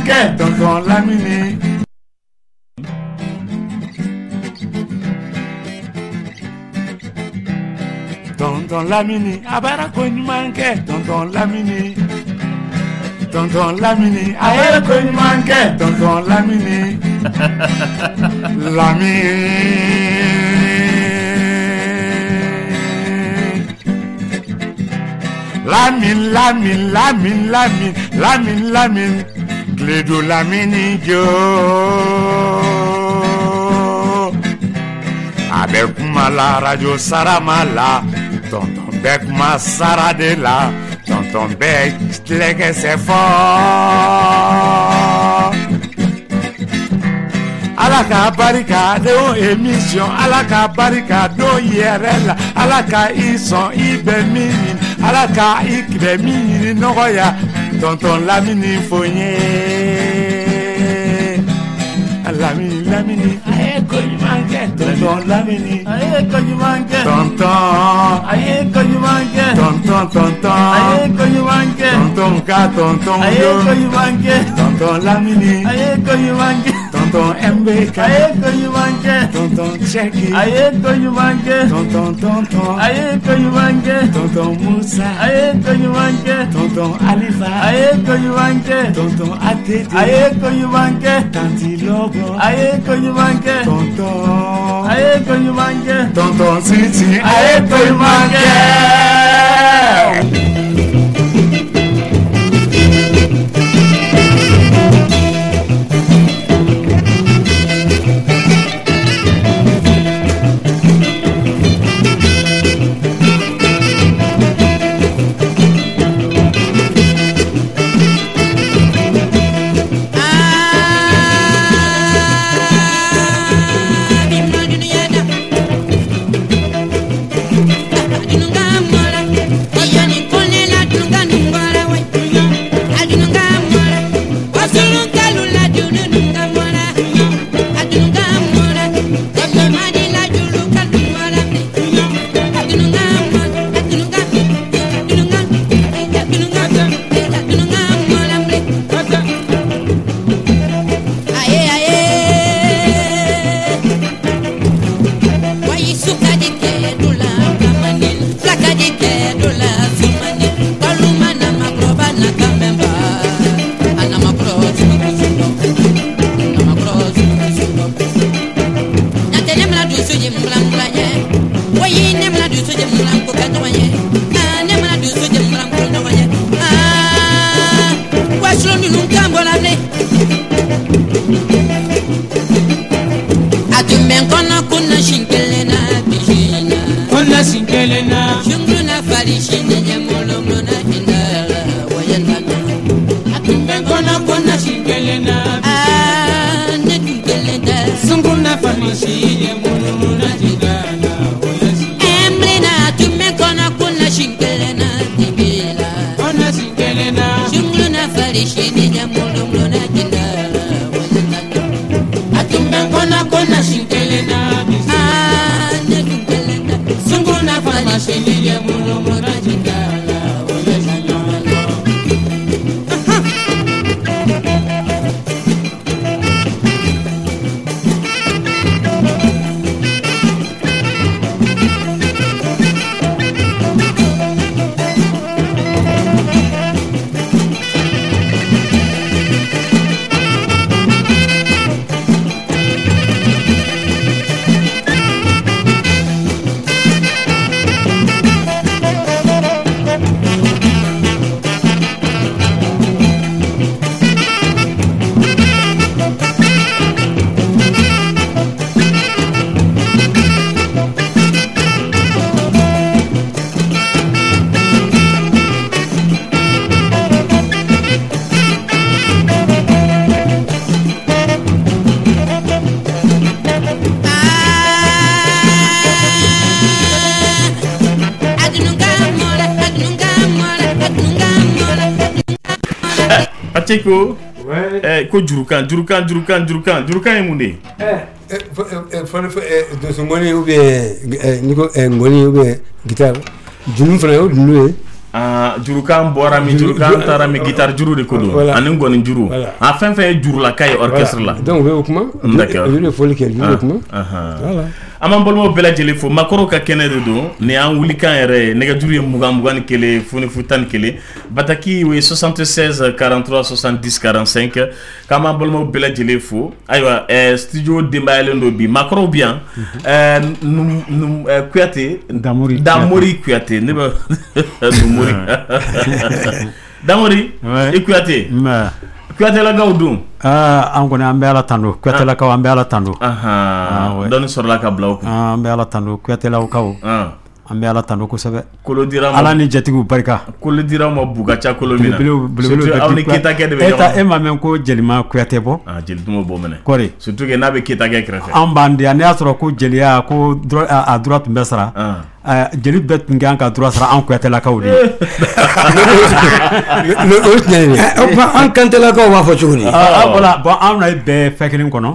Manqué, tonton Lamini. Tonton Lamini, abara ko ɲuman kɛ tonton Lamini. Tonton Lamini, a ye ko ɲuman kɛ tonton Lamini. Lamine, Lamine, Lamine, Lamine, Lamine, Lamine, Clédo Lamine jo. A bɛ kuma la radio Sarama la, tonton bɛ kuma Sara de la, tonton bɛ tilɛkɛsɛ fɔ. Ala ka barika don émission Ala ka barika don yɛrɛ la Ala ka i sɔn i bɛ min ɲini ka i bɛ min ɲini nɔgɔya Tonton Lamini Foye. Lamini Lamini. Ayé kojú máa ń kẹ́. Tonton Lamini. Ayé kojú máa ń kẹ́. Tonton. Ayé kojú máa ń kẹ́. Tonton tonton. Ayé kojú máa ń kẹ́. Tonton ká tonton ló. Ayé kojú máa ń kẹ́. Tonton Lamini. Ayé kojú máa ń kẹ́. Tonton MBK. Ayé Tóyún máa ń jẹ́. Tonton Jẹ́kì. Ayé Tóyún máa ń jẹ́. Tonton Tonton. Ayé Tóyún máa ń jẹ́. Tonton Musa. Ayé Tóyún máa ń jẹ́. Tonton Alifa. Ayé Tóyún máa ń jẹ́. Tonton Atete. Ayé Tóyún máa ń jẹ́. Tanti Lọ́gọ̀. Ayé Tóyún máa ń jẹ́. Tonton. Ayé Tóyún máa ń jẹ́. Tonton Titi. Ayé Tóyún máa ń jẹ́. Masini ya muno Ouais. eh, ko jurukan jurukan jurukan jurukan jurukan ye mun de ye fana donso ou bien ni ko ngoni ou bien guitare. Junum fana o dunu ye Ah, jurukan bɔra min Juru- jurukan juru- taara min guitare juru de ko don Voilà. ani ngɔni juru. Voilà. a fɛn fɛn ye jurulaka ye orchestre la donc u bɛ o kuma D'accord. olu de fɔli kɛ olu de kuma an b'an balimaw bɛɛ lajɛlen fo. Makɔrɔw ka kɛnɛ de don nin y'an wulikan yɛrɛ ye nɛgɛjuru ye mugan mugan ni kelen fo ni fu tan ni kelen bataki o ye 76 43 70 45 k'an b'an balimaw bɛɛ lajɛlen fo. Ayiwa eh, studio denbayalen don bi makɔrɔw bi yan eh, num, num, eh, kuyate Damori damori kuyate ne bɛ numori damori Ouais. i kuyate mɛ kuyatelakaw dun aa an kɔni an bɛ ala tando kuyatelakaw an bɛ ala tando ouais. sɔrɔla ka bila o kun an bɛ ala tando kuyatelakaw an bɛ ala tando kosɛbɛ kolo dira ala ma ni jatigiw barika. Kolo dira ma bu ka ca kolo min na bɛ aw ni keta kɛ de bɛ ɲɔgɔn e ma mɛn ko jelima kuyatɛ bɔ jeli dumo b'o minɛ kɔri surtout que n'a bɛ ketakɛ kɛrɛfɛ an b'an di yan ne y'a sɔrɔ ko jeliya ko a dura tun bɛ sara jeli bɛɛ tun kan ka dura sara an kuyatelakaw de an kantelakaw b'a fɔ cogo di Ah, ah, an na bɛɛ fɛn kɔnɔ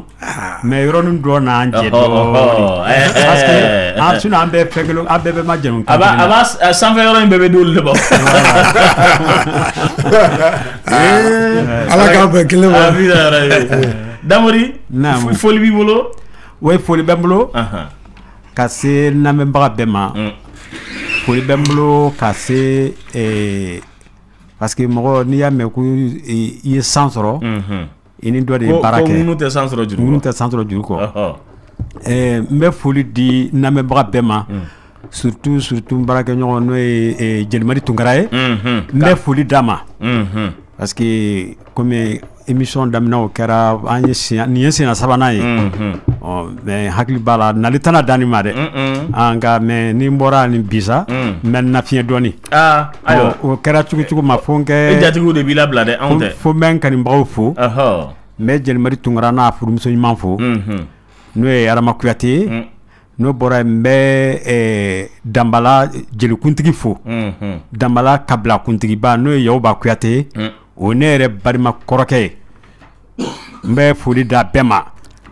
mɛ yɔrɔnin dɔ n'an jɛ Ɔhɔ, ɔhɔ, eh, dɔɔni parce que eh, an bɛɛ fɛn an bɛɛ bɛ ma jɛn a b'a a b'a sanfɛ yɔrɔ in bɛɛ bɛ di olu de ma ala k'a bɛn kelen Ah, ma damori foli b'i bolo o foli bɛ n bolo. Ka se lamɛnbaga bɛɛ ma Mm. foli bɛ n bolo ka se eh, parce que mɔgɔ n'i y'a mɛn ko i ye san sɔrɔ Mhm. i ni dɔ de ye baara kɛ tɛ san sɔrɔ juru tɛ san sɔrɔ juru kɔ n bɛ foli di lamɛnbaga bɛɛ ma surtout surtout n baarakɛɲɔgɔn n'o ye eh, jelimadi tunkara ye Mhm. n bɛ foli d'a ma Mhm. parce que komi émission daminɛw kɛra an ye siɲɛ nin ye siɲɛ sabanan ye. Ɔ mɛ hakili b'a la nali tana danni ma dɛ. Nka mɛ ni n bɔra nin bisa Mm. n bɛ n nafiɲɛ dɔɔni. Ah o kɛra cogo cogo ma fo n e kɛ jatigiw de b'i labila dɛ anw tɛ. fo n bɛ n kanibagaw fo. N bɛ jelimadi tunkara n'a furumuso ɲuman fo. N'o ye arama kuyate ye. Mm. n'o bɔra yen n bɛ danbala jelikuntigi fo. Dambala danbala kuntigiba n'o ye yawuba kuyate ye. Mm. O ye ne yɛrɛ balima kɔrɔkɛ ye. N bɛ foli da bɛɛ ma.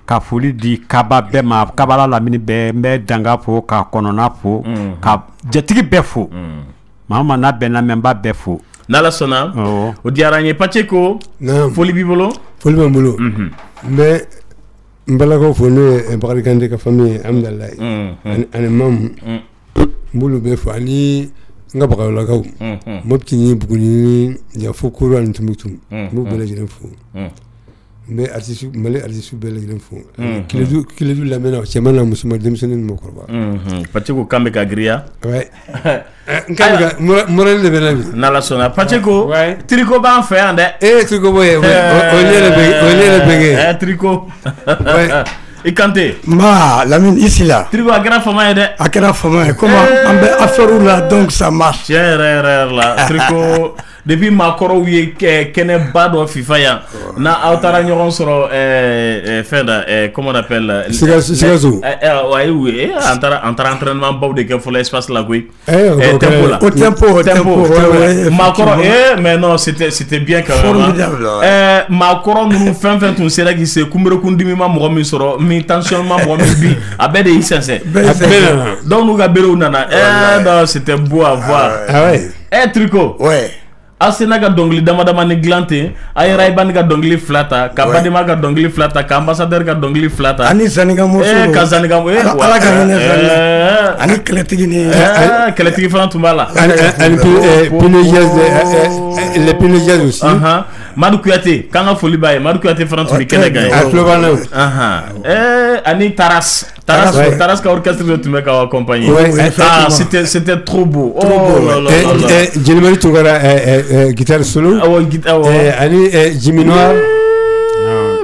Ka foli di kaba bɛɛ ma. Kabala lamini bɛɛ n bɛ danga fo ka kɔnɔna fo Mhm. ka jatigi bɛɛ fo. Mm. maa ma n'a bɛn lamɛn n b'a bɛɛ fo. N'ala sɔnna o diyara n ye. Pace ko foli b'i bolo? Foli bɛ n bolo. Mhm. n bɛ n balakaw fo n'o ye bakari kante ka fami ye amidalayi ani ani mamu. Mm. n b'olu bɛɛ fo. Ani n ka bagayɔlakaw Mhm. mopti ni buguni ni yafo koro ani tumbutu Mm, n b'u bɛɛ lajɛlen fo. Mm. n bɛ artiste mali artiste bɛɛ lajɛlen fo. Mm, kiledu kiledu lamɛnna cɛman na musoman denmisɛnnin ni mɔgɔkɔrɔba Mhm. pace ko kan bɛ ka giriya morali de bɛ na bi. N'ala sɔnna. Pace ko Ouais. triko b'an fɛ yan dɛ. Ee triko bɔ ye o ye ne yɛrɛ bɛnkɛ ye Eh. i kante ma lamine isi la triko a kɛra fama ye dɛ a kɛra fama ye komi an bɛ affaire la donc ça marche. Tiɲɛ yɛrɛ yɛrɛ la triko depuis maakɔrɔw ye kɛ kɛnɛba dɔ fifa yan na aw taara ɲɔgɔn sɔrɔ fɛn da comment on appelle euh, Sikaso- Sikaso. ouais, oui eh, an taara an taara entraînement baw de kɛ fɔlɔ espace la koyi o tempo la au tempo au tempo maakɔrɔ eh mais non c'était c'était bien quand même eh maakɔrɔ ninnu fɛn fɛn tun sera k'i se kunberekundimi ma mɔgɔ min sɔrɔ min tension ma mɔgɔ min bi. A bɛɛ de y'i sɛnsɛn Bɛɛ sɛnsɛn. Donc n'u ka berew nana eh non c'était beau à voir. Ah ouais. Eh tricot. Ouais aw sena ka dɔnkili dama dama ni dilan ten a yɛrɛ ibani ka dɔnkili fila ta ka badema ka dɔnkili fila ta ka ambassadeur ka dɔnkili fila ta ani zanika mosu eh ka zanika eh Ala- ka hinɛ eh, ani kɛlɛtigi ni eh, kɛlɛtigi fana tun b'a la. Ani ani pinejaz les pinejaz aussi. Madu kuyate k'an ka foli b'a ye madu kuyate fana tun bɛ kɛnɛ kan ye a tulo b'an na o. Ahan. Eh, ani Taras. Taras, Ouais. Taras ka orchestre de Tumeka a accompagné. Ouais, ah, c'était, trop beau. Trop oh, beau, là, là, Eh, guitar solo ah, ah, eh, ani eh, Jimmy Noir.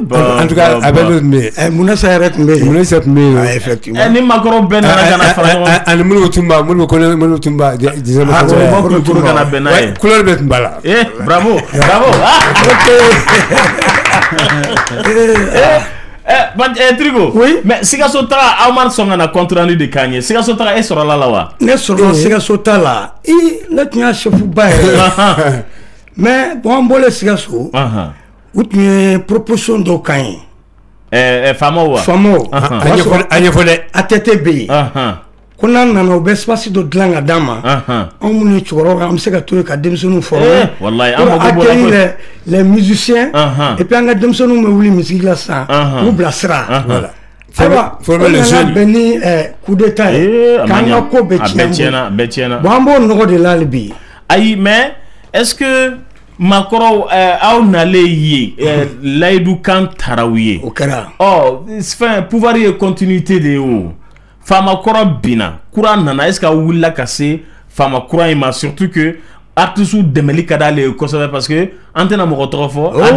Ah, en tout cas a bɛ dɔ tun bɛ yen. munna sa yɛrɛ tun bɛ yen. munna sa tun bɛ yen. ah effectivement. ni makɔrɔ bɛɛ nana ka na fara ɲɔgɔn kan. ani minnu tun b'a minnu ko minnu tun b'a disɛn bɛ tɔgɔ ye. minnu tun kana bɛn n'a ye. couleur bɛɛ tun b'a la. ee bravo bravo. ok. Trigo. Oui. Mais Sikaso taga aw ma sɔn ka na rendu de k'an ye. Sikaso taga e sɔrɔla la wa? ne sɔrɔ sikaso ta la i ne tun y'a chef ba yɛrɛ mais bon an bɔlen sikaso u tun ye proposition dɔw kan ye Eh, eh, faamaw wa? faamaw a ɲɛfɔ dɛ ATT bɛ yen. Ko n'an nana u bɛ espace dɔ dilan ka d'an ma. Ahan. anw minnu ye cɛkɔrɔbaw an bɛ se ka to yen ka denmisɛnninw Eh, former accueillir les les musiciens. Et puis an ka denmisɛnninw bɛ wuli misiki la sisan. K'u bila sira Ahan. ayiwa o nana bɛn ni eh, coup d'état Eh, ye k'an ka ko bɛɛ A bɛɛ tiɲɛ tiɲɛna, a an bɛɛ tiɲɛna. bolo bon an b'o nɔgɔ de la hali bi. Ayi mais est ce que maakɔrɔw eh, aw nalen ye layidu kan taraw ye? O kɛra ɔ fɛn pouvoir ye continuité de ye o faama kɔrɔ binna kura nana est ce que aw wulila ka se faama kura in ma surtout que artisiw dɛmɛli ka d'ale ye kosɛbɛ parce que an tɛna mɔgɔ tɔgɔ fɔ a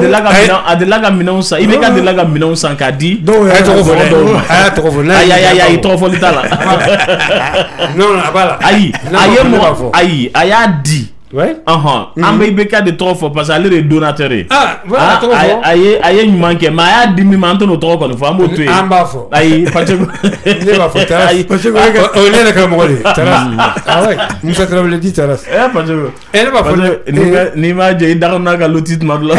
delila ka- a a minɛnw san i bɛ ka delila ka minɛnw san k'a di dɔw a yɛrɛ tɔgɔ fɔ dɔw ma. a y'a tɔgɔ fɔ ayi ayi ayi ayi ɲininka tɔgɔ fɔli t'a la a ayi a ye mɔgɔ ayi a y'a di ouais. Ɔhɔn an bɛ IBK de tɔgɔ fɔ parce que ale de ye donateur ye ah voilà Ah, tɔgɔ fɔ a ye a ye ɲuman kɛ mais a y'a di min ma an tɛ n'o tɔgɔ kɔni fɔ an b'o to yen an b'a fɔ ayi que ne b'a fɔ Taras. Ayi que o o ne yɛrɛ karamɔgɔ de ye Taras ah ouais Musa Tarawele di Taras parce que eh ne b'a fɔ n'i ma- jɛ i dagamina ka loti tuma dɔ la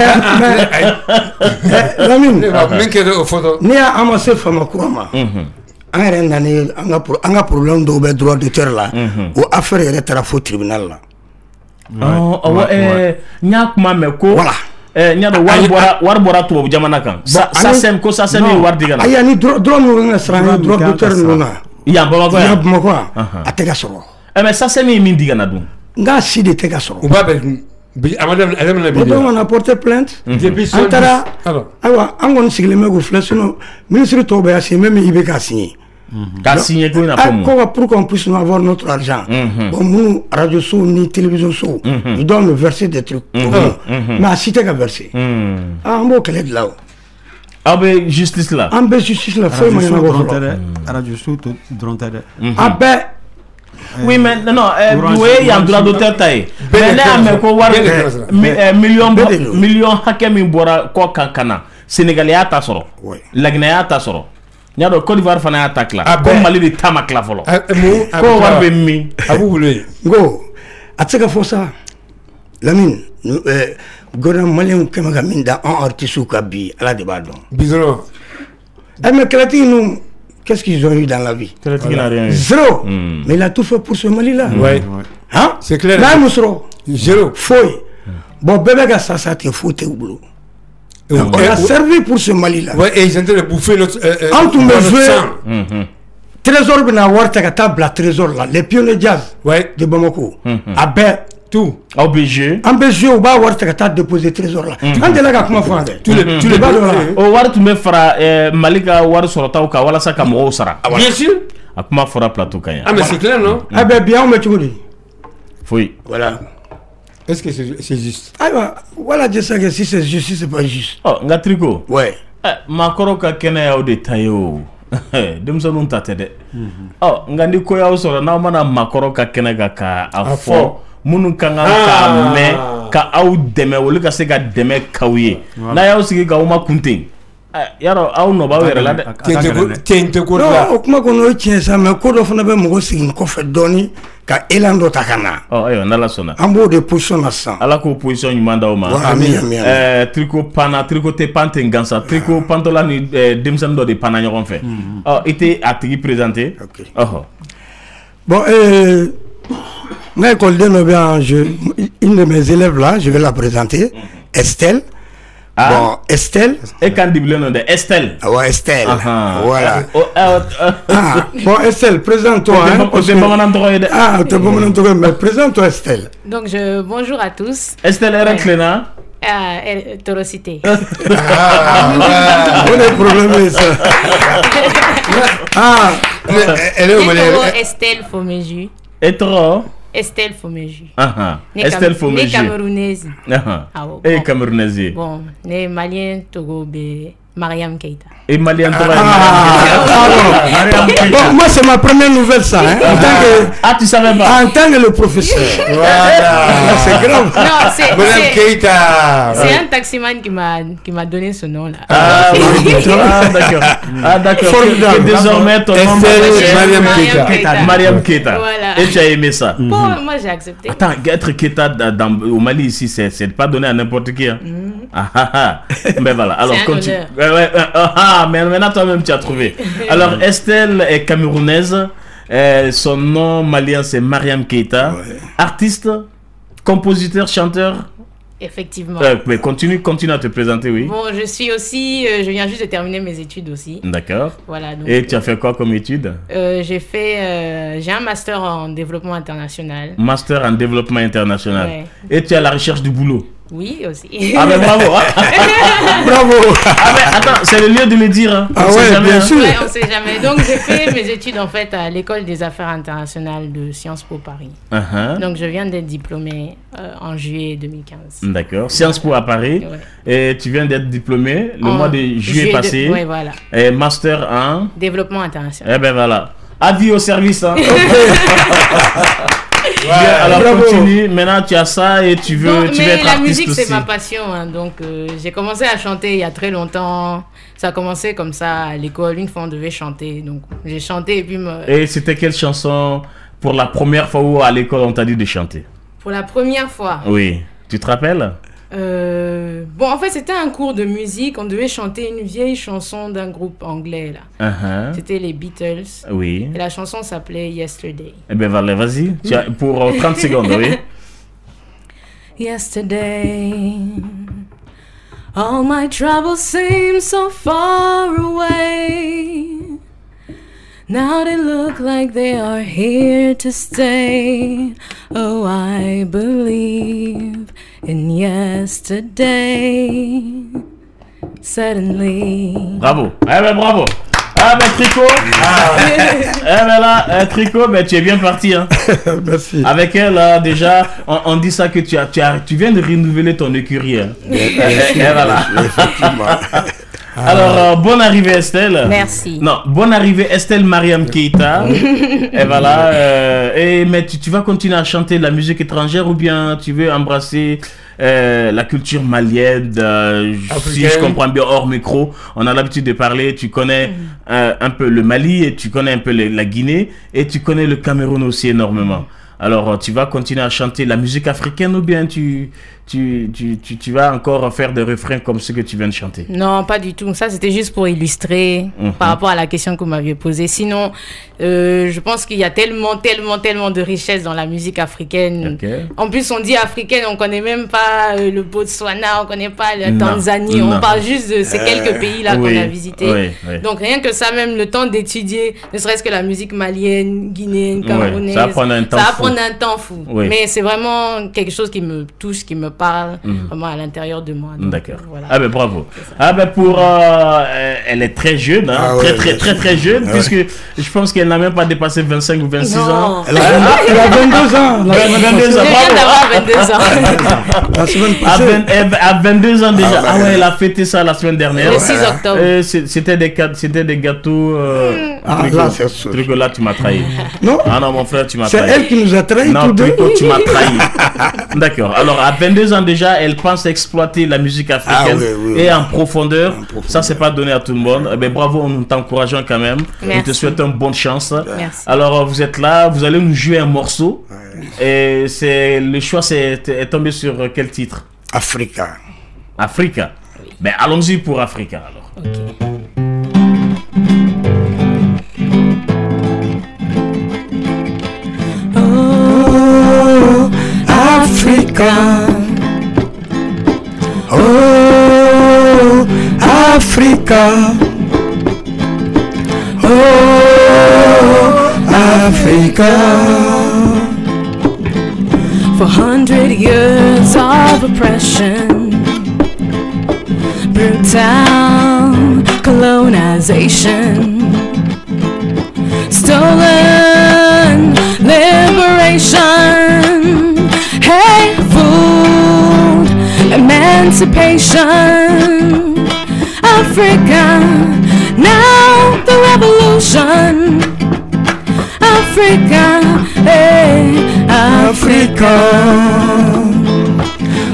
ne b'a min kɛra o fɔtɔ ma se ma. An yɛrɛ nani an ka an ka problème dɔw bɛ droit d'auteur la. O affaire yɛrɛ taara fo tribunal la Ɔ, awɔ ɛɛ n y'a kuma mɛn ko Voilà. ɛɛ n y'a dɔn wari bɔra wari bɔra tubabu jamana kan Sa- sasɛm ko sasɛm ye wari di ka na ayi ani droit droit minnu kan ka sara an min ka d'auteur ninnu na yan bamakɔ yan yan bamakɔ yan a tɛ ka sɔrɔ ɛ mɛ sasɛm ye min di ka na dun n k'a si de tɛ ka u sɔrɔ b'a bɛɛ dun bi a ma daminɛ a daminɛ bi o de dɔw la mana porter plainte. Depuis an taara ayiwa an kɔni sigilen bɛ k'u filɛ sinon ministre tɔw bɛ yan signé même i bɛ k'a signé signé Ah, ko ka pour qu'on puisse nous avoir notre argent. Bon minnu radio sow ni télévision sow ils doivent nous verser des trucs. Mais a si tɛ ka verser ah, an b'o kɛlɛ de la o aw bɛ justice la an bɛ justice la foyi ma radio ɲɛnabɔ fɔlɔ radio so dɔrɔn tɛ dɛ a bɛɛ oui mais non o ye yan droit d'auteur ta ye mais de ne y'a mɛn ko wari miliyɔn miliyɔn hakɛ min bɔra kɔ kan ka na Sénégal y'a ta sɔrɔ. Laginɛ y'a ta sɔrɔ n y'a dɔn Côte d'Ivoire fana y'a ta tila A ko bɛɛ. Mali de ta ma tila fɔlɔ. A mun a ko wari bɛ min? A b'u bolo yen n ko a tɛ se ka fɔ sa. Lamine nu- eh, gouvernement malien kɛ mɛ ka min da an artistes ka bi ala de b'a dɔn. Bi dɔrɔn Eh, mais kɛlɛtigi ninnu qu'est-ce qu'ils ont eu dans la vie? Kɛlɛtigi n'a rien eu. zéro. Hmm. mais il a tout fait pour ce Mali là ouais. Hein? C'est clair. N'a ye mun sɔrɔ. Zéro. Foyi. Bon bɛɛ bɛ ka sa sa ten foyi bolo On a servi pour ce Mali là ouais et ils en train de bouffer notre euh, euh, notre jouer- sang. Mhm. trésor bɛna wari ta ka taa bila trésor la les pionniers jazz ouais. de Bamako. A bɛɛ tout. Aw bɛ jouer an bɛ jouer u b'a wari ta ka taa déposer trésor la an delila ka kuma fɔ yan dɛ tous les tous les b'a dɔn la o wari tun bɛ fara ɛɛ, Mali ka wari sɔrɔtaw kan walasa ka mɔgɔw sara. Bien sûr. A kuma fɔra plateau kan yan ah mais c'est clair non? A bɛ bi anw bɛ cogo di foyi voilà est-ce que c'est c'est juste ayiwa voilà je sais que si c'est juste si c'est pas juste. Ɔ nka triko ouais. Ɛ maakɔrɔw ka kɛnɛ y'aw de ta ye o. Denmisɛnninw ta tɛ dɛ. Ɔ nka ni ko y'aw sɔrɔ n'aw mana maakɔrɔ ka kɛnɛ kan ka a fɔ minnu ka kan Ah. k'a mɛn ka aw dɛmɛ olu ka se ka dɛmɛ k'aw ye. N'a y'aw sigi k'aw ma kun ɛ, yarɔ aw nɔ b'aw yɛrɛ la dɛ. Tiɲɛ tɛ ko la o kuma kɔnɔ o ye tiɲɛ sa mais ko dɔ fana bɛ mɔgɔ segin kɔfɛ dɔɔni ka élan dɔ ta ka na. Ɔ ayiwa n'ala sɔnna. An b'o de position na sisan. Ala k'o position ɲuman d'aw ma. Panna triko tɛ pan ten gansan. Triko pantɔla ni ɛɛ, denmisɛnnin dɔ de panna ɲɔgɔn fɛ. Ɔ i tɛ a tigi ɔhɔ. Bon n ka écoleden dɔ bɛ yan je une de mes élèves là je vais la présenter. Estelle Ah. bon Estelle? E kan dibilen don dɛ Estelle awa Estelle Ahan. voilà O- ɛ, ɛ, ah bon Estelle présente-toi hein, parce que- ah tɔgɔ ye, mais présente-toi Estelle Donc, je, bonjour à tous. Estelle Ouais. tilenna Ah, euh, Torosité. ah o de ye problème sa ah ouais elle est au Estelle Fomeju. e tɔgɔ Estelle. Ne Cam- Estelle Ne Fomeji Camerounaise. Ahan. Ah, bon. e ye camerounaise Bon, ne Malien Togo be Mariam Keita. E malien tɔgɔ ye Ah, bon, moi c'est ma première nouvelle ça hein, en tant que ah tu savais pas en tant que le professeur voilà c'est grave Non, c'est Madame c'est- Keita c'est un taximan qui m'a qui m'a donné ce nom là. ah, oui. ah d'accord ah d'accord que, Formidable. que désormais ton nom m'appelle Mariam Keita. Mariam Keita Voilà. et tu as aimé ça Bon, moi j'ai accepté. Attends, être Keita dans, dans- au Mali ici, c'est c'est pas donné à n'importe qui. Hein. Ah, ah, ah. Mais voilà, alors C'est continue. honneur. Ouais, ouais, euh, ah, ah, mais maintenant toi-même tu as trouvé. Alors Estelle est camerounaise. Euh, son nom malien, c'est Mariam Keita. Artiste, compositeur, chanteur? Effectivement. Euh, mais continue, continue à te présenter, oui. Bon, je suis aussi, euh, je viens juste de terminer mes études aussi. D'accord. Voilà. Donc, Et tu as fait quoi comme étude? euh, j'ai fait, euh, j'ai un master en développement international. Master en développement international. Ouais. Et tu es à la recherche du boulot? Oui, aussi. Ah, mais bravo. hein. Bravo. Ah, mais attends, c'est le lieu de le dire. hein. Ah On sait ouais, jamais, bien hein. sûr. Ouais, on sait jamais. Donc, j'ai fait mes études en fait à l'école des affaires internationales de Sciences Po Paris. Uh-huh. Donc, je viens d'être diplômée euh, en juillet 2015. D'accord. Sciences Po à Paris. Ouais. Et tu viens d'être diplômé le En mois de juillet, de- passé. ouais, voilà. Et master en. Développement international. Eh ben voilà. Avis au service. Hein. Alors bravo. continue. Maintenant tu as ça et tu veux, Non, tu veux mais être la artiste musique, c'est ma passion. hein. donc, euh, j'ai commencé à chanter il y a très longtemps. Ça a commencé comme ça à l'école. Une fois, on devait chanter. Donc, j'ai chanté et puis me- Et c'était quelle chanson pour la première fois où à l'école on t'a dit de chanter? Pour la première fois. Oui. Tu te rappelles? Euh, bon, en fait, c'était un cours de musique. On devait chanter une vieille chanson d'un groupe anglais là. Uh-huh. C'était les Beatles. Oui. Et la chanson s'appelait Yesterday. Eh voilà, vas-y. Pour euh, 30 secondes, oui. Yesterday, all my troubles seem so far away. Now they look like they are here to stay. Oh, I believe in yesterday. Suddenly, Bravo. Eh ben bravo. Ah ben Tricot. eh ben là, euh, Tricot, ben tu es bien parti. Hein. Merci. Avec elle, là, déjà, on, on dit ça que tu, as, tu, as, tu viens de renouveler ton écurie. hein. Et, et voilà. Alors, euh, bonne arrivée Estelle. Merci. Non, bonne arrivée Estelle Mariam Keita. et voilà. euh, et, mais tu, tu vas continuer à chanter de la musique étrangère ou bien tu veux embrasser euh, la culture malienne euh, Si je comprends bien, hors micro, on a l'habitude de parler. Tu connais euh, un peu le Mali et tu connais un peu le- la Guinée et tu connais le Cameroun aussi énormément. Alors, euh, tu vas continuer à chanter la musique africaine ou bien tu, tu, tu, tu, tu vas encore faire des refrains comme ceux que tu viens de chanter Non, pas du tout. Ça, c'était juste pour illustrer Mhm. par rapport à la question que vous m'aviez posée. Sinon, euh, je pense qu'il y a tellement, tellement, tellement de richesses dans la musique africaine. En plus, on dit africaine, on connaît même pas euh, le Botswana, on connaît pas la Non, Tanzanie. non. On parle juste de ces quelques pays-là oui, qu'on a visités. oui, oui. Donc, rien que ça, même le temps d'étudier, ne serait-ce que la musique malienne, guinéenne, camerounaise. ça va prendre un temps Ça va fou. prendre un temps fou. Oui. Mais c'est vraiment quelque chose qui me touche, qui me parle Mhm. vraiment à l'intérieur de moi. D'accord. Voilà. Ah ben bravo. Ah ben pour euh, elle est très jeune, hein, Ah très ouais, très bien très très jeune, puisque je pense qu'elle n'a même pas dépassé 25 ou 26 ans. Non. Elle a 22 elle a 22 ans. La semaine 22 ans, bravo. d'avoir 22 ans. La semaine À, passée. vingt- eh à 22 ans déjà. Ah, Ah, bah, ouais, elle a fêté ça la semaine dernière. Le 6 octobre. Euh, c'est- c'était des c'était des gâteaux. euh, Ah, Trico. là, c'est sûr. Trico, là tu m'as trahi. Non, Ah non mon frère tu m'as c'est trahi. elle qui nous a trahis Non. Trico, tu m'as trahi. D'accord. Alors, à 22 ans déjà, elle pense exploiter la musique africaine Ah, oui, oui, oui. et en profondeur. En profondeur. Ça, c'est pas donné à tout le monde. Eh ben, bravo, nous t'encourageons quand même. Merci. Nous te souhaitons bonne chance. Merci. Alors, vous êtes là, vous allez nous jouer un morceau. Et c'est le choix c'est, est tombé sur quel titre? Africa. Africa. Ben, allons-y pour Africa alors. Oh, Africa. Oh, Africa. Oh, Africa. For hundred years of oppression, brutal colonization, stolen emancipation, Africa, now the revolution. Africa, hey, Africa.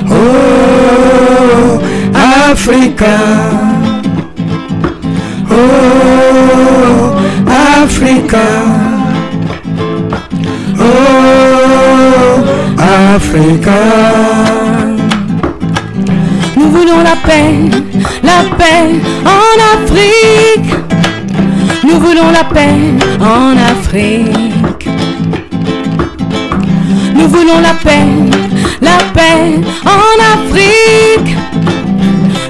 Oh, Africa. Oh, Africa. Oh, Africa. Nous voulons la paix, la paix en Afrique. Nous voulons la paix en Afrique. Nous voulons la paix, la paix en Afrique.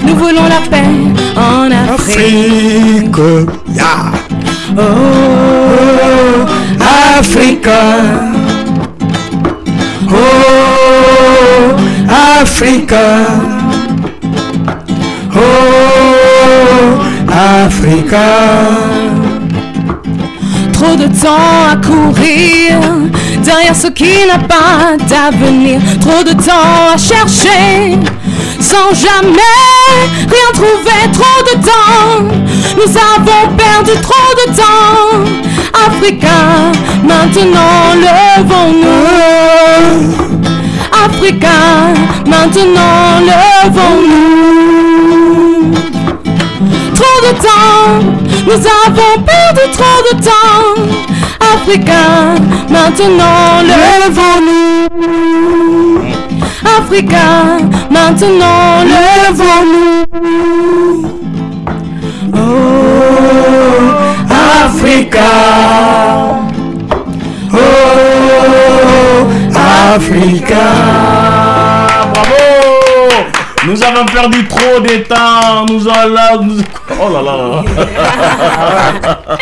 Nous voulons la paix en Afrique. Afrique. Oh, Africa. Oh, Africa. Africa. Trop de temps à courir derrière ce qui n'a pas d'avenir. Trop de temps à chercher sans jamais rien trouver. Trop de temps, nous avons perdu trop de temps. Africa, maintenant levons-nous. Africa, maintenant levons-nous. Trop de temps, nous avons perdu trop de temps. Africa, maintenant levons-nous. Africa, maintenant levons-nous. Oh, Africa. Oh, Africa. Nous avons perdu trop de temps. Nous allons. Nous... Oh là là.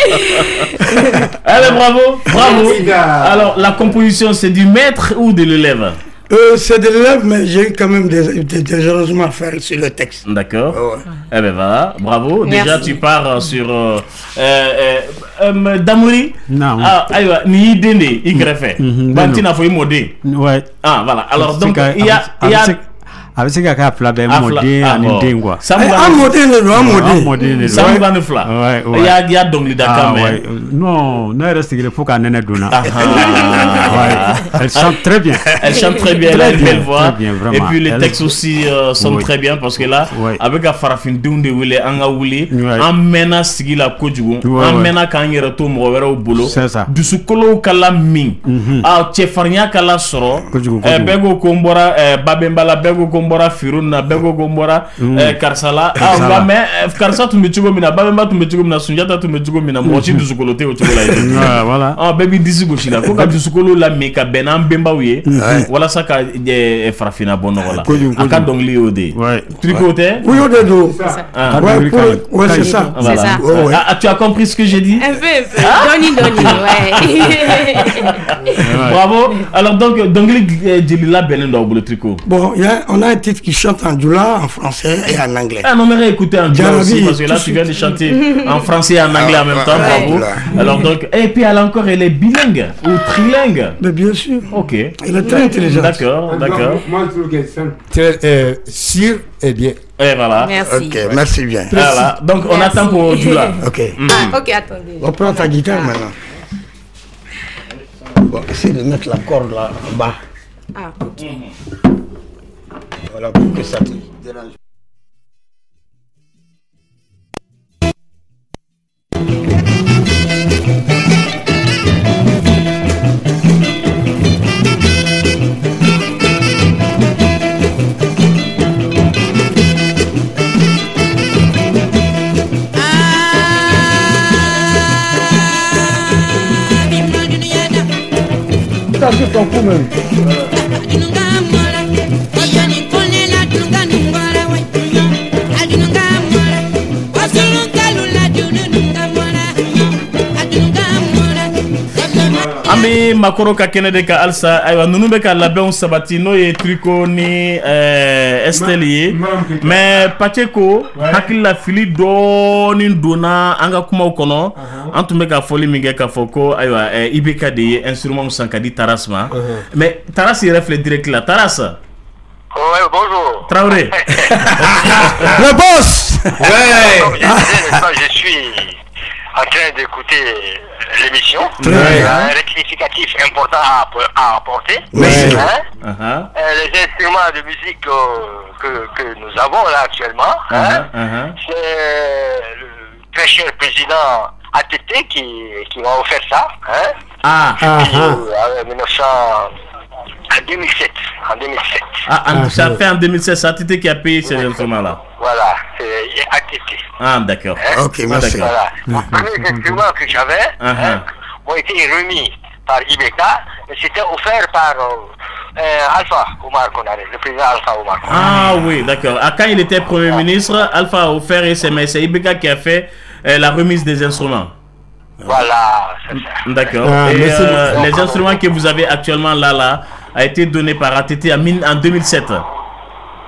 Allez, bravo, bravo. Alors, la composition, c'est du maître ou de l'élève? Euh, c'est de l'élève, mais j'ai eu quand même des, des, des changements à faire sur le texte. D'accord. Ouais. Eh ben voilà, bravo. Déjà, tu pars euh, sur. Euh, euh, euh, Damouri? Non. Ah, aïwa, ni idée, il greffe. Mhm, Bantina, faut y modder. Ouais. Ah, voilà. Alors, donc, il y a. a bɛ a se- a bɛ ka a fila bɛɛ mɔden ani den Ah, modèle. mɔden de don. me va ne fila. Ouais, ouais. Il y a, il y a donc les Dakar, Ah, mais. ouais. Euh, Non, ne yɛrɛ sigilen fo k'a nɛnɛ donna. Ouais. Elle chante très bien. Elle chante très bien, elle a une belle voix. Et puis les textes aussi euh, sont très bien parce que là, Oui. avec la farafindenw de wele an ka wuli an mɛnna sigi la kojugu an mɛnna k'an yɛrɛ to mɔgɔ wɛrɛw bolo dusukolow kala min a cɛfarinya sɔrɔ Kojugu, Eh, kojugu. bɛɛ ko ko n bɔra babɛnba la bɛɛ ko ko n bɔra firun na bɛɛ ko ko n bɔra eh, karisa la Ah, Karisa nka la. mɛ karisa tun bɛ cogo min na babɛnba tun bɛ cogo min na sunjata tun bɛ cogo min na mɔgɔ si dusukolo tɛ o cogo la yen Ouais, voilà. Ah, bɛɛ b'i disi gosi la ko ka dusukolo lamɛn ka bɛn n'an bɛnbaw ye walasa ka eh, farafinna bɔ nɔgɔ la Kojugu, a ka kojugu. dɔnkili y'o de ye Ouais. tricot tɛ Oui, au dedo. Ah, Ouais, c'est ça. voilà. ça. Ah, ah, tu as compris ce que j'ai dit? Un peu, ouais. Bravo. Alors donc dɔnkili eh, jeli labɛnnen don aw bolo. Bon, on a un titre qui chante en djoula, en français et en anglais. Ah non, mais écoutez en djoula aussi, parce que là, tu viens de chanter en français et en anglais en même temps, ouais, bravo. Alors donc, et puis elle encore, elle est bilingue ou trilingue. Mais bien sûr, Ok. il est très intelligent. D'accord, d'accord. Moi, je trouve qu'elle euh, sûr et bien. Et voilà. Merci. Ok, merci bien. Voilà. Donc on attend pour djoula. Ok. Ah, ok, attendez. On prend ta guitare maintenant. Bon, essaye de mettre la corde là en bas. Ah, ok. Voilà, pour que ça te dérange. Ça, coup même. Bɛ makɔrɔ ka kɛnɛ de ka halisa ayiwa ninnu bɛ ka labɛnw sabati n'o ye triko ni ɛɛ estɛli ye mɛ pace ko hakilila fili dɔɔni donna an ka kumaw kɔnɔ. An tun bɛ ka fɔli min kɛ k'a fɔ ko ayiwa ɛɛ ibk de ye instrument san ka di taras ma. Mɛ taras yɛrɛ filɛ direct la taras. Ouais, bonjour. tarawele Le boss. Ouais Comme je disais, je suis en train d'écouter l'émission. Très Il y bien. a un rectificatif important à, à apporter. Hein? Uh-huh. Euh, Les instruments de musique euh, que, que nous avons là actuellement, hein, Uh-huh, uh-huh. c'est le très cher président ATT qui, qui m'a offert ça. Hein? ah Ah, Puis, ah. euh, en 1900 en 2007. En 2007. ah en- ça fait en 2016 c'est ATT qui a payé ces instruments là Voilà, c'est ATT. ah d'accord Hein? Ok, merci. Voilà. Les premiers instruments que j'avais Uh-huh. hein, ont été remis par Ibeka, et c'était offert par euh, euh, Alpha Omar Konaré, le président Alpha Omar Konaré. Ah oui, d'accord. Ah, quand il était Premier ministre, Alpha a offert et c'est mais c'est Ibeka qui a fait euh, la remise des instruments. Voilà, c'est ça. D'accord. Ah, et euh, les instruments que vous avez actuellement là, là, a été donné par ATT en mille- en 2007.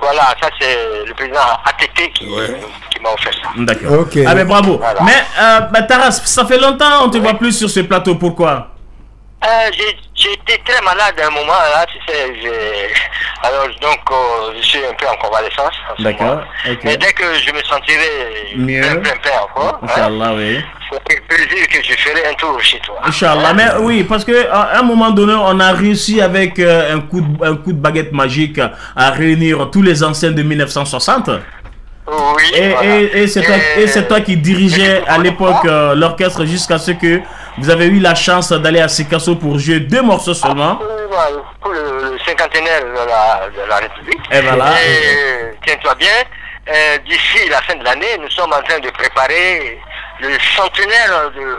Voilà, ça c'est le président ATT qui, qui m'a offert ça. D'accord. Ok. Ah ben bravo. Voilà. Mais euh, bah, Taras, ça fait longtemps on te voit plus sur ce plateau. Pourquoi? Euh, j'ai- j'ai été très malade à un moment là, tu sais. Alors donc euh, je suis un peu en convalescence. en ce D'accord. Mais dès que je me sentirai Mieux. plein plein plein encore, hein, Inch'Allah, oui. c'est avec plaisir que je ferai un tour chez toi. Inch'Allah. Mais oui, parce que à un moment donné, on a réussi avec euh, un, coup de, un coup de baguette magique à réunir tous les anciens de 1960. Oui, Et, voilà. et, et c'est toi, et c'est toi qui dirigeais à l'époque euh, l'orchestre jusqu'à ce que vous avez eu la chance d'aller à Sikasso pour jouer deux morceaux seulement. Voilà, Pour le, le cinquantenaire de la, de la République. Et voilà. Et, tiens-toi bien, euh, d'ici la fin de l'année, nous sommes en train de préparer le centenaire de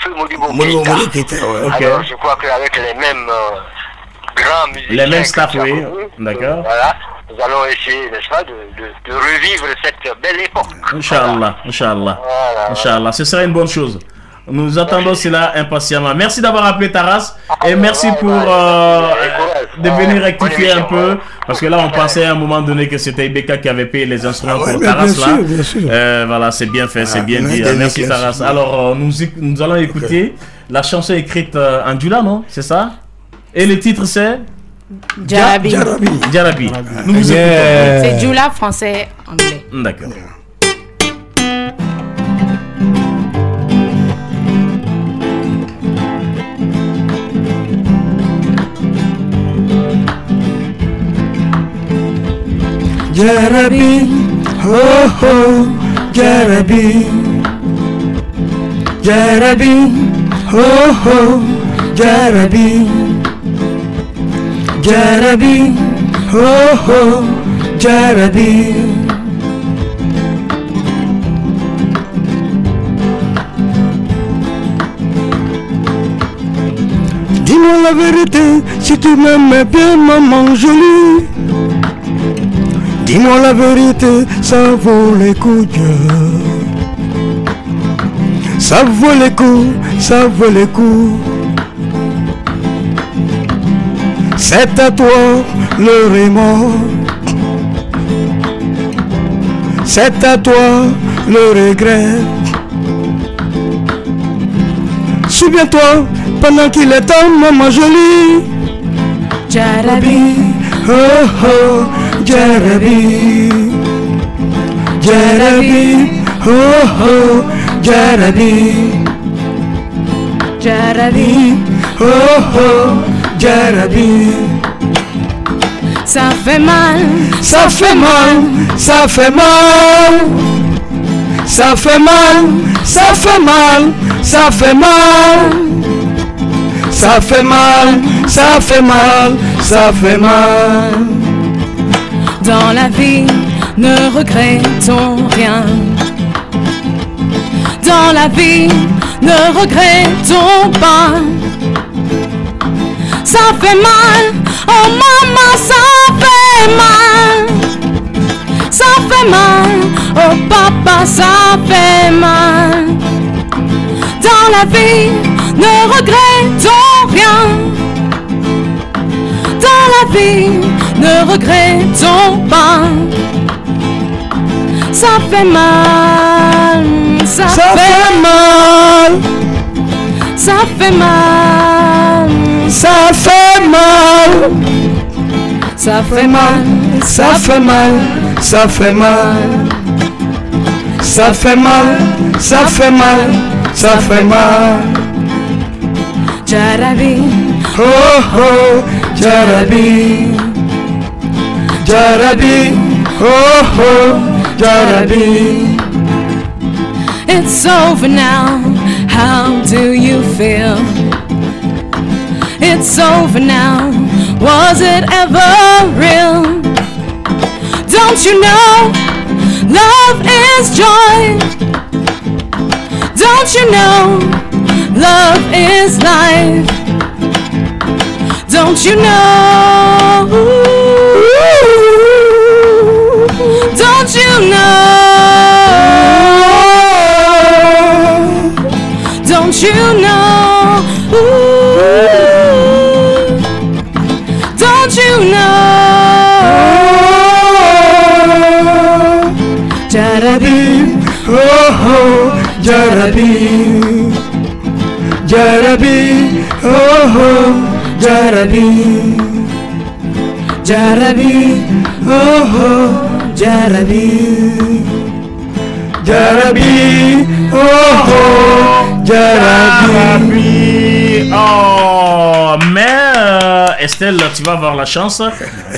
Feu Modibo. Alors, je crois qu'avec les mêmes euh, grands musiciens. Les mêmes que staff, tu as oui. D'accord. Voilà. Nous allons essayer, n'est-ce pas, de, de, de revivre cette belle époque. Inch'Allah, Inch'Allah, Voilà. Inch'Allah, ce serait une bonne chose. Nous attendons cela impatiemment. Merci d'avoir appelé Taras et merci ouais, pour euh, de venir rectifier un peu parce que là on pensait à un moment donné que c'était Ibeka qui avait payé les instruments Ah pour mais Taras bien là. sûr, bien sûr. Euh, voilà, c'est bien fait, c'est Ah, bien dit. Merci. Taras. Alors euh, nous, nous allons écouter la chanson écrite euh, en Djula, non? C'est ça? Et le titre c'est? Jarabi. Jarabi. Jarabi. Nous. Yeah. C'est Jula français, anglais. D'accord. Jarabi, oh oh, Jarabi, Jarabi, oh oh, Jarabi, Jarabi, oh oh, Jarabi. Dis-moi la vérité, si tu m'aimes bien, maman jolie. Dis-moi la vérité, ça vaut les coups, Dieu. Ça vaut les coups, ça vaut les coups. C'est à toi le remords. C'est à toi le regret. Souviens-toi, pendant qu'il est temps, maman jolie. Jarabi, Oh oh, Jarabi, Jarabi, oh oh, Jarabi, Jarabi, oh oh, Jarabi. ça fait mal, Ça fait mal, ça fait mal, ça fait mal, ça fait mal, ça fait mal, ça fait mal, ça fait mal, ça fait mal. dans la vie, ne regrettons rien. Dans la vie, ne regrettons pas. Ça fait mal, oh maman, ça fait mal. Ça fait mal, oh papa, ça fait mal. Dans la vie, ne regrettons rien. Dans la vie, ne regrettons pas. Ça fait mal, ça, Ça fait, fait mal, ça fait mal, ça fait mal. ça fait mal, Ça fait mal, ça fait mal. Ça fait mal, ça fait mal, ça fait mal. Jarabi, Oh oh, Jarabi. Jarabi, oh oh, Jarabi. it's over now. How do you feel? It's over now. Was it ever real? Don't you know love is joy? Don't you know love is life? Don't you know? Don't you know? Don't you know? Don't oh ya Rabbi oh oh Jarabi, Rabbi oh oh Jarabi, Rabbi oh oh Ya oh Estelle, tu vas avoir la chance.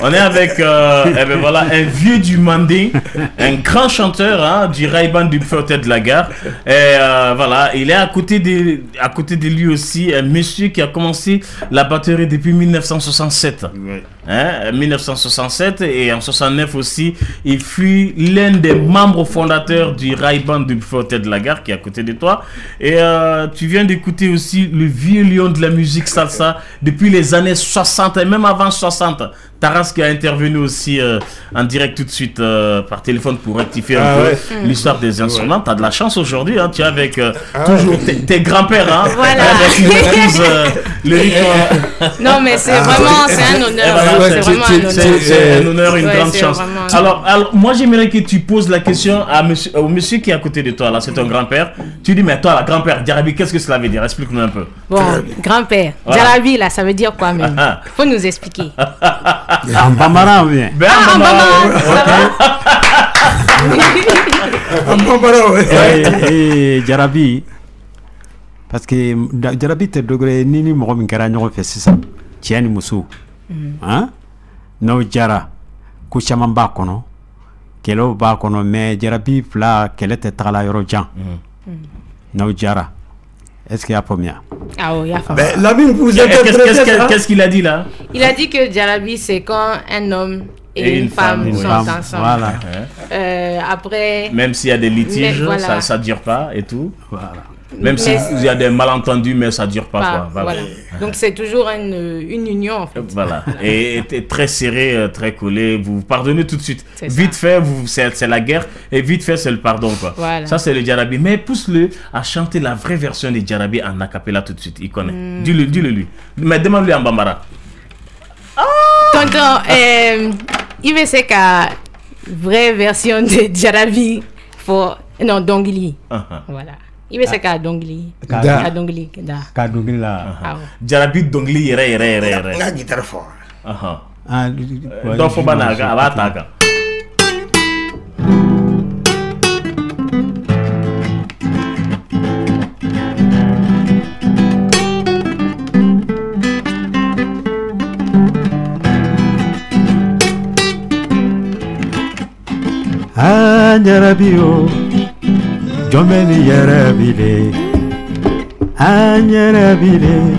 On est avec euh, eh ben voilà, un vieux du Manding, un grand chanteur hein, du Raiban du Feuilleté de la Gare. Et euh, voilà, il est à côté, de, à côté de lui aussi un monsieur qui a commencé la batterie depuis 1967. Hein, 1967 et en 69 aussi, il fut l'un des membres fondateurs du Raiban du Feuilleté de la Gare qui est à côté de toi. Et euh, tu viens d'écouter aussi le vieux lion de la musique salsa depuis les années 60 et même avant 60. Taras qui a intervenu aussi euh, en direct tout de suite euh, par téléphone pour rectifier un Ah peu ouais. l'histoire des instruments. Tu as de la chance aujourd'hui, hein, tu es avec euh, Ah toujours tes, tes grands-pères. Hein, Voilà. avec une euh, le rythme. Non, mais c'est Ah, vraiment, ouais. c'est un honneur. Eh c'est c'est- vraiment c'est- un honneur. C'est un honneur, une Ouais, grande chance. vraiment- Alors, alors, moi, j'aimerais que tu poses la question à monsieur, au monsieur qui est à côté de toi, là, c'est ton grand-père. Tu dis, mais toi, la grand-père, Diarabi, qu'est-ce que cela veut dire? Explique-nous un peu. Bon, grand-père, Voilà. Jarabi, là, ça veut dire quoi même. Faut nous expliquer. En bambara ou bien Ben, Ah, En bambara, jarabi parce que jarabi tɛ dɔgɔrɛ ni ni mɔgɔ min kɛra ɲɔgɔn fɛ sisan cɛ ni muso han n'aw jara ko caman b'a kɔnɔ kɛlɛw b'a kɔnɔ mais jarabi fila kɛlɛ tɛ tagala yɔrɔ jan n'aw jara est ce que y'a faamuya Ah oui, il y a. Ben, vous Qu'est-ce qu'il a dit là? Il a dit que Jarabi, c'est quand un homme et, une, femme, sont ensemble. voilà Euh, après, Même s'il y a des litiges, voilà. ça, ça dure pas et tout. voilà Même s'il y a des malentendus, mais ça dure pas. pas, quoi. Voilà. voilà. Donc c'est toujours une, une union en fait. Voilà. Et, très serré, euh, très collé. Vous pardonnez tout de suite. C'est ça. Vite fait, c'est, la guerre. Et vite fait, c'est le pardon. Quoi. Voilà. Ça, c'est le Djarabi. Mais pousse-le à chanter la vraie version du Djarabi en acapella tout de suite. Il connaît. Hmm. Dis-le, dis-le lui. Mais demande-lui en Bambara. Tonton, euh, il c'est qu'à vraie version de Jarabi pour non Dongili. Uh-huh. Voilà. I bɛ se k'a dɔnkili k'a dɔnkili da k'a dɔnkili la jarabi dɔnkili yɛrɛ yɛrɛ yɛrɛ yɛrɛ n ka guitare fɔ dɔ fɔ b'a na a b'a t'a kan Jarabi Can beni yere bilir En yere bilir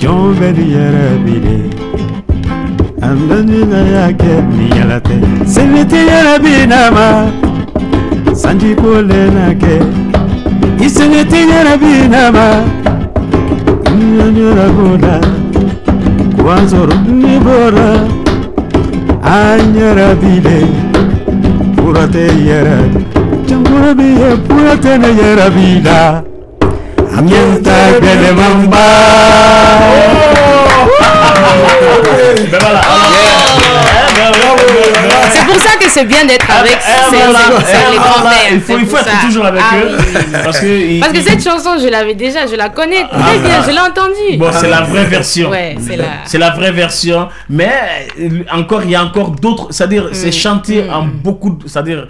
Can beni yere bilir Hem de dünyaya kendini yelete Seviti yere bineme. Sancı kolena ke İsveti yere bineme. Dünyanın yere kola Kuvan zorun ni bora An yere bilir Burate yere bilir Ben ben. C'est pour ça que c'est bien d'être avec Eh, ces- voilà. ces- ces- Eh, les voilà. grands-pères. Il faut, il être ça. toujours avec Ah eux. Parce que, il- Parce que il- cette chanson, je l'avais déjà, je la connais très Ah. bien, je l'ai entendue. Bon, c'est la vraie version. Ouais, c'est la. Vraie version, mais encore il y a encore d'autres, c'est-à-dire c'est chanté en beaucoup, de- c'est-à-dire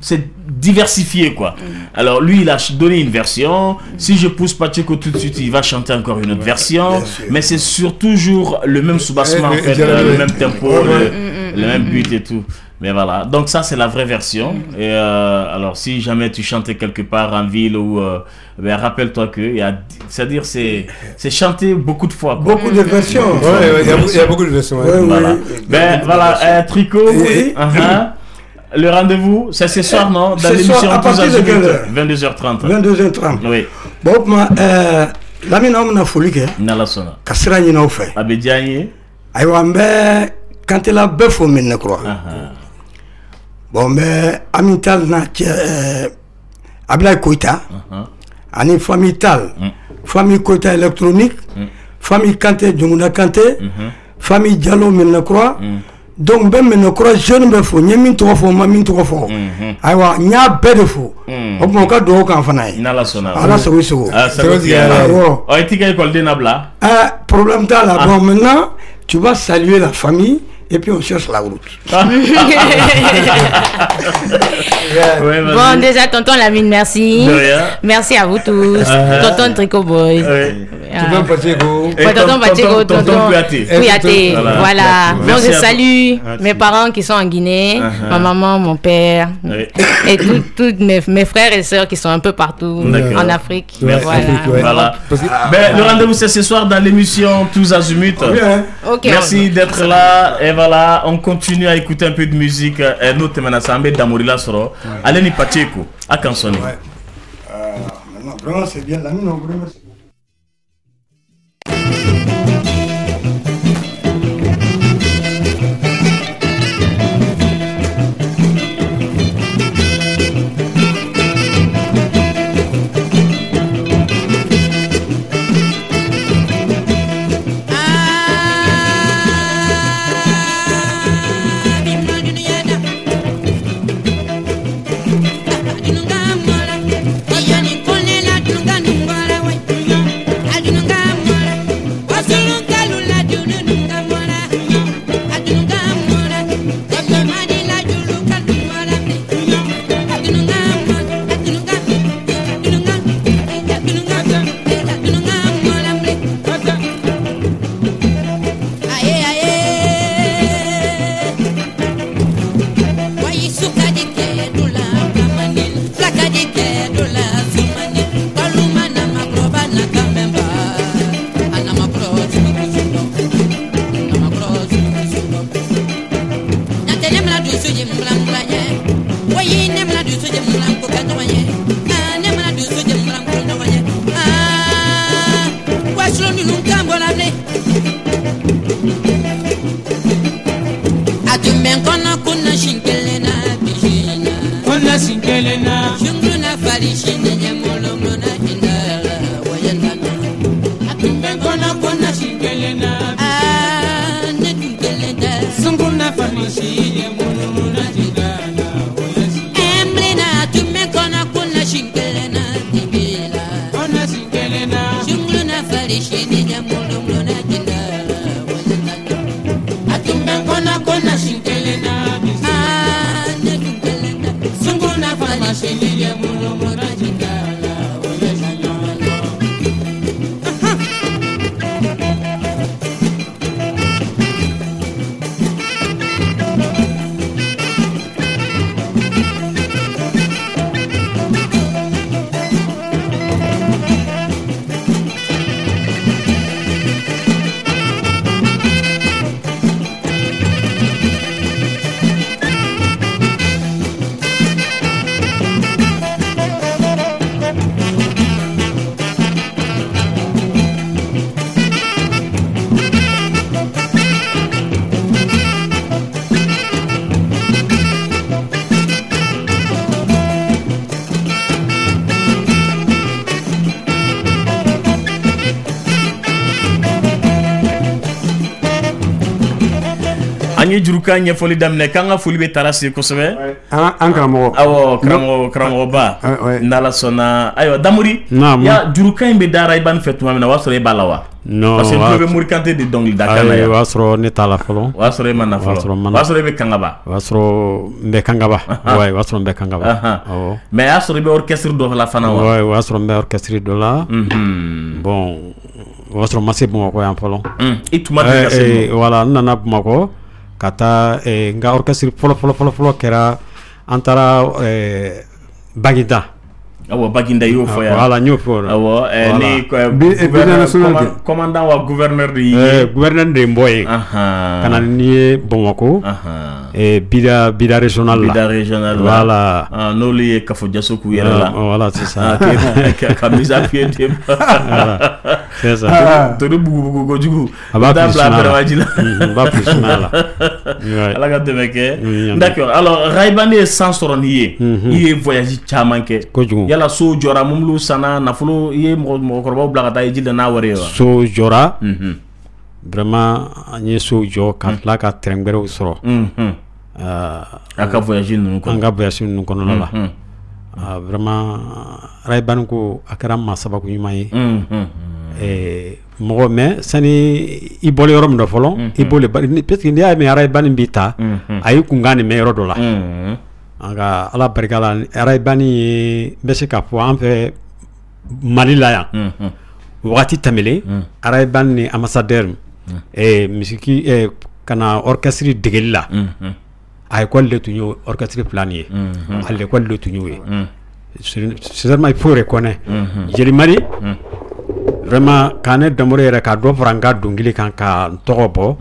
c'est diversifié quoi. Alors lui il a donné une version, si je pousse Pacheco tout de suite il va chanter encore une autre version, mais c'est sur toujours le même soubassement en fait, le même tempo, Ouais, le, ouais. le même but et tout. Mais voilà, donc ça c'est la vraie version. Et euh, alors si jamais tu chantais quelque part en ville ou euh, ben, rappelle-toi que il y a, c'est-à-dire c'est c'est chanté beaucoup de fois. quoi. Beaucoup de versions. Ouais, ouais, il y a- il y, a beaucoup de versions. ouais. Ouais, ouais. Voilà. Ben voilà, euh, Tricot, Oui. uh-huh. Le rendez-vous, c'est ce soir, non Dans l'émission à partir de Azimuts, quelle heure 22h30. 22h30. Oui. Bon, ma, euh, lamini aw bɛna foli kɛ n'ala sɔnna ka sira ɲini aw fɛ a bɛ diya n ye ayiwa n bɛ kantela bɛɛ fo mɛnɛkura bon n bɛ ami tal na cɛ abilayi koyita ani famille tal. Famille koyita électronique. Famille kante jonguna kante famille jalo mɛnɛkura donc n bɛ mɛnɛkura jeune bɛɛ fo n ye min tɔgɔ fɔ n ma min tɔgɔ fɔ ayiwa n y'a bɛɛ de fo o tuma u ka dugawu kan fana ye ala sago i sago Ah, i t'i ka ekɔliden labila Euh, problème t'a là. Ah. Bon, maintenant, tu vas saluer la famille et puis on cherche la route. Ouais, vas-y. Bon, déjà, tonton Lamine, merci. Merci à vous tous. Uh-huh. Tonton Trico Boy. Ouais. Ah. Tonton tonton Voilà. voilà. Donc, je salue mes parents qui sont en Guinée, ma maman, mon père, Ouais. et tous mes, mes frères et sœurs qui sont un peu partout en Afrique. Merci. Voilà. Ben, le rendez-vous c'est ce soir dans l'émission Tous Azimuts. Ok, Merci d'être là. Et voilà, on continue à écouter un peu de musique. Et nous, Temana Sambe Damorila Soro. Allez, ni Pacheco. À Kansoni. Maintenant, vraiment, c'est bien. La mine, on vous remercie. Ye jurukan ɲɛfɔli daminɛ k'an ka foli bɛ tara se kosɛbɛ. An karamɔgɔ. Awɔ karamɔgɔ karamɔgɔba n'ala sɔnna. Ayiwa damuri. Ya jurukan in bɛ dara i b'a fɛ tuma min na o y'a sɔrɔ e b'a la wa? Non, parce que tulo bɛ morikante de dɔnkili da kan na yan o y'a sɔrɔ ne t'a la fɔlɔ. O y'a sɔrɔ e ma na fɔlɔ. o y'a sɔrɔ e bɛ kangaba. O y'a sɔrɔ n bɛ kangaba. Ouais, o y'a sɔrɔ n bɛ kangaba. Awɔ. Mais o y'a sɔrɔ i bɛ orchestre dɔ la fana wa? Ouais, o y'a sɔrɔ n bɛ orchestre dɔ la. Bon o y'a sɔrɔ n ma se bamakɔ yan fɔlɔ. I tuma deli ka se Eh, eh, Bamakɔ. voilà n nana bamakɔ ka taa n ka fɔlɔ fɔlɔ fɔlɔ fɔlɔ kɛra an taara eh, awa baginda yo fo ya. wala ñoo fo awa eh, ni commandant eh, wa gouverneur de eh gouverneur de mboye. Aha. Kana ni bamako eh bida bida régional la. Bida régional voilà ah no ye kafo jaso ku yela la. Voilà c'est ça ka mise à pied de voilà c'est ça bugu bugu ko jugu. Da pla perwajila ba plus mala ala ga demeke d'accord. Alors raibani sans soron yé iye voyage chamanke ko jugu yala so jɔra mumulu sanna nafolo i ye mɔgɔkɔrɔbaw bila ka taa i ji n'a wari ye wa? So jɔra vraiment an ye so jɔ ka tila ka terrain wɛrɛw sɔrɔ a ka voyage ninnu kɔnɔ. an ka voyage ninnu kɔnɔna la. Vraiment rayibani ko a kɛra ma sababu ɲuman ye. Eh, mɔgɔ mɛ sani i bɔle yɔrɔ min dɔ fɔlɔ i ba- parce que n'i y'a mɛn arayibani b'i ta a y'i kunkan nin mɛn yɔrɔ dɔ la. Nka ala barika la arayibani ye bɛ se k'a fɔ an fɛ mali la yan. Mhm. wagati tɛmɛlen arayibani ni ambassadeur eh, misiki eh, ka na orchestre degeli la. A école de tun y'o orchestre fila nin ye a l'école de tun y'o ye sincèrement il faut reconnaître. Mhm. Vraiment ka ne damoro yɛrɛ ka dɔ fara n ka dɔnkili kan ka n tɔgɔ bɔ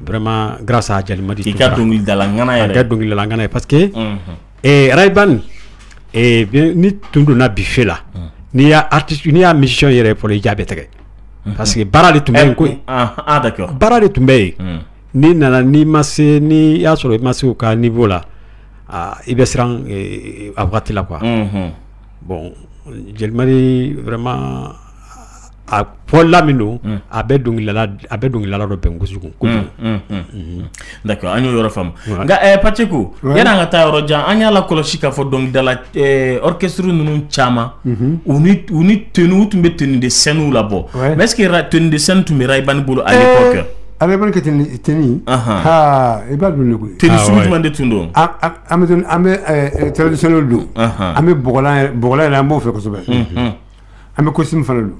vraiment grâce à jeli mali k'i ka dɔnkilidala ŋana a yɛrɛ kɛ dɔnkilidala ŋana ye parce que Mhm. eh, rayban eh, ni tun donna bife la n'i y'a artiste n'i y'a musicien yɛrɛ fɔlɔ i jaa bɛ tigɛ parce que baara de tun bɛ yen ah d'accord. Baara de tun bɛ yen n'i nana n'i ma se n'i y'a sɔrɔ i ma se ka niveau la ah, i bɛ siran eh, a wagati la quoi. Bon jelimari vraiment a fɔla min don a bɛ dɔnkilidala a bɛ dɔnkilidala dɔ bɛn kojugu kojugu Mm, mm, mm. d'accord an y'o yɔrɔ faamu. Nka eh, paceko Ouais. yan'an ka taa yɔrɔ jan an y'a k'a fɔ dɔnkilidala eh, orchestre ninnu caman Mhm. u ni u ni tenue u tun bɛ tenue de scène labɔ Ouais. mais est ce que tenue de scène tun bɛ bolo à l'époque? Teni Ahan. ha i b'a dɔn ne koyi tenue sugu jumɛn de tun don? An an- an bɛ an bɛ eh, traditionnel don. An bɛ bɔgɔlan yɛrɛ bɔgɔlan yɛrɛ an b'o fɛ kosɛbɛ. Mhm. an bɛ costume fana don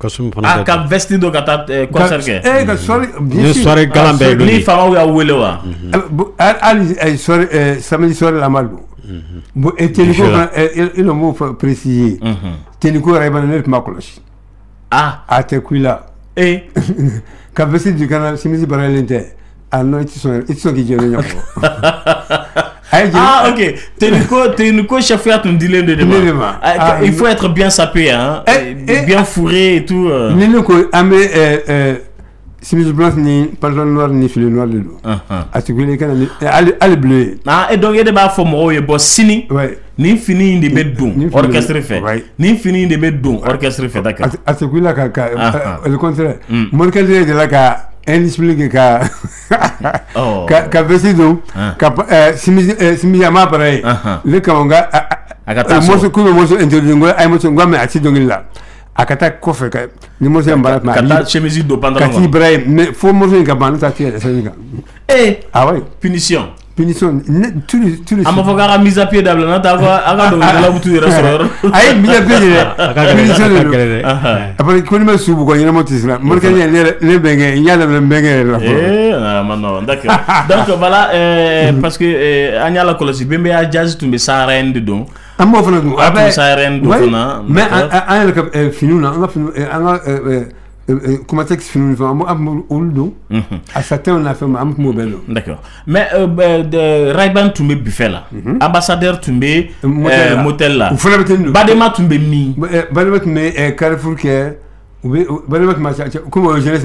kasum fana ah, a ka veste dɔ ka taa concert kɛ ee ka sɔri ni sɔri galan bɛɛ don ni faamaw y'a wele ah. wa hali sɔri samedi sɔri la ma don bon et teniko fana il ne m'o fɔ préciser teniko yɛrɛ fana ne tun b'a kɔlɔsi ah. A tɛ ku i la ee ka veste di kana simisi baaralen tɛ a non i tɛ sɔn i tɛ sɔn k'i jɛ ne ɲɛ kɔrɔ Ah ok, Teniko, Teniko chefia tun dilen de Ne de ma. ma. Ah, Ah, il faut être bien sapé, hein, Eh, bien fourré et tout. euh. ni ne ko an bɛ eh, eh, simisi blanche ni pantalon noir ni filet noir de don a la kana ni eh, hali bleu. Ye Ah, et donc, il y a des bas mɔgɔw ye bɔ sini fini in de bɛ don orchestre fɛ fini in de bɛ don orchestre fɛ d'accord. A la ka ka Ah, eh, le contraire. Morikɛ de la ka inexplique ka oh. ka ka vesi don ah. ka eh, simisi eh, simisi ama para ah, ye ah le kama nga moso kube moso intelligent ngo ay moso ngwa me ati dongil la. Akata kofe ka ni moso mbara ma kata chemisi do pantalon kati ibrahim mais fo moso ka ban ta ti ya sa ni ka eh. Ah ouais. Punition. Punition ne A fɔ k'a ka mise à pied dabila n'o tɛ a ka a ka dɔnkilidala bɛ t'u yɛrɛ sɔrɔ yɔrɔ. a ye mise à pied de dɛ A punition a de don après ko ni ma su bugɔ ɲɛnama tɛ siran morikɛ ɲɛ ne yɛrɛ ne bɛnkɛ n y'a daminɛ n bɛnkɛ yɛrɛ la fɔlɔ ah, ma non, d'accord. Donc voilà, euh, parce que euh, an y'a lakɔlɔsi Bembe ya jazz tun bɛ Sahara de don. an b'o fana dun A don fana. mais an yɛrɛ ka finiw na an ka finiw an ka comment an b'o- an b'olu olu don Mhm. a na fɛn an tun b'o bɛɛ don D'accord. Mais euh, bah, de, Rayban bɛ buffet la. Ambassadeur tun bɛ motel euh, la. motel don Badema min. balima tun bɛ eh, carrefour kɛ u bɛ u- balima tun b'a cɛ cɛ- komi o ye jeunesse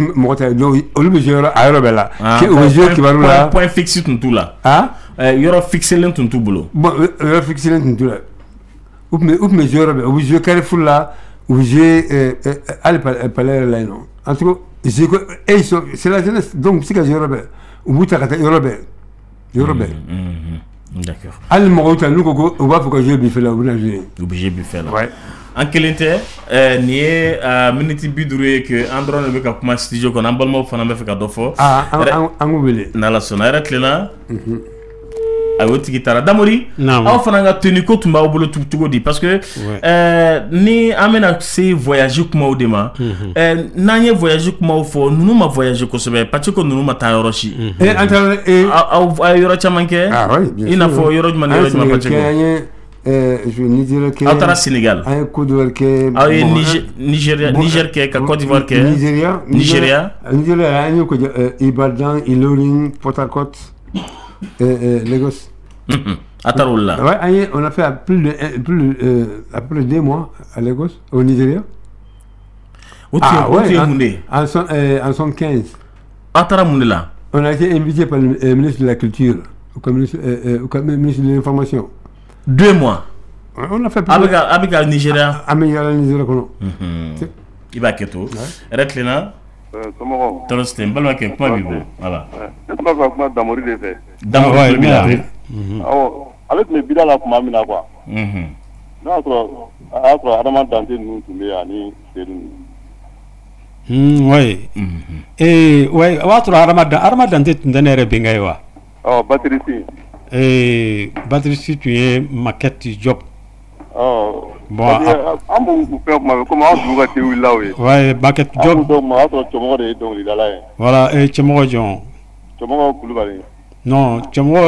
ye donc olu bɛ jouer yɔrɔ a yɔrɔ bɛɛ la Ah, Ke- u bɛ point- jouer point- kibaru point- tun t'u la. ah? Euh, Yɔrɔ fixelen tun t'u bolo. bon euh, yɔrɔ fixelen tun t'u la u tun bɛ u tun bɛ jouer yɔrɔ bɛɛ u bɛ jouer carrefour la j'ai euh, euh, euh allé parler euh, là non. En tout cas c'est la jeunesse. Donc c'est que je rebelle au bout de la rebelle je rebelle d'accord. Allez mon rôle nous qu'on on va faut que je biffe là obligé obligé biffe là. Ouais. An kelen tɛ eh, nin ye uh, miniti bi duru ye ke an dɔrɔn de bɛ ka kuma studio kɔnɔ an balimaw fana bɛ fɛ ka dɔ fɔ an k'u wele n'ala sɔnna yɛrɛ tilenna a y'o tigi taara damori aw fana ka tenue ko tun b'aw bolo cogo di parce que ɛɛ ni an bɛna se voyage kumaw de ma ɛɛ n'an ye voyage kumaw fɔ ninnu ma voyage kosɛbɛ parce que ninnu ma taa yɔrɔ si aw a ye yɔrɔ caman kɛ i n'a fɔ yɔrɔ jumɛn ni yɔrɔ jumɛn parce que ye euh, je vais Nigeria kɛ Aw taara Sénégal. an ye Côte d'Ivoire kɛ Aw ye Niger- Niger kɛ ka Côte d'Ivoire kɛ. Nigeria. Nigeria. Nigeria an ye ko euh, Ibadan Ilorin Port Harcourt euh, euh, Lagos la. Ouais, ye- on a fait à plus de plus de euh, à peu près deux mois à Lagos au Nigeria O tun ye- o tun ye en- de en son- euh, en 75 Aw taara mun de la? on a été invité par le euh, ministre de la Culture, ou comme ministre, ministre de l'Information. Deux mois. On a fait A bɛ ka a bɛ ka Nigeria. Bɛ yaala Nigeria b'a kɛ to. Yɛrɛ tilenna. somɔgɔw Tɔɔrɔ si tɛ n balimakɛ kuma b'i bolo. Voilà. ne tun b'a fɛ ka kuma damori de fɛ Damori Ah, tulo b'i la. awɔ ale tun bɛ bida la tuma min na kuwa Mhm. n'a y'a sɔrɔ a y'a sɔrɔ adama dante ninnu tun bɛ yan ani sedu ninnu Mm, oui. Eh, ouais, o b'a sɔrɔ Adama Adama Dante tun tɛ ne yɛrɛ bɛnkɛ ye wa? ɔ batirisi Eh, Patrice tun ye maquette job. Que an b'u fɛn komi ka ye o y'a sɔrɔ cɛmɔgɔ de ye dɔnkilidala ye Voilà, cɛmɔgɔ jɔn. cɛmɔgɔ kulubali Non, cɛmɔgɔ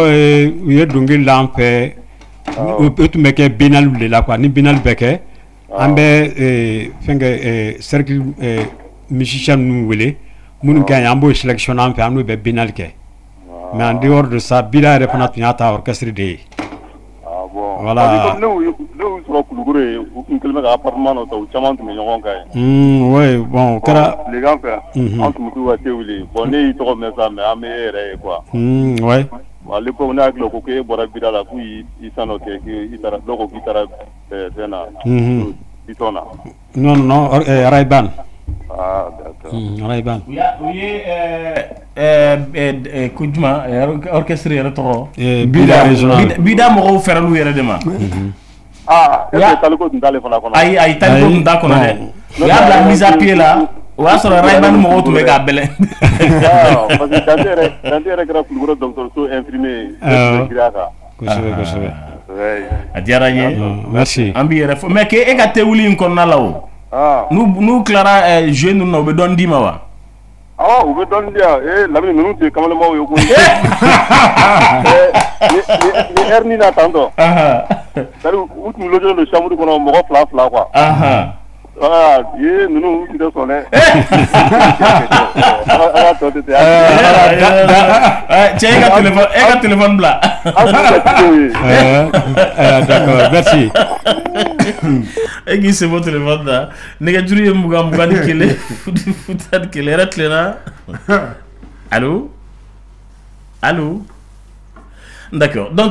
u ye dɔnkili la an fɛ. O o tun bɛ kɛ biennale de la. Ni biennale bɛ kɛ, an bɛ fɛn musicien ninnu. Minnu ka an b'o an fɛ an n'u bɛ biennale kɛ. Mais en dehors de ça, Bida yɛrɛ fana tun y'a ta orchestre de ye. Voilà. y'u sɔrɔ kulukoro ye u tun kɛlen bɛ ka appartement dɔ ta u caman tun bɛ ɲɔgɔn kan ye Mm, ouais, bon, o kɛra. tilegan fɛ an tun bɛ t'u ka te wuli bon ne y'i tɔgɔ mɛn sa mais an bɛ e yɛrɛ ye quoi ouais. ale ko ne hakili ko k'e bɔra bida la k'u y'i i san dɔ kɛ k'i taara dɔw ko k'i taara fɛn na bitɔn na Non, non, or- eh, Rayban. Ah d'accord Mm, Rayban. U y'a u ye ɛɛ ɛɛ ɛɛ ko juma ɛɛ orchestre yɛrɛ tɔgɔ. Eh, Bida régional. Bida- Bida mɔgɔw fɛrɛl'u yɛrɛ de ma. ah est ce que taliko tun t'ale fana kɔnɔ Ayi ayi taliko tun t'a kɔnɔ dɛ. U y'a bila mise à pied la. O y'a sɔrɔ Rayban mɔgɔw tun bɛ k'a bɛlɛn. Ah, parce que dante yɛrɛ dante yɛrɛ kɛra kulukoro dɔgɔtɔrɔso infirmier ye ne tun bɛ girin a kan Kosɛbɛ, kosɛbɛ. Ouais. A diyara n ye. Mm, merci. An b'i yɛrɛ fɔ mais k'e ka te wuli in kɔnɔna la o. ah. N'u tilara ɛɛ jouer ninnu na u bɛ dɔɔni d'i ma wa? awɔ u bɛ dɔɔnin di yan ee lamini ninnu tun ye kamalenmaw ye koyi ni heure ni na tan tɔ c'est à dire u tun lojɔlen don chambre kɔnɔ mɔgɔ fila fila quoi. Ye ninnu u tun tɛ sɔn dɛ. Cɛ e ka téléphone e ka bila. euh, D'accord, merci. E k'i sebo téléphone na. Nɛgɛjuru ye mugan mugan ni kelen yɛrɛ tilenna.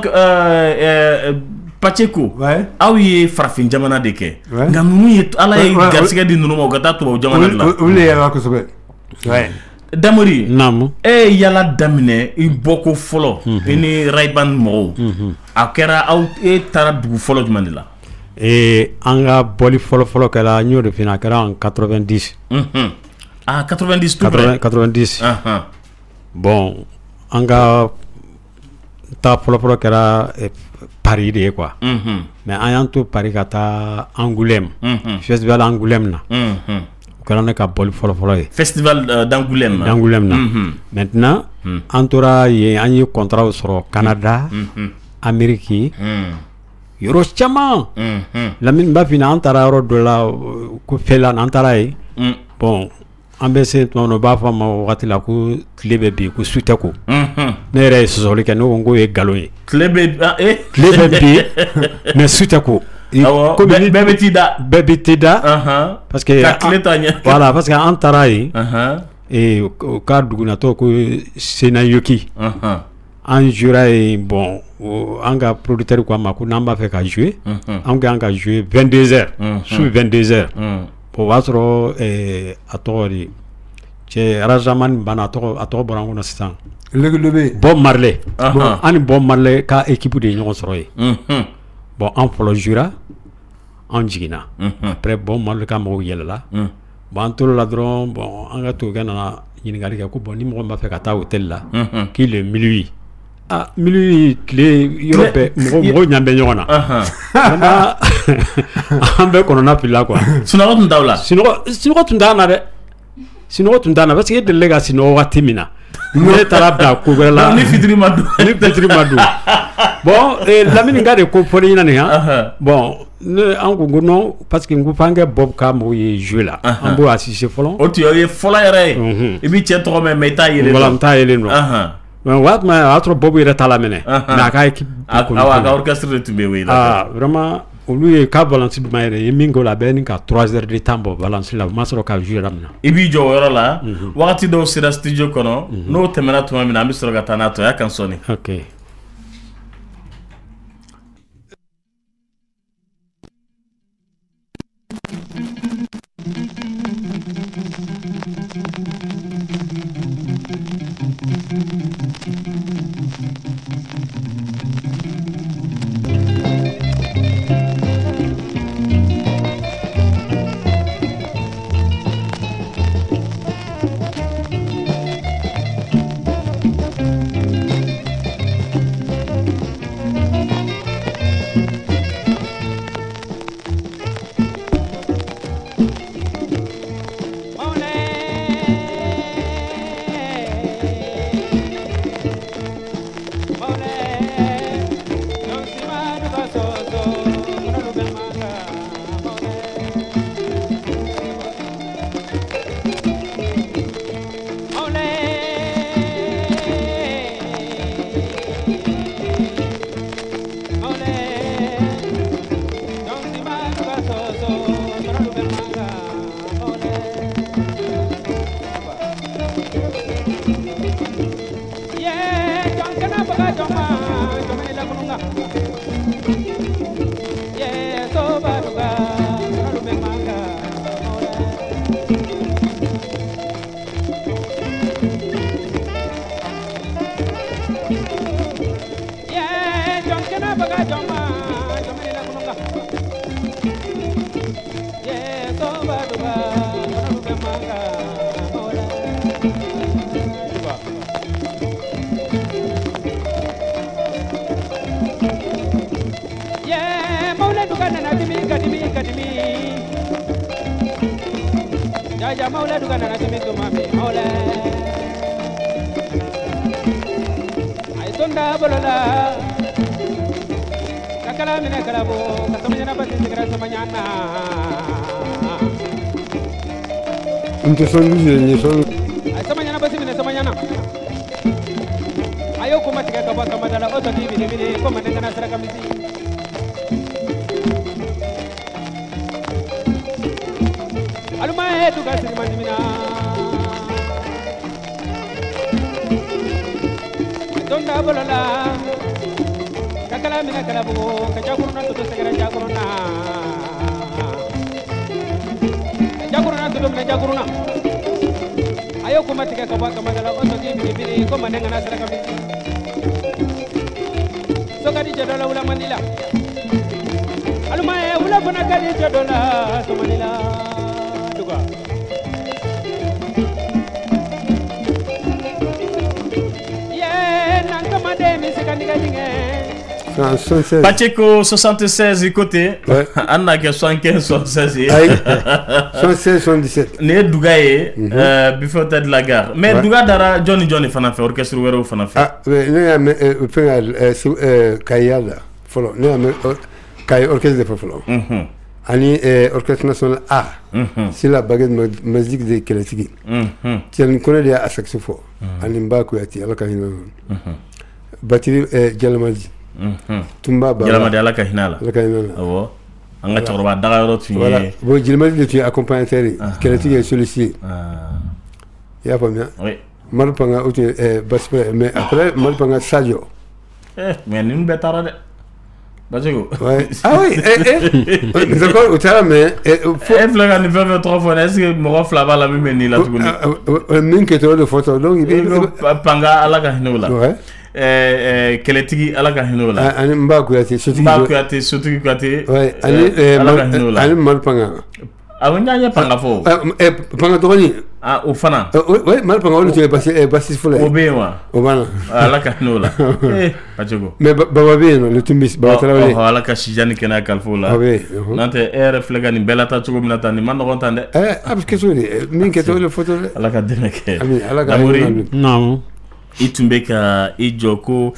Euh, euh, Pacheco Ouais. aw ye farafin jamana de kɛ Ouais. nka ninnu ye ala ye Ouais, ouais, garisɛgɛ di ninnu ma u ka taa tubabu jamana de la Olu le yɛlɛla kosɛbɛ. Ouais. damori Namu. e ye yala daminɛ i bɔko fɔlɔ i ni rayban mɔgɔw a kɛra aw e taara dugu fɔlɔ jumɛn de la Eh, an ka bɔli fɔlɔ-fɔlɔ kɛra n y'o de f'i ɲɛna a kɛra en 90. Mhm. ah 90 tout 80 près 90. Ahan. Bon, an ka taa fɔlɔ-fɔlɔ kɛra eh, Paris de ye quoi. Mhm. Mais an y'an to Paris ka taa Angoulême. Mhm. Festival Angoulême na. Mhm. O kɛra ne ka bɔli fɔlɔ-fɔlɔ ye. festival euh, d'angoulême Angoulême na. Mhm. Maintenant, an tora yen an ye contrat sɔrɔ Canada, Mhm. Amérique, Mhm. yɔrɔ caman. Mhm. Lamini b'a f'i ɲɛna an taara yɔrɔ dɔ la ko Fela an taara. Mhm. Bon, an bɛ se tuma u b'a fɔ a ma wagati la ko tile bɛ bi ko su tɛ ko. Ne yɛrɛ ye sɔsɔli kɛ ne ko n ko ye nkalon ye. Tile bɛ bi mɛ su tɛ ko. Bɛɛ bɛ t'i da. Bɛɛ bɛ parce que wala parce que an taara yen. U ka dugunatɔ ko senayoki an zora yen an ka porotari k'a ma ko n'an b'a fɛ ka zoe an ka ka su2dzɛ o b'a sɔrɔ ɛɛ a tɔgɔ de cɛ arazamani banna a tɔgɔ bɔra an kɔnɔ sisan. Lebe. Bob Marley. Bon an ni Bob Marley ka équipe de ye ɲɔgɔn sɔrɔ yen. Mhm. bon an fɔlɔ jouera an jiginna. -hmm. après Bob marile ka mɔgɔw yɛlɛla. mm. bon an tolo la dɔrɔn bon an ka tokɛ nana ɲininkali kɛ ko bon ni mɔgɔ b'a fɛ ka taa hôtel la. -hmm. k'i le minuit. ah minuit tile yɔrɔ bɛɛ mɔgɔ ɲɛ bɛ ɲɔgɔn na. An bɛɛ kɔnɔna filila quoi. sunɔgɔ tun t'aw la sinɔgɔ tun t'an na dɛ sinɔgɔ tun t'an na parce que e delila ka sinɔgɔ waati min na ne taara bila ko wɛrɛ la. Ni fitiri ma don ni fitiri ma don bon eh, lamini ka de ko fɔli ɲɛna nin han bon ne an ko ko non parce que n ko f'an kɛ bob ka mɔgɔw ye jouer la an b'o assise fɔlɔ o tun ye fɔlɔ yɛrɛ ye. I b'i cɛ tɔgɔ mɛn mɛ i t'a yelen voilà n t'a yelen dɔn mais o waati min y'a sɔrɔ bob yɛrɛ t'a minɛ a ka équipe a ka orchestre de tun bɛ vraiment olu ye ka balance ma yɛrɛ ye min k'o la a bɛ ni ka 3 heures de temps bɔ balance la u ma sɔrɔ ka jouer i b'i jɔ o yɔrɔ la wagati dɔw sera studio kɔnɔ n'o tɛmɛna tuma min na an bɛ sɔrɔ ka taa n'a tɔ ye a kan sɔnni. Ok nti son lusi ni son sama nyana basi mine sama nyana ayo oh, kuma tiga kaba kama dala oto ti bine bine ko mane kana sara kamisi aluma he tu kasi mandi mina donda bolala kakala mina kala bugo kajakuruna ya tutu segera jakuruna ya jakuruna ya tutu mina jakuruna kuma tigɛ ka bɔ a kama dala ko soki biribiri ko manden kana sira ka bin so ka di jɔ dɔ la wula man di la alima ye wula fana ka di jɔ dɔ la somani la duga iya, ye nan kamaden mi se ka nigɛ Pacheco 76 côté an na kɛ 75 76 ye Ayi, 76 77 nin ye duga ye before tête de la gare mais Ouais. duga dara jɔni jɔni fana fɛ orchestre wɛrɛw fana fɛ ah mais ne y'a mɛn eh, fɛn ka eh, su- eh, kayiya la fɔlɔ ne y'a orchestre de fɔlɔ Mhm. ani eh, orchestre national A. Mhm. c'est la baguette magique de kɛlɛtigi Mhm. Tiɛni Kone de y'a saxo fɔ ani Nba Kuyate ala ka batiri eh, Jalamaji Mhm. Tumba Baba Jalamaji, Ala ka hinɛ a la. ala ka hinɛ a la awɔ an ka cɛkɔrɔba daga yɔrɔ tun voilà ye bon Jalamaji de tun ye accompagnateur ye kɛlɛtigi ye soliste ye Ah. i y'a faamuya? Oui. Mari Panga o tun ye basse player mais après Mari Panga Sadio Eh, mais ninnu bɛɛ taara dɛ Pacheco Ouais. Ah oui, eh, eh. Mais encore, au terrain, mais. e filɛ ka nin fɛn fɛn tɔgɔ fɔ ne est ce que mɔgɔ fila b'a la min bɛ nin la tuguni? Min kɛ tɔgɔ de fɔtɔ, donc il I bɛ. ko Pa- panga ala ka hinɛ o la Ouais. Eh, eh, kɛlɛtigi ala ka hinɛ o la Ani Mba Kuyate, sotigi. Mba Kuyate sotigi Kuyate eh, ani ala ka hinɛ o la ani mali Panga. awɔ n y'a ye panga fɔ o. Eh, eh, Panga dɔgɔnin. ah o fana oui mal panga olu tun ye basi bassiste fɔlɔ ye o bɛ yen wa o b'a la ala ka hinɛ o la Eh, Pacheco. mɛ baba bɛ yen nɔ le tun bɛ baba tarawele ɔhɔ, ala ka sijani kɛnɛya kalifa o la o bɛ yen, n'o tɛ e yɛrɛ filɛ ka nin bɛɛ lata cogo min na tan nin ma nɔgɔn tan dɛ Eh, a bɛ kɛ cogo di min kɛtɔ o le fɔtɔ dɛ ala ka dɛmɛ kɛ Ami, Ala ka hinɛ na. Naamu. I tun bɛ ka i jɔ ko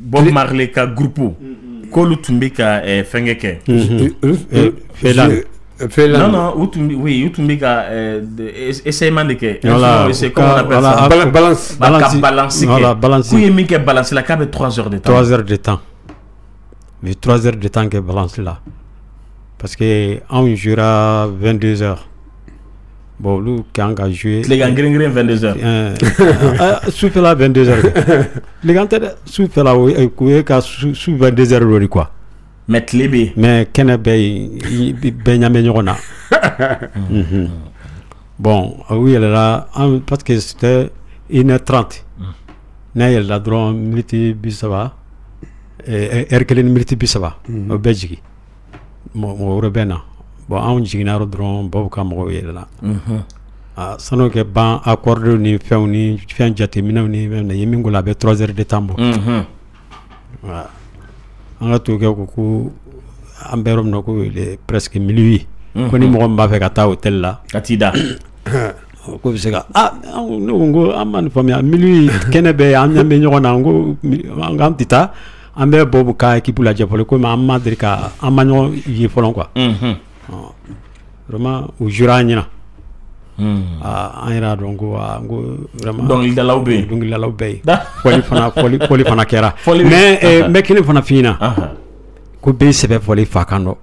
bob marley ka groupe k'olu tun bɛ ka ɛɛ, fɛnkɛ kɛ Felan. Felan. non non bɛ oui u tun bɛ ka ɛɛ, de- es- essayement de kɛ Voilà, c'est u comment on appelle voilà, ça Bala- balance. Balance- balance voilà, balance. ye min kɛ balance la k'a bɛ 3 heures de temps 3 heures de temps. Mais 3 heures de temps que balance là. Parce que on jouera 22 heures. Bon, nous, quand on a joué. tilegan geren-geren 22 heures. Euh, euh, souffle là 22 heures. Les gars, souffle là, oui, oui, qu'à sous sous 22 heures, oui, quoi. mais tile bɛ yen Mais kɛnɛ bɛɛ ye bɛɛ ɲamɛ ɲɔgɔn na bon u yɛlɛla an parce que c'était 1h30 n'a yɛlɛla dɔrɔn miniti bi saba heure kelen ni miniti bi saba o bɛɛ jigi mɔgɔ mɔgɔ wɛrɛ bɛ na bon anw jiginna yɔrɔ dɔrɔn baw ka mɔgɔw yɛlɛla Mhm. Ah, sanu kɛ ban accord ni fɛnw ni fɛn jateminɛw ni fɛn na ye min ko la a bɛ 3 heures de temps bɔ. Mhm. Voilà. an ka tokɛ ko ko an bɛ yɔrɔ min na ko il est presque minuit. Ko ni Mhm. mɔgɔ min b'a fɛ ka taa hôtel la. Ka t'i da. Ko bɛ se ka ah an- ne ko n ko an ma nin faamuya. Minuit kɛnɛ bɛ yen an ɲɛ bɛ ɲɔgɔn na. N ko mi- an k'an tɛ taa. An bɛ bɔ ka équipe lajɛ fɔlɔ. Komi an ma deli ka an ma ɲɔgɔn ye fɔlɔ quoi Mhm. vraiment u jura an ɲɛna Mhm. Ah, an yɛrɛ y'a dɔn ko ah, ko vraiment dɔnkilidalaw bɛ yen dɔnkilidalaw bɛ yen fɔli fana fɔli fɔli fana kɛra. Mais eh, n bɛ kelen fana f'i ɲɛna ko bɛɛ sɛbɛ fɔli fa kan dɔn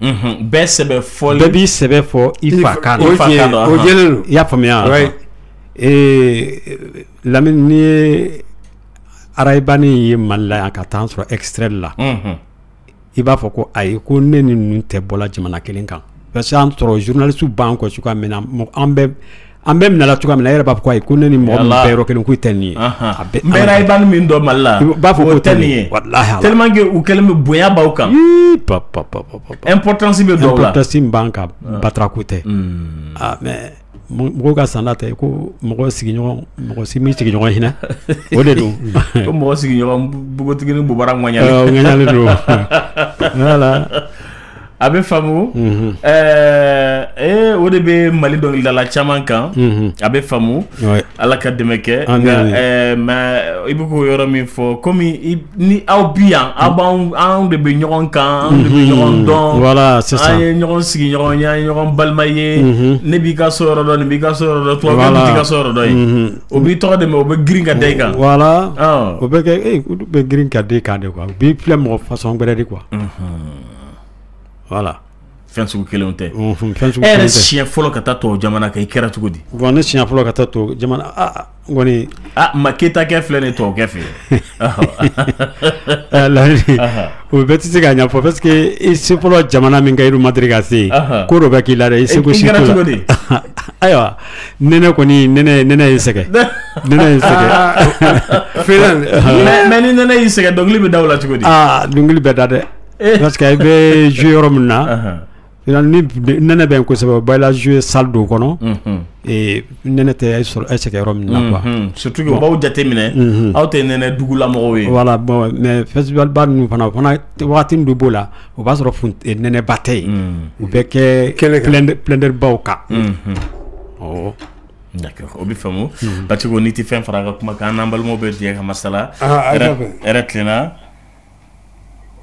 Mhm. bɛɛ sɛbɛ fɔli bɛɛ b'i sɛbɛ fɔ i fa kan o jɛlen don. I y'a faamuya. Ee lamini n'i ye arayibani ye mali la yan ka taa sɔrɔ extrait la. Mhm. I b'a fɔ ko ayi ko ne ni ninnu tɛ bɔla jamana kelen kan. Parce que an sɔrɔ journaliste b'an kɔ cogoya min na an bɛ an bɛ minɛla cogoya min na e yɛrɛ b'a fɔ ko ayi ko ne ni mɔgɔ min bɛɛ yɔrɔ kelen ko tɛ nin ye. A bɛ n bɛra i b'a ni min dɔn mali la. I b'a fɔ ko tɛ nin ye. walahi ala. Tellement que u kɛlen bɛ bonya b'aw kan. Pa pa pa pa pa. Importance bɛ dɔw la. Importance min b'an kan batarako tɛ. Mm. ah mais mɔgɔw ka sanda tɛ ko mɔgɔ sigiɲɔgɔn mɔgɔ si min sigiɲɔgɔn hinɛ o de don ko mɔgɔ sigiɲɔgɔn bugotigi ni bobara Ɔ, ŋɔɲali o don voilà a bɛ faamu. Mhm. ee o de bɛ mali dɔnkilidala caman kan. Mhm. a bɛ faamu. Ala ka dɛmɛ kɛ. Nka mais i bɛ k'o yɔrɔ min fɔ komi ni aw bi yan aw b'anw anw de bɛ ɲɔgɔn kan anw de bɛ Mhm. ɲɔgɔn dɔn. Voilà, c'est ça. an ye ɲɔgɔn sigi ɲɔgɔn ye an ye ɲɔgɔn balima ye. Mhm. ne b'i ka so yɔrɔ dɔn nin b'i ka so yɔrɔ dɔn tubabu ka so yɔrɔ dɔn ye. Mhm. o b'i tɔgɔ dɛmɛ o bɛ girin ka da i kan. Voilà. O bɛ kɛ eh, olu bɛ girin ka kan de quoi. U b'i filɛ mɔgɔ de quoi voilà. Fɛn sugu kelenw tɛ. Sugu e yɛrɛ siɲɛ fɔlɔ ka taa tubabu jamana kan i kɛra cogo di? Bon ne siɲɛ fɔlɔ ka taa tubabu jamana ah ah, n kɔni ah ma ketakɛ filɛ ni tubabukɛ fɛ. Eh, laɲini o bɛɛ tɛ se ka ɲɛfɔ parce que i se fɔlɔ jamana min kan i ma deli ka se yen ko dɔ bɛ k'i la dɛ i seko i si t'o la. ayiwa nɛnɛ kɔni nɛnɛ nɛnɛ ye n sɛgɛn. Nɛnɛ sɛgɛn. Felan. mais mais ni nɛnɛ y'i dɔnkili bɛ da o la cogo di? Aa dɔnkili bɛ da dɛ. Eh. Parce que i bɛ jouer yɔrɔ min na ni nɛnɛ bɛ yen kosɛbɛ bɛɛ la jouer salle dɔw kɔnɔ et nɛnɛ tɛ sɔrɔ e sɛgɛn yɔrɔ min na quoi. Surtout que u b'aw jate minɛ aw tɛ nɛnɛ dugulamɔgɔw ye. Voilà bon mais festival ba ninnu fana o fana wagati min b'o la o b'a sɔrɔ fun- eh, nɛnɛba tɛ yen. U bɛ kɛ Kɛnɛ kan. plein- plein baw kan. Mhm. Ɔ, d'accord o bɛ faamu. Parce que n'i tɛ fɛn fara a ka kuma kan an n'an balimaw bɛ diɲɛ ka masala. Ah, a Hɛrɛ- fɛ. hɛrɛ tilenna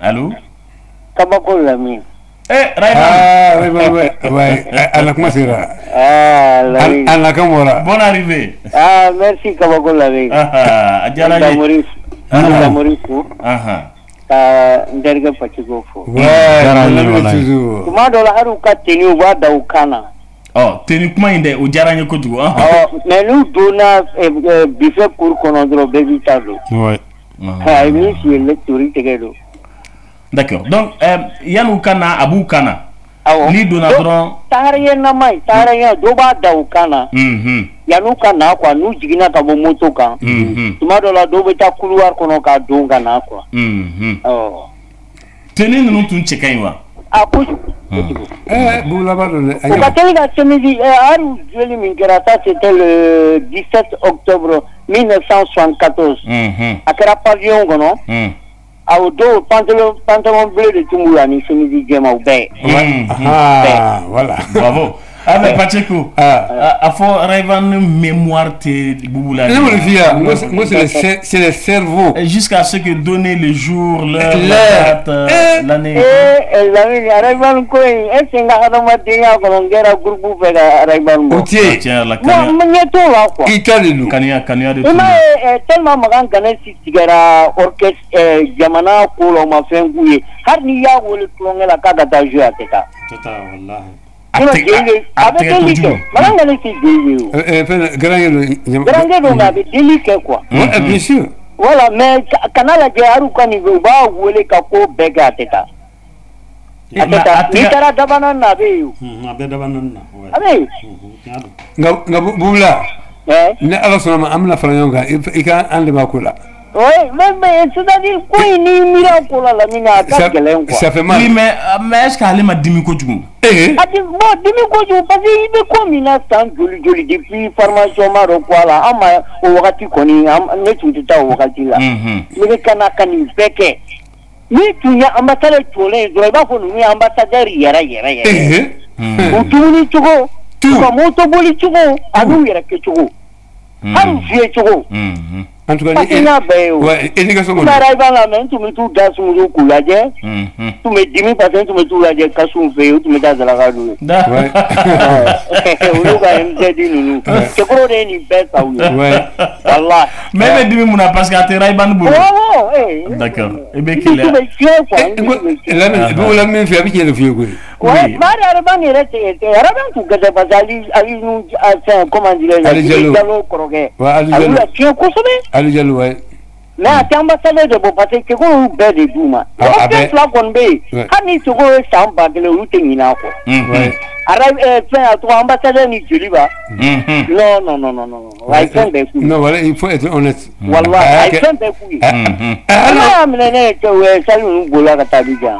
allo Tabakul Amin. Eh, Raiman. Ah, Raiman, baik. Anak Mas Ira. Ah, An anak kamu Ira. Bon arrivé. Ah, merci Tabakul Amin. Ah, aja lagi. Tamuris. Tamurisu. Aha. Ta nderga pachigofo. Wah, Kuma dola haru ka teniu ba daukana. Oh, tenu kuma inde o diyara n. Oh, mais n'u donna bife kuru kɔnɔ dɔrɔn bɛɛ b'i ta don. Ouais. Ayi ah. min si ye tori. D'accord. Donc euh, yan'u ka na a b'u kan na awɔ n'i donna Do- dɔrɔn taaraya nama ye taaraya dɔ b'a da u kan na Mhm, yan'u ka na kuwa n'u jiginna ka bɔ moto kan mhm, tuma dɔ la dɔw bɛ taa couloir kɔnɔ k'a don ka na kuwa mhm. teni ninnu tun cɛ ka ɲi wa a kojugu bubula b'a dɔn dɛ a o ka ɲɛ teli ka semisi hali joli min kɛra ça c'était le 17 octobre 1974 Mhm. a kɛra pavillon kɔnɔ. A o don pantalon pantalon bleu de tun b'u la ni semisi jɛmaw bɛɛ ah voilà. Bravo ah mais Pacheco. A fɔ Rayvan mémoire Ne fie, moi, c'est- moi, c'est le cer- c'est le cerveau jusqu'à ce que donner le jour l'heure la date euh, l'année. Lamini arayiban ko in est ce que n ka hadamadenya kɔnɔ n kɛra groupe fɛ ka arayiban o bɔ tɛ tiens la bon n ɲɛ t'o la quoi i ta de don kaniya kaniya de i m'a ye eh, tellement makan gane si tigɛra orchestre eh, jamana ko la o ma fɛn k'u ye hali n'i y'a wele tulonkɛ la k'a ka taa jouer a tɛ taa A Sinon, tɛ- jeli a- bien sûr voilà mais kana lajɛ hali u ka nin u b'a wele ka ko bɛɛ kɛ a tɛ taa a tɛ taa n'i taara dabanan na a bɛ yen o a bɛ na a bɛ yen nka nka bu- bubula ni ala sɔnna ma an bɛna fara ɲɔgɔn kan i ka an dɛmɛ a ko la oui mais c'est-à-dire ko in n'i ko la lamini a ka gɛlɛn quoi ça fait mal oui mais mais est ce que ale ma dimi kojugu Eh, a ti bon dimi kojugu parce que i bɛ ko min na san joli joli depuis formation ma dɔ ko a la an ma o wagati kɔni ne tun tɛ taa o wagati la. Ne bɛ kana ka nin bɛɛ kɛ n'i tun ye ambassadeur jɔlen ye dɔrɔn i b'a fɔ ninnu ye ambassadeur yɛrɛ yɛrɛ yɛrɛ eh, u dumuni cogo u ka moto boli cogo ani u yɛrɛ kɛcogo. hali u fiyɛ cogo. En tout cas, Parce qu'il n'a pas eu. Ouais, éducation. Tu m'arrives dans la main, tu me tout dans mon cou là, j'ai. Tu me dis, mais parce que tu me tout là, j'ai cassé un feu, tu me dans la rade. Ouais. Olu ka MZ di ninnu cɛkɔrɔ de ye nin bɛɛ sa u ye wala. mɛ e bɛ dimi mun na parce que a tɛ Ray-Ban bolo. awɔ d'accord i bɛ keleya. n bɛ fiɲɛ fɔ n bɛ fiɲɛ. i bɛ wula min que a bɛ tiɲɛ de f'i que koyi. oui maa de Ray-Ban yɛrɛ tɛ tɛ Ray-Ban tun gɛsɛ parce que ali ali nu fɛn comment dire. ali que ali jalo kɔrɔkɛ. wa ali jalo a wula fiɲɛ kosɛbɛ. Ali jalo ouais. Mais a tɛ ambassadeur de bɔ parce que cɛkɔrɔ y'u bɛɛ de d'u ma Ah, a bɛɛ- fɛn fila kɔni bɛ yen hali ni cɛkɔrɔ ye san ba kelen olu tɛ ɲinɛ a kɔ Ara ɛ fɛn a tɔgɔ ambassadeur ni joliba non non non non non a ye fɛn bɛɛ k'u ye non voilà il faut être honnête. Walahi Ah, a ye ok. fɛn bɛɛ k'u ye ala y'a minɛ ne ye cɛ ɛ sali ninnu bolila ka taa Abidjan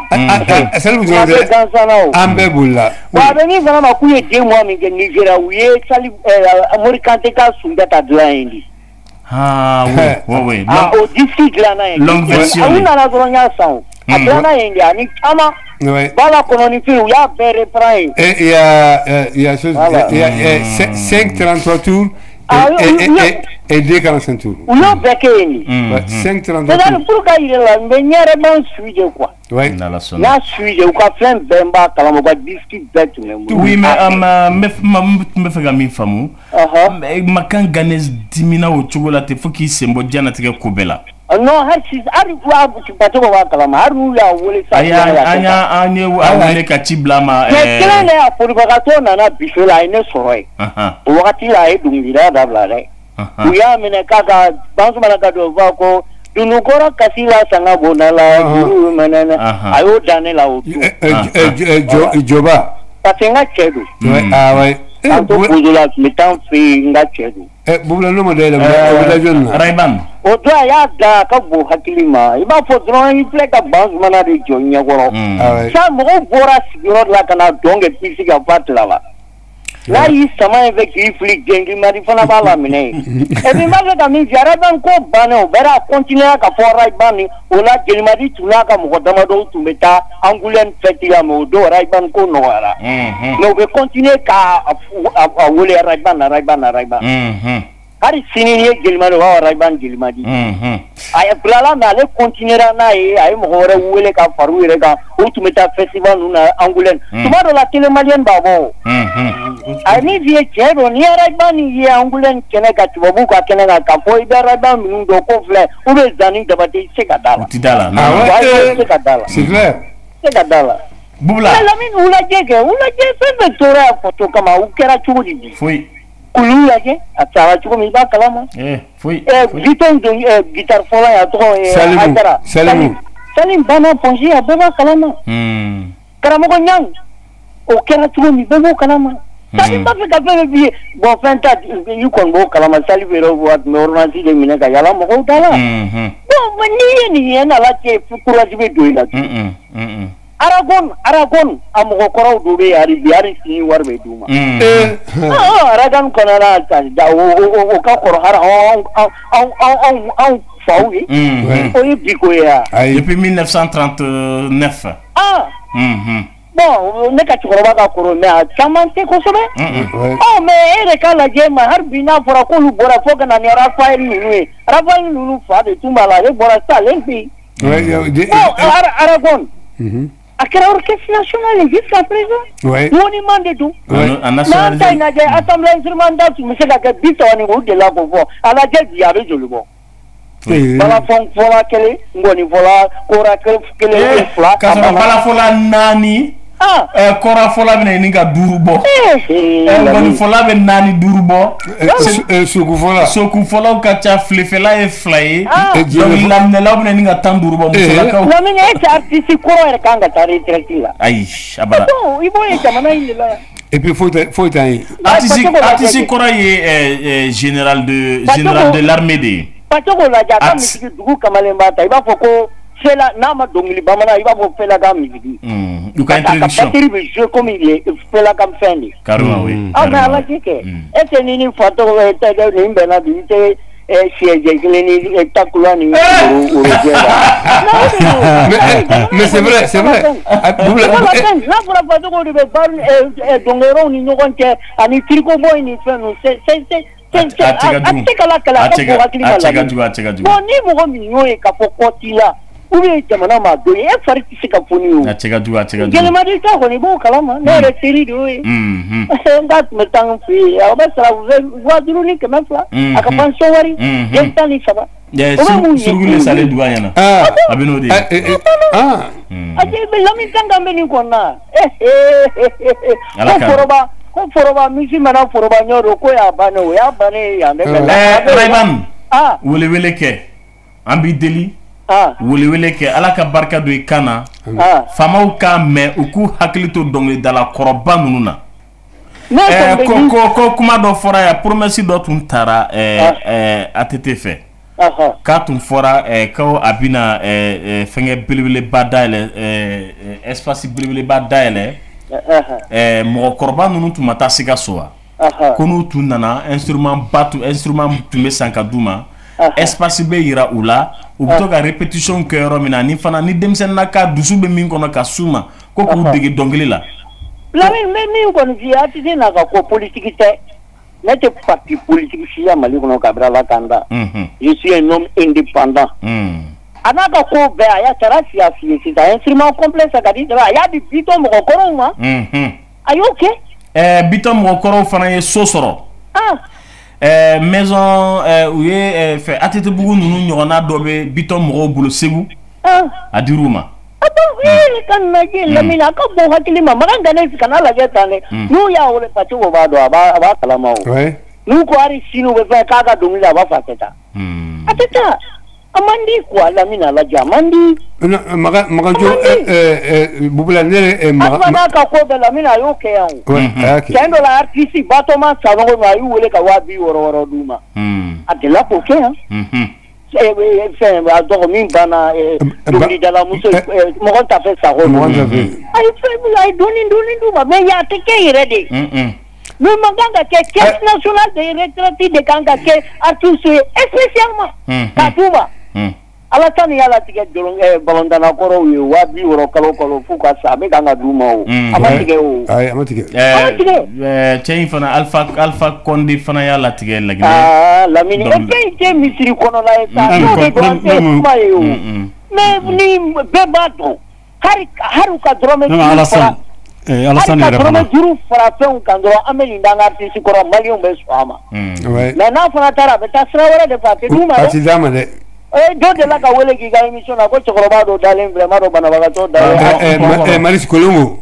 salimu a dɔrɔn bɛ tɛ gansan na o. an bɛɛ bolila wa a bɛ min fana ma k'u ye den mois min kɛ nigéria u ye sali ɛɛ mori kante ka sunjata dilan yen de ah oui oui oui. A o disi dilanna yen Longue version a u de. nana dɔrɔn n y'a san o a Mm. dilanna yen de ani caman ouais. Bala kɔnɔnifin u y'a bɛɛ reprend yen Et il y a, il y a, chose, Voilà. il y a, il y a 5, 33 tours. Ah, et, oui, et, oui, et, et, 2 45 tours. u y'o bɛɛ kɛ yen de Mhm. Ouais, 5 33 c'est-à-dire tours. pour ka yira la n bɛ de quoi Ouais. n'ala n sɔnna y'a suit de u ka fɛn bɛɛ n b'a kalama u ka disque bɛɛ tun bɛ n bolo oui mais n bɛ n fɛ ka min faamu makan ganes dimina o cogo la ten fo k'i sen bɔ diɲɛnatigɛ ko bɛɛ la non hali sisan hali wa bacogo b'a kalama. Hali n'u y'a wele y'a an y'a an ye an wele ka ci bila a ma kelen de y'a folibagatɔ nana biso la a ye ne sɔrɔ yen o wagati la a ye dɔnkilidaya dabila dɛ ahan. U y'a minɛ k'a ka bansumana ka don fɔ ko dunukɔrɔ kasi la sanga bonda la juru mɛnɛnɛ a y'o dan ne la o don Joba. parce que n ka cɛ don ah. Eh, an to Boubou- bozo la tun bɛ taa n fɛ yen n ka cɛ don eh, Boubou, l'homme de la- au village jeune, là. Rayban. O don a y'a da a ka bon hakili ma i b'a fɔ dɔrɔn i filɛ ka bansumana de jɔ ɲɛkɔrɔ Mm. Ah sa mɔgɔw bɔra sigiyɔrɔ la ka na dɔn kɛ pisi ka fa tila la n'a y'i sama in fɛ k'i fili gengi madi fana b'a la minɛ ye puis n b'a fɛ ka min f'i ye araban ko bannen o bɛɛ a continuer ka fɔ araban ni o la jelimadi tun n'a ka mɔgɔ damadɔw tun bɛ taa angulɛni fɛti la mɛ o don araban ko nɔgɔyara mɛ u bɛ continuer ka wele araban araban araban Mhm. hali Hani sininiye gelmeli wa wara iban gelmadi. Mhm. Ay bulala na ale continuera na ye ay mo hore wele ka faru yere ka utume ta festival nuna angulen. Mhm. Tuma do la tele malien babo. Mhm. Ay ni vie chero ni ara iban ye angulen kene ka tubabu ka kene ka ka fo ibe ara iban minu do ko fle u be zani dabate se ka dala. Ti dala. Ah ouais. Se ka dala. C'est vrai. Se ka dala. Bubla. Lamine ulajege ulajege fɛn fɛn tora yan fɔ to kama u kɛra cogo di bi. Foyi. K'olu lajɛ a taara cogo min i b'a kalama. eh foyi foyi. Bitɔn don eh, guitare fɔlɔ in tɔgɔ ye Salimu, Salimu. Salim banna Pɔnsi a bɛɛ b'a kalama. Karamɔgɔ ɲang o kɛra cogo min bɛɛ b'o kalama sali b'a fɛ ka fɛn fɛn f'i ye bɔn fɛn ta i kɔni b'o kalama sali bɛ yɔrɔ wa tun bɛ ordonnance de minɛ ka yala mɔgɔw da la bɔn n'i ye nin ye n'ala cɛ courage bɛ don i la. Aragon aragon a mɔgɔkɔrɔw do bɛ hali bi hali sini wari bɛ d'u ma aragon kɔnɔna ta o o o ka kɔrɔ hali anw anw anw anw anw anw faw ye o ye biko ye wa Depuis 1939. ah. Mhm. bon ne ka cɛkɔrɔba ka kɔrɔ mɛ a caman tɛ kosɛbɛ ɔ mɛ e de k'a lajɛ ma hali bi n'a fɔra k'olu bɔra fo ka na ni rafael ninnu ye rafael ninnu fa de tun b'a la ale bɔra sa ale Ara- aragon. Mhm. A kɛra orchestre national ye jusqu'à présent Ouais. monument de don Ouais. A n'an ta in lajɛ assemblée instrumental tun bɛ se ka kɛ bi saba ni o delila k'o fɔ a lajɛ bi a bɛ joli bɔ balafɔn fɔla kelen ngɔni fɔla kora kelen Eh, fila balafɔla naani. Ah. ɛ, kɔrafɔla bɛ na ɲini ka duuru bɔ. Eh, ɛ, ngɔnifɔla bɛ naani duuru bɔ. sokufɔla. sokufɔlaw ka ca filefɛla ye fila ye. Ah. laminɛlaw bɛ na ɲini ka tan duuru bɔ musolakaw. lamini e tɛ artiste kɔrɔ yɛrɛ kan ka taa retraite la ayi abada. bon i b'o ye jamana in de la Et puis faut faut t'en y. artiste artiste de. kɔrɔ ye général de général de l'armée de ye. pacogo lajɛ a ka At- misigi dugu kamalen b'a ta i b'a fɔ ko fela n'a ma dɔnkili bamanan i b'a fɔ fela ka misigi u ka introduction batterie bɛ jouer comme il e est fela fɛn de carrément oui aw bɛ alaji kɛ est ce que ni ni fa bɛ e tɛgɛ nin bɛnna bi i tɛ kelen ni takula e ni eh! la mais eh, c'est vrai c'est vrai. Ah, eh. n'a fɔra fa tɔgɔ de bɛ bari ni ɲɔgɔn cɛ ani kiriko bɔ ni fɛn ninnu c'est c'est a tɛ kala a ka ka bon ni mɔgɔ min y'o ye k'a fɔ la ou bien jamana ma don ye e fari tɛ se ka foni o a cɛ ka jugu a cɛ ka jugu. gɛlɛmadi ta kɔni i b'o kalama ne yɛrɛ teri de y'o ye Mhm. n ka tun bɛ taa n fɛ yen a bɛ sara wa duuru ni kɛmɛ fila a ka pension wari. Den tan ni saba Ɛ, o bɛ sur- mun ye suruku le salen dugu a. Ɲɛna. Ah. a bɛ n'o de ye. Eh, eh, a tɛ bɛ lami kan kan bɛ nin kɔnɔna Ala ko ka- foroba ko foroba misi mana foroba ɲɔ don ko y'a bannen o y'a bannen yan bɛ Ɛ, Rayban ah. Welewele kɛ an b'i deli welewele kɛ ala ka barika don i kan na. Ah. Faamaw k'a mɛn u k'u hakili to dɔnkilidala kɔrɔba ninnu na. ko ko ko kuma dɔ fɔra yan promesse dɔ tun taara Ah. ATT fɛ. k'a tun fɔra ko a bɛna fɛngɛ belebeleba dayɛlɛ espace belebeleba dayɛlɛ. Mɔgɔkɔrɔba ninnu tun ma taa sikaso wa. Ko n'u tun nana instrument ba tun instrument tun bɛ san ka d'u ma espace bɛ yira u la u bɛ to ka répétition kɛ yɔrɔ min na ni fana ni denmisɛnnin ka dusu bɛ min kɔnɔ ka s'u ma ko k'u dege dɔnkili la. lami n bɛ min kɔni f'i ye a tɛ se n'a ka ko politiki tɛ ne tɛ parti politique si ya mali kɔnɔ kabiri ala kan da Mhm. je suis un homme indépendant Mm. a n'a ka ko bɛɛ a y'a sara si a f'i ye sisan instrument complet sa ka di dara a y'a di bitɔn mɔgɔkɔrɔw ma Mhm. a y'o kɛ Ɛ, bitɔn mɔgɔkɔrɔw fana ye so sɔrɔ. Ah Ɛ, maison u ye fɛ ATT bugu ninnu ɲɔgɔnna dɔ bɛ bitɔn mɔgɔw bolo segu ah. A dir'u ma. a b'a ee ka lajɛ lamini a ka bon hakili ma makan gane kana lajɛ tan dɛ n'u y'a wele pati o b'a dɔn a b'a a b'a kalama o n'u ko hali sini u bɛ fɛn k'a ka dɔnkili a b'a fɔ a tɛ taa a tɛ taa amandikwa lamina alaja amandi. Euh, maga maga jo euh, euh, bubula ne yɛrɛ maga maga ka ko bɛɛ la min a y'o kɛ yan o la artiste batoma sanɔgɔ ma a y'u wele ka waa bi wɔɔrɔ wɔɔrɔ d'u ma a delila k'o kɛ yan fɛn a dɔgɔ min banna dɔnkilidala muso mɔgɔ ta fe sago ma a ye fɛn bila a ye dɔɔni dɔɔni d'u ma mɛ yan a tɛ kɛ yɛrɛ mais man kan ka kɛ caisse nationale de retraite de kan ka kɛ artiste ye spécialement. Mhm. Ka d'u ma ala ta ni yala tigɛ dɔrɔn ɛɛ balɔntana kɔrɔw ye wa bi wɔɔrɔ kalo kalo f'u ka sa a bɛ kan ka d'u ma o. Mm. a ma tigɛ o ayi a ma te dire. Ala Ɛ, tigɛ. ɛ, cɛ in fana alifa alifa kɔnde fana y'a latigɛ Laginɛ. aa lamini e cɛ tɛ in tɛ misiri kɔnɔna ye sa. N'o de dɔrɔn tɛ kuma ye o Mm-mm. ni bɛɛ b'a dɔn hali hali u ka dɔrɔmɛ duuru fara eh, hali ka dɔrɔmɛ duuru fara fɛnw kan dɔrɔn an bɛ nin d'an ka artiste kɔrɔ maliyɛnw bɛ sɔn a ma mɛ n'a fana taara a bɛ taa sira wɛrɛ de fɛ a tɛ d'u ma dɛ a c'est d'a ma ee dɔ delila ka wele k'i ka émission na ko cɛkɔrɔba dɔ dalen filɛ m'a dɔn banabagatɔ dalen ma- Maris Colombo.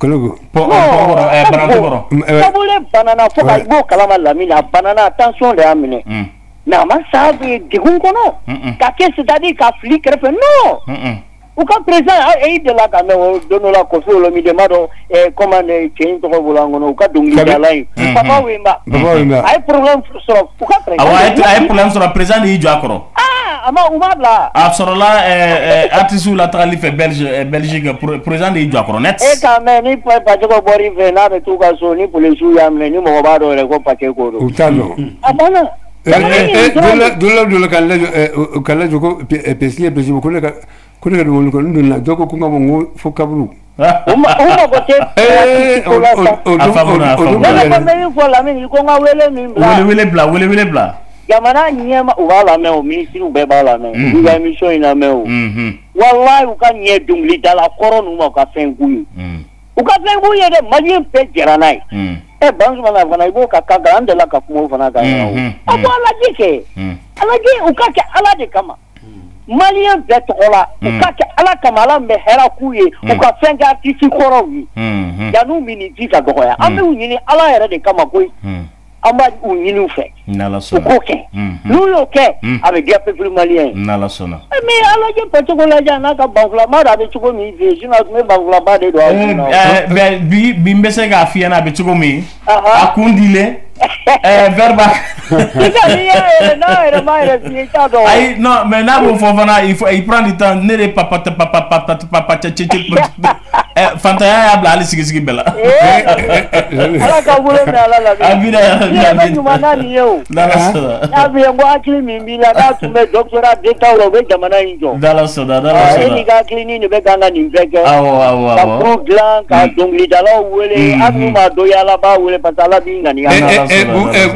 Colombo. Po- Pɔnkɔrɔ, ɛ, Banantu kɔrɔ. Ouais. sabule banana fo ka Ouais. i b'o kalama lamini a banana attention de y'a minɛ Mm. mais a ma sa degun kɔnɔ ka kɛ c'est à dire ka fili kɛrɛfɛ non Mm-mm. U ka président a i delila ka mɛn o don dɔ la kofi olomide m'a dɔn eh, comment eh, cɛ in tɔgɔ bolo an kɔnɔ u ka dɔnkilidala in Mhm. papa wemba. Papa Wemba. a ye problème sɔrɔ u ka Awɔ, a ye président a ye problème sɔrɔ président de y'i jɔ a kɔrɔ. ah a ma u ma bila a sɔrɔla ɛɛ artiste la tagali fɛ belge ɛ, belgique de y'i jɔ a kɔrɔ net e k'a mɛn ni pa- paceko bɔr'i fɛ n'a bɛ t'u ka so ni polisiw y'a minɛ ni mɔgɔ b'a dɔn yɛrɛ ko paceko don u t'a dɔn a banna dɔla dɔla ka lajɔ ka lajɔ ko pesi ye pesi ko ne ka ko ne ka dumuni kɔ n donna dɔ ko ko n ka bɔ n ko fo kaburu u mago tɛ ko la sa A faamuna, a faamuna. ne ko n bɛ min fɔ lamini ko n ka wele min bila wele wele bila wele wele bila jamana ɲɛma u b'a lamɛn o minisiriw bɛɛ b'a lamɛn u ka émission in lamɛn o walayi u. Ka ɲɛ dɔnkilidala kɔrɔ ninnu ma u. Ka fɛn k'u ye u ka fɛn k'u ye dɛ maliyɛn bɛɛ jɛra n'a ye ɛ bansumana fana i b'o ka kan kan an delila ka kuma o fana kan yan o a bɔ alaji kɛ alaji u ka kɛ ala de kama maliyɛn bɛɛ tɔgɔ la u ka kɛ ala kama ala min bɛ hɛrɛ k'u ye u ka fɛn kɛ artiste kɔrɔw ye yan'u min ni ji ka dɔgɔya an bɛ u ɲini ala yɛrɛ de kama koyi an b'a u ɲini u fɛ u k'o kɛ n'u y'o kɛ a bɛ diya pepulu maliyɛn ye mɛ alajɛ pɛcogo lajɛ a n'a ka banfulama de a bɛ cogo min fɛ yen sinɔn a tun bɛ banfulaba de don. Eh, bi bi n bɛ se k'a f'i ɲɛna a bɛ cogo min a kun dilen ɛɛ verba I ka n'i y'a yɛrɛ n'a yɛrɛ m'a yɛrɛ f'i ye i t'a dɔn o. ayi non mais n'a b'o fɔ fana il faut il prend du temps ne de papa te papa papa te papa te ce ce ɛ fantanya y'a bila hali sigi sigi bɛɛ la ala ka wolo mɛn ala la. Amina, ya Rabbi, Ni yɛrɛ bɛ amina. ɲuman na nin ye o. n'ala sɔnna n'a bɛ yen ko hakili min b'i la n'a tun bɛ doctorat d'état la o bɛ jamana in jɔ. n'ala sɔnna n'ala Ah, e sɔnna n'i ka hakilini de bɛ kan ka nin bɛɛ kɛ. awɔ awɔ ka awɔ furu dilan ka dɔnkilidalaw wele Mhm. hali n'u m'a dɔn i ala b'a wele parce que ala b'i ŋaniya.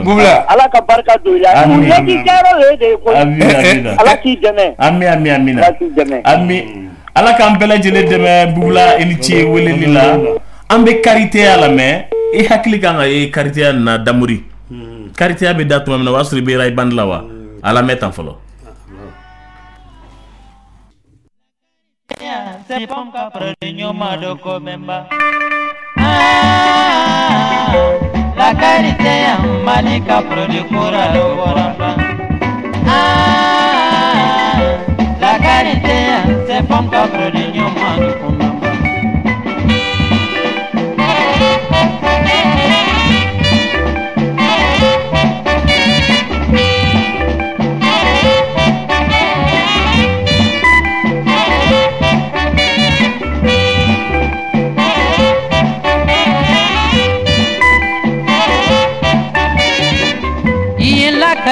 Bubula ala ka barika don i la. Amina. ɲɛji le de ye koyi. Amina, amina. ala k'i dɛmɛ. ami ami amina ala k'i dɛmɛ. ami ala k'an bɛɛ lajɛlen dɛmɛ bugula i ni ce weleli la an bɛ kariteya la mɛ i hakili kan ka ye kariteya nin na damuri kariteya bɛ da tuma min na o y'a sɔrɔ i bɛ rayi bandi la wa a lamɛn tan fɔlɔ Se ponga prodiño madoko memba Ah, la kariteya malika prodikura woramba ah, la kariteya sepomka prodinyomani kumbe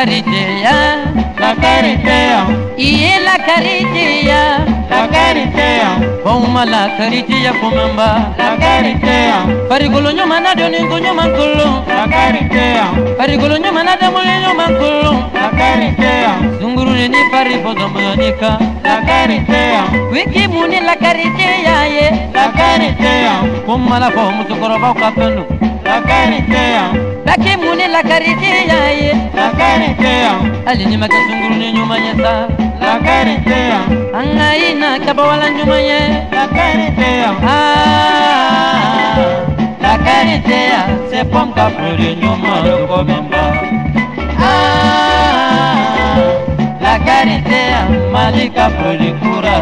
caritea, La caritea en la caritea, La caritea Poma la caritea kumamba, La caritea Parigolo nyuma na doni ngonyo mankolo, La caritea Parigolo nyuma na demole nyoma mankolo, La caritea Zunguru ni pari bodo monika, La caritea Wiki muni la caritea ye, La caritea Poma la fomu mutukoroba ukapendo, lakimuni lakarikia ye alinyima kasunguruni nyuma yesa angaina kabawala nyuma ye lakaritea sepomkafuri nyuma yokobemba lakaritea malikafuri kura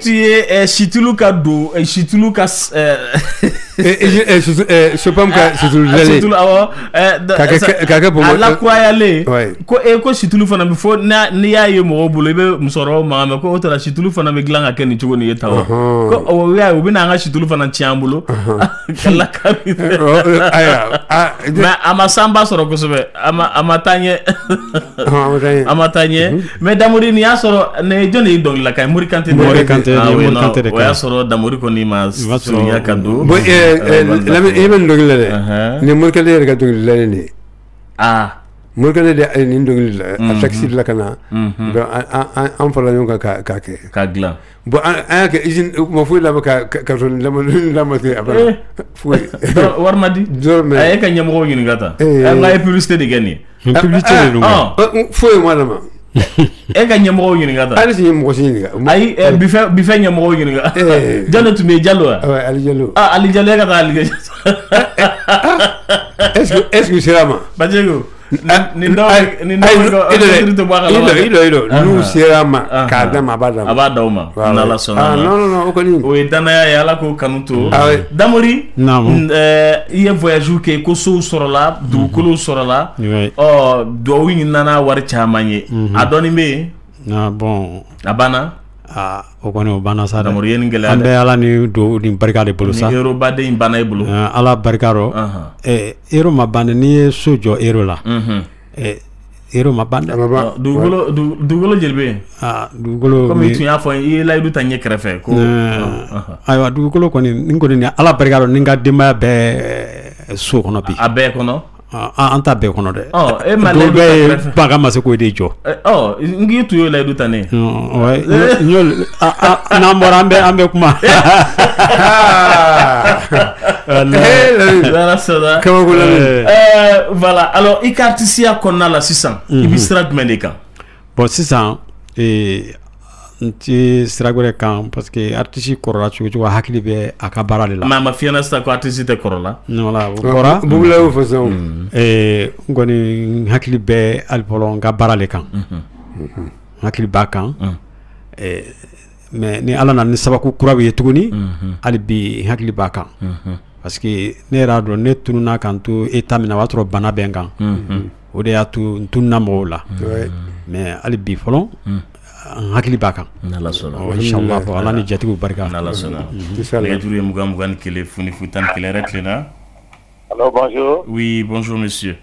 tun ye ɛ, situlu ka don ɛ, situlu ka ɛ, sopam ka situlu dalen situlu awɔ ɛ, da- K'a kɛ- sa- k'a kɛ bɔnbɔn- a lakurayalen Ouais. ko e ko situlu fana bɛ fo n'i y'a ye mɔgɔw bolo i bɛ musokɔrɔbaw mankan mɛn ko o tara situlu fana bɛ dilan ka kɛ nin cogo nin ye tan wa Ɔhɔn. ko o y'a ye u bɛna an ka situlu fana tiɲɛ an bolo ka lakari mɛ a ma sanba sɔrɔ kosɛbɛ a ma a ma taa ɲɛ a ma taa ɲɛ mɛ damori nin y'a sɔrɔ ne jɔn de ye dɔnkilila ka ye mori kante de ye? Mori Kante de ye, Ah o y'a sɔrɔ damori kɔni ma surunya ka don e bɛ nin dɔnkili la dɛ ne yɛrɛ ka dɔnkili la de ye ne de nin dɔnkili la a takisi la ka na an farala ɲɔgɔn kan k'a kɛ k'a dilan bɔn an y'a kɛ izini kuma foyi labɛn ka ka sɔrɔ nin kɛ a bana foyi wari di a ye ka ɲɛmɔgɔ ɲininka tan nka ye publicité de kɛ nin ye publicité de don foyi ma d'a e ka ɲɛmɔgɔ ɲininka ta hali si mɔgɔ si ɲininka ayi bifɛ ɲɛmɔgɔ ɲininka jalo tun bɛ jalo wa alijalo alijalo e ka taa alijalo est ce que u sera ma bajeko n'u sera ma k'a d'a ma a b'a d'a ma a b'a d'aw ma Voilà. n'ala sɔnna Ah, a ma. non non non o kɔni o ye danaya ye ala k'o kanu to Ah oui. damori i ye voyage kɛ ko sow sɔrɔla dugukolow sɔrɔla ɔ duwawu ɲinina wari caman ye a dɔɔni bɛ yen na bon. A banna aa o kɔni o banna sa dɛ Damori ye nin gɛlɛya an dɛ. bɛ ala ni do ni barika de bolo ni sa euro baden in banna i bolo Eh, ala barika rɔ Ahan. eh, ero ma ban dɛ n'i ye so jɔ ero la. Mhm. eh, ero ma ban dɛ dugukolo du- dugukolo jeli bɛ yen Ah, dugukolo komi i tun y'a fɔ n ye, i ye layidu ta ɲɛ kɛrɛfɛ ko ayiwa dugukolo kɔni ni kɔni ni ala barika rɔ ni n ka denbaya bɛɛ so kɔnɔ bi a bɛɛ kɔnɔ an ta bɛɛ kɔnɔ dɛ e dɔw bɛɛ ye kɛrɛfɛ. baga ma se k'o de jɔ n k'i tun y'o layidu ta ne n'an bɔra an bɛ an bɛ kuma Ala sɔnna. Kabako Lamini. Euh, voilà alors i ka artisiya kɔnɔna la sisan i bɛ Mhm. sira jumɛn de kan bon sisan eh, n tɛ sira wɛrɛ kan parce que artiste kɔrɔla cogo cogo a hakili bɛ a ka baara de la. Mɛ a ma fiyɛ na sisan ko artiste tɛ kɔrɔ la o kɔrɔ. bubula y'o fɔ sisan o. Eh, n kɔni n hakili bɛ hali fɔlɔ n ka baara de kan. N hakili b'a kan. Eh, mais ni ala nana ni sababu kuraw ye tuguni hali bi n hakili b'a kan. Parce que ne yɛrɛ y'a dɔn ne tununa kan to état min na o y'a sɔrɔ bana bɛ n kan. O de y'a to n tununa mɔgɔw la. Mais hali bi fɔlɔ n hakili b'a kan n'ala sɔnna Ɔ, inchallah fɔ ala ni jatigiw barika n'ala sɔnna Inchallah. nɛgɛjuru ye mugan mugan ni kelen fu tan ni kelen yɛrɛ tilenna Alors bonjour, oui bonjour monsieur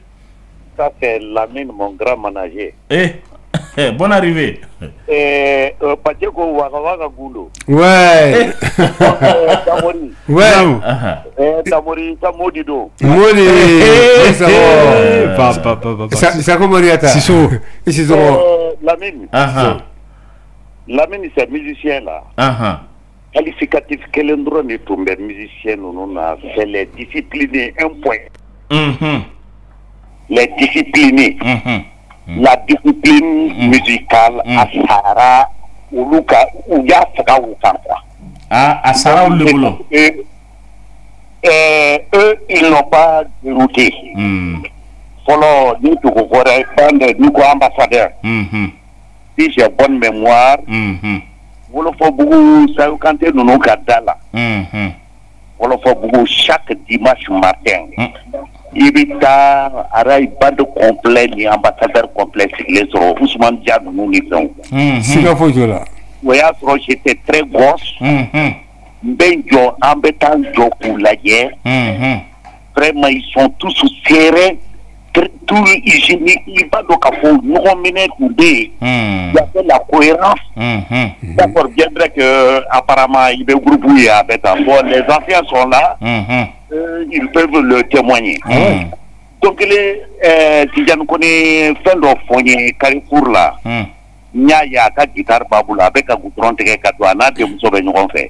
ça c'est Lamine, mon grand manager. eh bonne arrivée Eh, euh, Pacheco Waka Waka Gundo. Ouais. Eh, Tamori. Ouais. Aha. Eh, Tamori, Tamodi do. Modi. Eh, Ça eh, va. ba- ba- ba- ba- ba- Sa- Sako Moriata. Siso. Ici, c'est Eh, Lamine. Aha. Lamine, c'est musicien là. Aha. Qualificatif kelen dɔrɔn de tun bɛ musicien ninnu na c'est les disciplinés un point Mhm. les disciplinés Mhm. la discipline musicale a sara olu ka u y'a faga u kan quoi ah a sara olu de bolo euh, eux ils n'ont pas dérouté Hmm. fɔlɔ ni dugu wɛrɛ bande ni ko ambassadeur Mhm. Si j'ai bonne mémoire wolofɔbugu sayu kante ninnu ka da la wolofɔbugu chaque dimanche matin. I bɛ taa arayi bande complet ni ambassadeur complet sigilen sɔrɔ usman dia ninnu ni fɛnw. Siga foyi t'o la. o y'a sɔrɔ j'étais très gosse n bɛ n jɔ an bɛ taa n jɔ k'u lajɛ vraiment ils sont tous serrés tout hygiénique i b'a dɔn k'a fɔ ɲɔgɔn minɛ tun bɛ yen Hmm. il y avait la cohérence Mhm. d'accord bien vrai que apparemment il bɛ groupe ye a bɛ tan bon les anciens sont là Mhm. euh, ils peuvent le témoigner Hmm. donc kelen ɛɛ tijani ko ni fɛn dɔ fɔ n ye carrefour la Hmm. n y'a ye a ka guitare b'a bolo a bɛ ka goudron tigɛ ka don a n'a denmuso bɛ ɲɔgɔn fɛ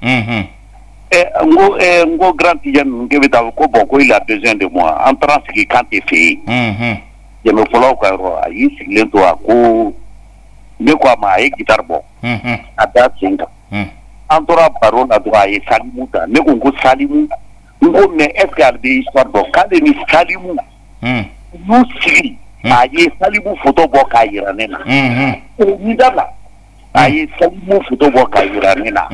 n ko eh, n ko grand tijani ninnu k'e bɛ taa ko bon ko il a besoin de moi. An taara sigi kan tɛ fɛ yen Mhm. dɛmɛ fɔlɔw ka yɔrɔ a y'i sigilen to a ko ne ko a ma a ye guitare bɔ Mhm. a da sen kan an tora baro la dɔrɔn a ye salimu ta ne ko n ko salimu n ko mais est ce que ale bɛ histoire dɔn k'ale ni salimu y'u sigi a ye salimu foto bɔ k'a yira ne na Mhm. o ni dabila a ye fɛn mun foto bɔ ka yira ne na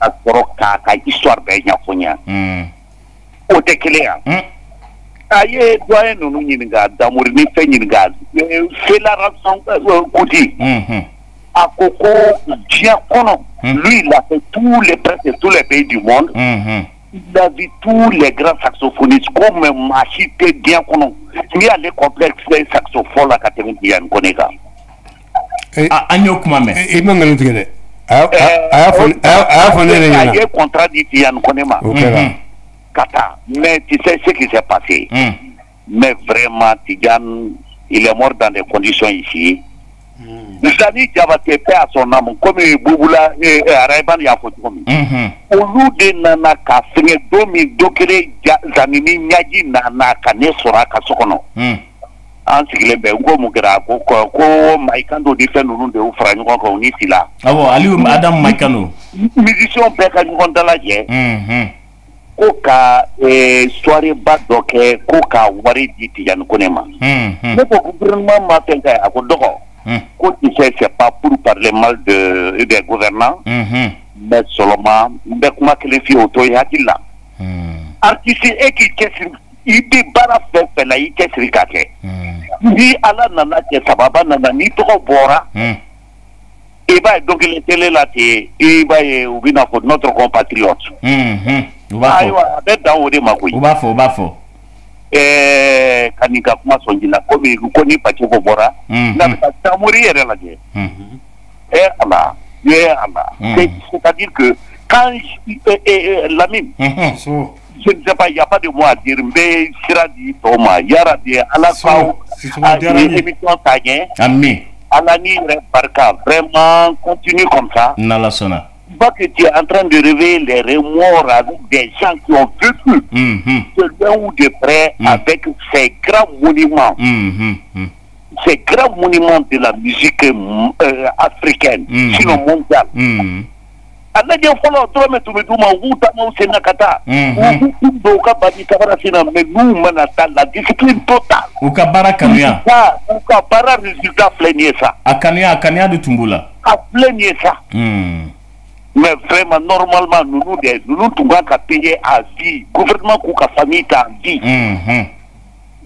ka sɔrɔ k'a ka histoire bɛɛ ɲɛfɔ n ɲɛ o tɛ kelen ya a ye doyen ninnu ɲininka damori ni fɛn ɲininka felara kuti a ko ko diɲɛ kɔnɔ lui il a fait tous les presque tous les pays du monde il a vu tous les grands saxophonistes mɛ maa si tɛ diɲɛ kɔnɔ n'i y'ale complexe saxophone la ka tɛmɛ diɲɛ kɔnɔ kan. Ah, an y'o kuma mɛn? I ma nkalon tigɛ dɛ. A y'a- a y'a fɔ a y'a- a y'a fɔ ne yɛrɛ a ɲɛna. ye contrat di Diane Kone ma O kɛra. ka taa mais tu sais ce qui s'est passé? Hmm. mais vraiment Tidiane il est mort dans des conditions ici. Zani Diabaté paix à son âme comme Bouboula et Araiban y'a fɔ cogo min. Mhm. olu de nana ka fɛngɛ don min do kelen ja zanni ni ɲaji nana ka ne sɔrɔ a ka so kɔnɔ. An sigilen bɛ n ko mun kɛra ko ko ko mayikan dɔ ni fɛn ninnu de y'u fara ɲɔgɔn kan u ni sila awɔ aliyu adamu maikano musiciens bɛɛ ka ɲɔgɔn dalajɛ ko ka soirée ba dɔ kɛ ko ka wari di tijani ko ne ma ne ko gouvernement ma fɛn a ko dɔgɔ ko tu sais c'est pas pour parler mal de des gouvernants mais seulement n bɛ kuma kelen f'i ye o to i hakili la artiste e k'i cɛsiri i bɛ baara fɛn fɛn la i cɛsiri k'a kɛ. Ni ala nana kɛ sababa nana ni tɔgɔ bɔra i b'a ye dɔnkili télé la ten i b'a ye u bɛ na fɔ notre compatriote. Fɔ. Ayiwa a bɛ dan o de ma koyi. U b'a fɔ u b'a fɔ. Ɛɛ ka nin ka kuma sɔn ji la komi ko ni paceko bɔra n'a bɛ taa samori yɛrɛ lajɛ. Ɛ ala ɛ ala. C'est à dire que quand je- Lamine je ne sais pas il y a pas de mot à dire n bɛ sira di tɔw ma yarabi ala k'aw a diyara n ye. émission ta ɲɛ ami ala ni yɛrɛ barika vraiment continue comme ça n'ala sɔnna vois que tu es en train de réveiller les remords avec des gens qui ont vécu Mhm. de loin ou de près avec ces grands monuments, Mhm. Mhm. ces grands monuments de la musique euh, africaine, Mhm. sinon mondiale. Mhm. a lajɛ fɔlɔ dɔrɔmɛ tun bɛ d'u ma u b'u taama u sen na ka taa Mhm. u b'u don u ka baji kabara sen na mɛ n'u mana taa la discipline totale u ka baara kanuya ka u ka baara résultat filɛ nin ye sa a kanuya a kanuya de tun b'u la a filɛ nin ye sa Mhm. mais vraiment normalement ninnu de ninnu tun kan ka payer à vie gouvernement k'u ka famille ta à vie walahi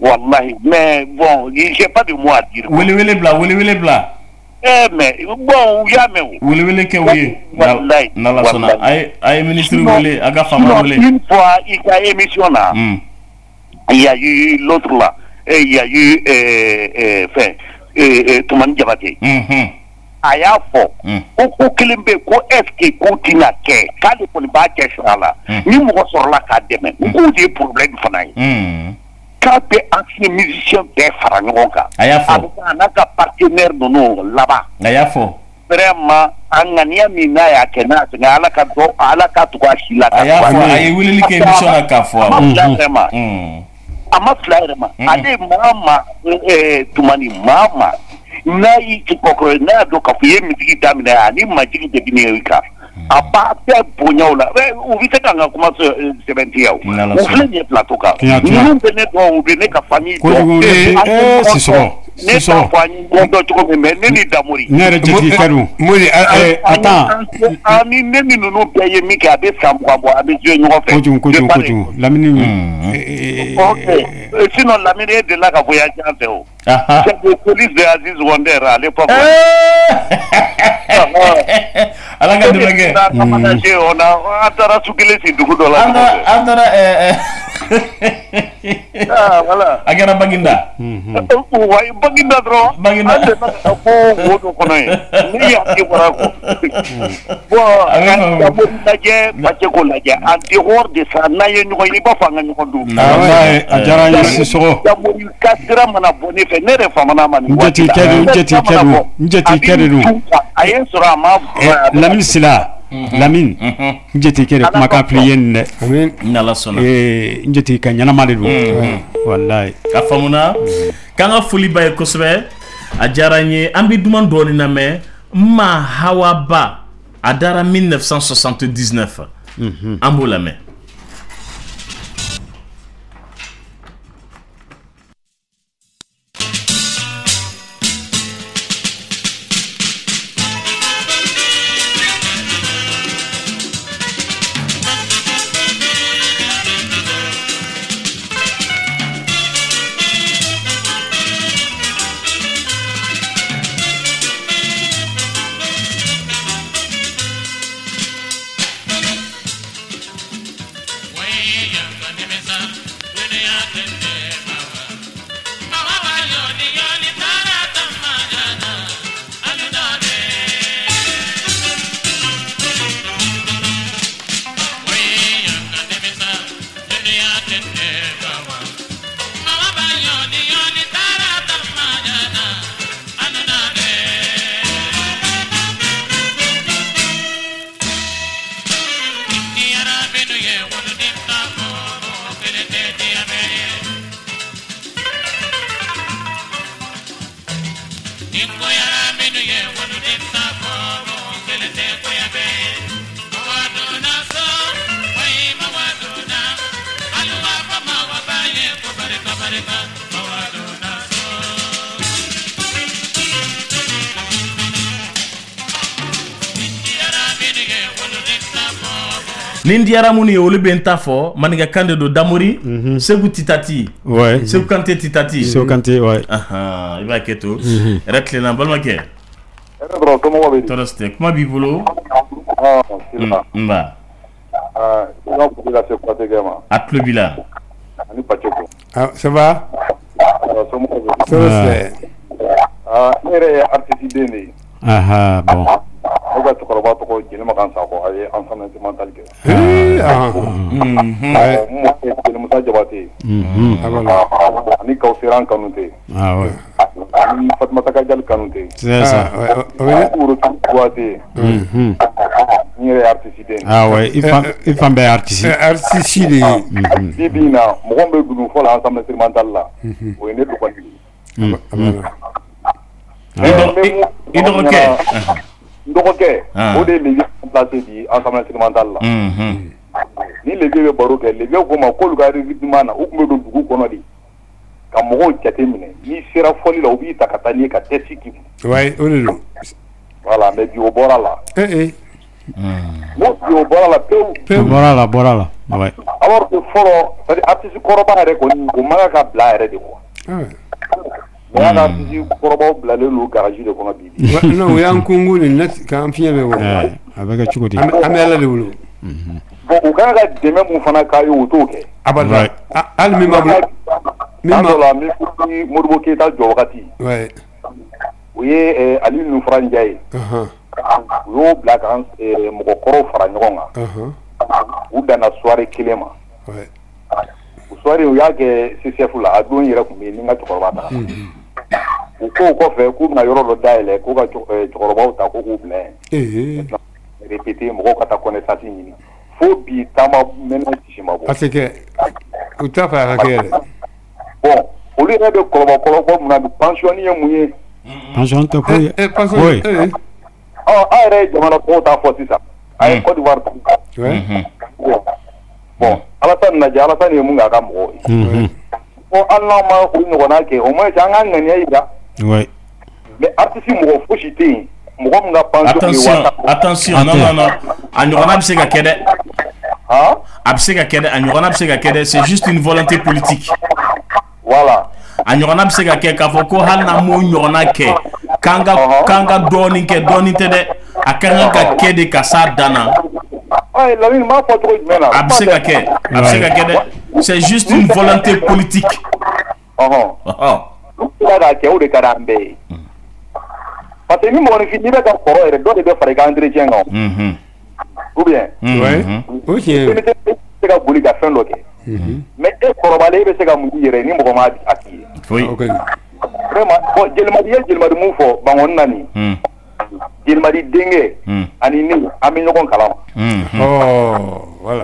wallahi mais bon j'ai pas de mot à dire. Welewele bila welewele bila mais bon u. Y'a mɛn o welewele kɛ u ye n'ala sɔnna a ye a ye ministre wele a ka faama wele. une fois i ka émission na Mm. il y a eu l'autre là et il y a eu Toumani Diabaté. Mhm. a y'a fɔ Mm. ko ko kelen bɛ yen ko est ce que ko tɛna kɛ k'ale kɔni b'a cɛ sira la ni mɔgɔ sɔrɔla k'a dɛmɛ k'o de ye problème fana ye Mhm. K'a bɛ ancien musicien bɛɛ fara ɲɔgɔn kan. A y'a a fɔ bɛ ka a n'a ka partenaire ninnu laban. A y'a fɔ. Vraiment a ŋaniya min n'a y'a kɛ n'a sɛgɛn ala ka dɔ ala ka tugu a si la a y'a fɔ a ye weleli kɛ émission na k'a fɔ. A ma fila yɛrɛ ma. Mhm. a ma fila yɛrɛ ma. Ale maa ma ɛɛ tumani maa ma. N'a y'i kɔkɔrɔ n'a y'a dɔn k'a fɔ i ye misigi daminɛ ani majigi de bi ne kan a b'a bɛɛ bonya o la u bɛ se ka n ka kuma sɛ- sɛbɛntiya o u filɛ nin ye plateau kan ninnu bɛ ne dɔn u bɛ ne ka famille. Dɔn ne- An eh, t'a fɔ an ye ɲɔgɔn dɔn cogo min mɛ ne ni damori ne yɛrɛ jatigi ka don a- attends ani ne ni ninnu bɛɛ ye min kɛ a bɛ san mugan bɔ a bɛ jouer ɲɔgɔn fɛ kojugu kojugu kojugu lamini Ok. Euh, Sinon, Lamine est de là qu'à voyager en Théo. C'est le police de Aziz Wonder à l'époque. ala ka dɛmɛ kɛ On a managé, on a, on a soukélé si dugu dɔ la. an taara an taara ɛɛ Ah, a kɛra baginda Wa Baginda dɔrɔn. Baginda. An delila ka taa fo wo dɔ kɔnɔ yen. Ne y'a ye bɔra ko. Bon, ka Damori lajɛ, Paceko lajɛ. En dehors de ça, n'an ye ɲɔgɔn ye, i b'a fɔ an ka ɲɔgɔn wallahi a diyara n ye sisɔgɔ Damori ka sira mana bɔ ne fɛ, ne yɛrɛ famana ma nin waati la. jatigikɛ don n jatigikɛ don n jatigikɛ de don a ye n sɔrɔ a ma lamini sila lamini n jatigikɛ de kumakan fili ye nin dɛ n jatigi ka ɲɛnama de don wallahi ka faamuna k'an ka foli ba ye kosɛbɛ a diyara n ye an bɛ duman dɔɔni lamɛn n ma hawa ba a dara 1979 an b'o lamɛn diyara minnu ye olu bɛ n ta fɔ maninka kan de don damori segu titati. Segu kante titati Segu Kante, i b'a kɛ to Mhm. yɛrɛ tilenna balimakɛ dɔrɔn somɔgɔw bɛ di tɔɔrɔ si tɛ kuma b'i bolo Ah, Silva. n ba Ah, i ka foli lase kumasekɛ ma a tulo b'i la. Ah, ça va? Ah, Ah, ne yɛrɛ ye artiste den de ye. Ne ka cɛkɔrɔba tɔgɔ Jɛnɛba Gansakɔ a ye ensemble instrumental kɛ, hee Jɛnɛ Musa Jabate ani Kawsera Kanute ani Fatumata Kajali Kanute Kuyate n yɛrɛ ye artiste den i fan bɛɛ ye artiste artiste de ye bi bi in na mɔgɔ min bɛ gudun fɔ la ensemble instrumental la o ye ne dɔgɔnin de ye, i dɔgɔkɛ n dɔgɔkɛ Ah. o de ye levier place di ensemble instrumental la Mhm. ni levier bɛ baro kɛ levier ko ma k'olu ka rythme na u tun bɛ don dugu kɔnɔ de ka mɔgɔw jate minɛ n'i sera fɔli la u b'i ta ka taa n'i ye ka tɛsi k'i kun Ouais, o de don. voilà mais bi o bɔra la Eh, eh. n'o bi o bɔra la pewu Bɔra la, bɔra la. Alors que fɔlɔ c'est à dire artiste kɔrɔba yɛrɛ kɔni o man kan ka bila yɛrɛ de quoi wala sisi kɔrɔbaw bilalen don garaji de kɔnɔ bi. non o y'an kunkun de na k'an fiɲɛ bɛ wɔɔrɔ. a bɛ kɛ cogo di. an bɛ ala de wolo. bon u kan ka dɛmɛ mun fana k'a ye o t'o kɛ. abada hali min b'a bolo. min b'a la min furu ni moribo keyita jɔ wagati. o ye ali nufaranja ye. u y'o bila k'an mɔgɔkɔrɔw fara ɲɔgɔn kan. u danna soirée kelen ma. o soirée u y'a kɛ CCF la a don yɛrɛ tun bɛ yen ni n ka cɛkɔrɔba taara. U ko o kɔfɛ k'u bɛna yɔrɔ dɔ dayɛlɛ k'u ka cɛ- eh, cɛkɔrɔbaw ta ko k'u bila yen Eh, répété mɔgɔw ka taa connaissance ɲini fo bi taama mɛnɛ sisi ma bɔ a tɛ kɛ. U t'a fɛ a ka kɛ yɛrɛ. bon olu yɛrɛ bɛ kɔlɔbɔ kɔlɔbɔ mun na bi pensionni ye mun ye Pension tɛ foyi ye. Eh, parce Oui. que. eh, ɔ an yɛrɛ ye jamana tɔgɔw t'a fɔ sisan a ye Côte d'Ivoire ta bon Alassane lajɛ Alassane ye mun kɛ a ka mɔgɔw ye. Fɔ hali n'an ma o ɲɔgɔnna kɛ au moins an ka ŋaniya yira mais artiste mɔgɔ fosi tɛ yen mɔgɔ min ka pension ye attention waa tan attention non non non. A ɲɔgɔnna bɛ se ka kɛ dɛ a bɛ se ka kɛ dɛ a ɲɔgɔnna bɛ se ka kɛ dɛ c'est juste une volonté politique. Voilà. A ɲɔgɔnna bɛ se ka kɛ k'a fɔ ko hali n'an m'o ɲɔgɔnna kɛ k'an ka k'an ka dɔɔnin kɛ dɔɔnin tɛ dɛ a ka kan ka kɛ de ka s'a dan na ayi Lamine n b'a fɔ cogo jumɛn na a bɛ se ka kɛ a bɛ se ka kɛ dɛ c'est juste une volonté politique. Ɔhɔn ɔhɔ n'u sera k'a kɛ o de ka di an bɛɛ ye parce que ni mɔgɔninfin n'i bɛ ka kɔrɔ yɛrɛ dɔ de bɛ fara i ka entretien kan o. Ou bien? Ouais. O tiɲɛ ye. i bɛ se ka boli ka fɛn dɔ kɛ mais e kɔrɔbalen e bɛ se ka mun k'i yɛrɛ ye ni mɔgɔ m'a a k'i ye foyi O kɔni. vraiment bon jelimadi ye jelimadi mun fɔ bangɔni na nin. Jelimadi denkɛ Mm. ani ne an bɛ ɲɔgɔn kalama Mhm. Oh, an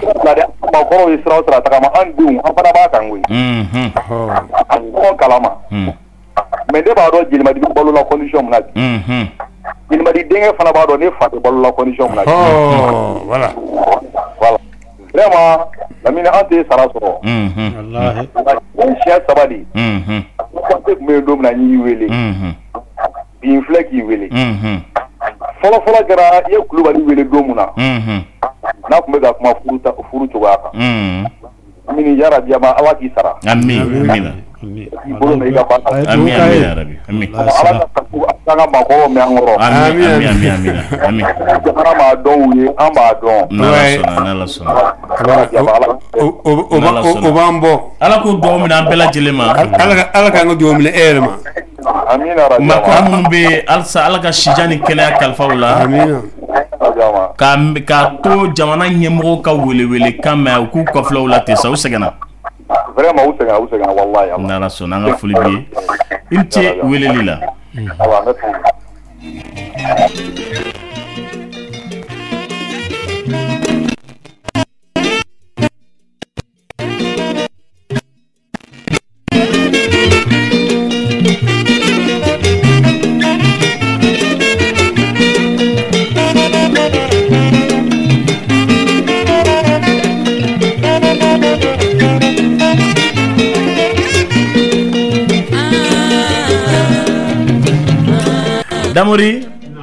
maakɔrɔw ye sira o sira tagama an denw an fana b'a kan koyi Mhm. Oh. an bɛ ɲɔgɔn kalama Mm. mais ne b'a dɔn jelimadi bɛ balola condition min na bi Mhm. jelimadi denkɛ fana b'a dɔn ne fa tɛ balola condition min na bi Oh, voilà. voilà vraiment lamini an tɛ sara sɔrɔ Mhm. Walahi. siɲɛ saba de ye Mhm. kɔnte tun bɛ yen don min na n y'i wele Mhm. Bi n filɛ k'i wele. Fɔlɔfɔlɔ kɛra i ye kulubali wele don mun na. N'a tun bɛ ka kuma furu cogoya kan Amini ya rabi ma ala k'i sara. Ami amina. K'i bolo mɛn i ka fan na. Ami ami arabi ami. Ala ka sago a kan ka maakɔrɔw mɛn an kɔrɔ. Ami ami ami amina ami. Jamana b'a dɔn u ye an b'a dɔn. N'ala sɔnna n'ala sɔnna. O b'an bɔ. Ala k'o duwawu minɛ an bɛɛ lajɛlen ma. Ala k'an ka duwawu minɛ e yɛrɛ ma. Amina arabi. Maa kɔrɔ minnu bɛ halisa ala ka sijan ni kɛnɛya kalifaw la. Amina. Ka to jamana ɲɛmɔgɔw ka welewele kan mɛn u k'u kɔfilɛ u la ten sa u sɛgɛnna. vraiment u sɛgɛnna u sɛgɛnna walahi ala N'Ala sɔnna an ka foli b'i ye. I ni ce weleli la.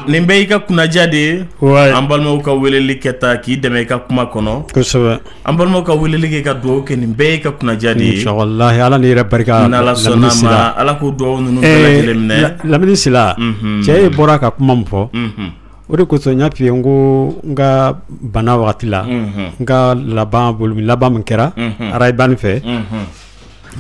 Nin bɛɛ y'i ka kunnaja de ye an balimaw ka weleli kɛta k'i dɛmɛ i ka kuma kɔnɔ kosɛbɛ an balimaw ka weleli kɛ ka dugawu kɛ nin bɛɛ y'i ka kunnaja de ye ala ni yɛrɛ barika n'ala sɔnna ma ala k'o dugawu ninnu bɛɛ lajɛlen minɛ La- lamini sila cɛ ye bɔra ka kuma min fɔ o de kosɔn n y'a f'i ye n ko n ka bana wagati la Mhm. n ka laban bolomi laban min kɛra Mhm. arayibani fɛ Mhm.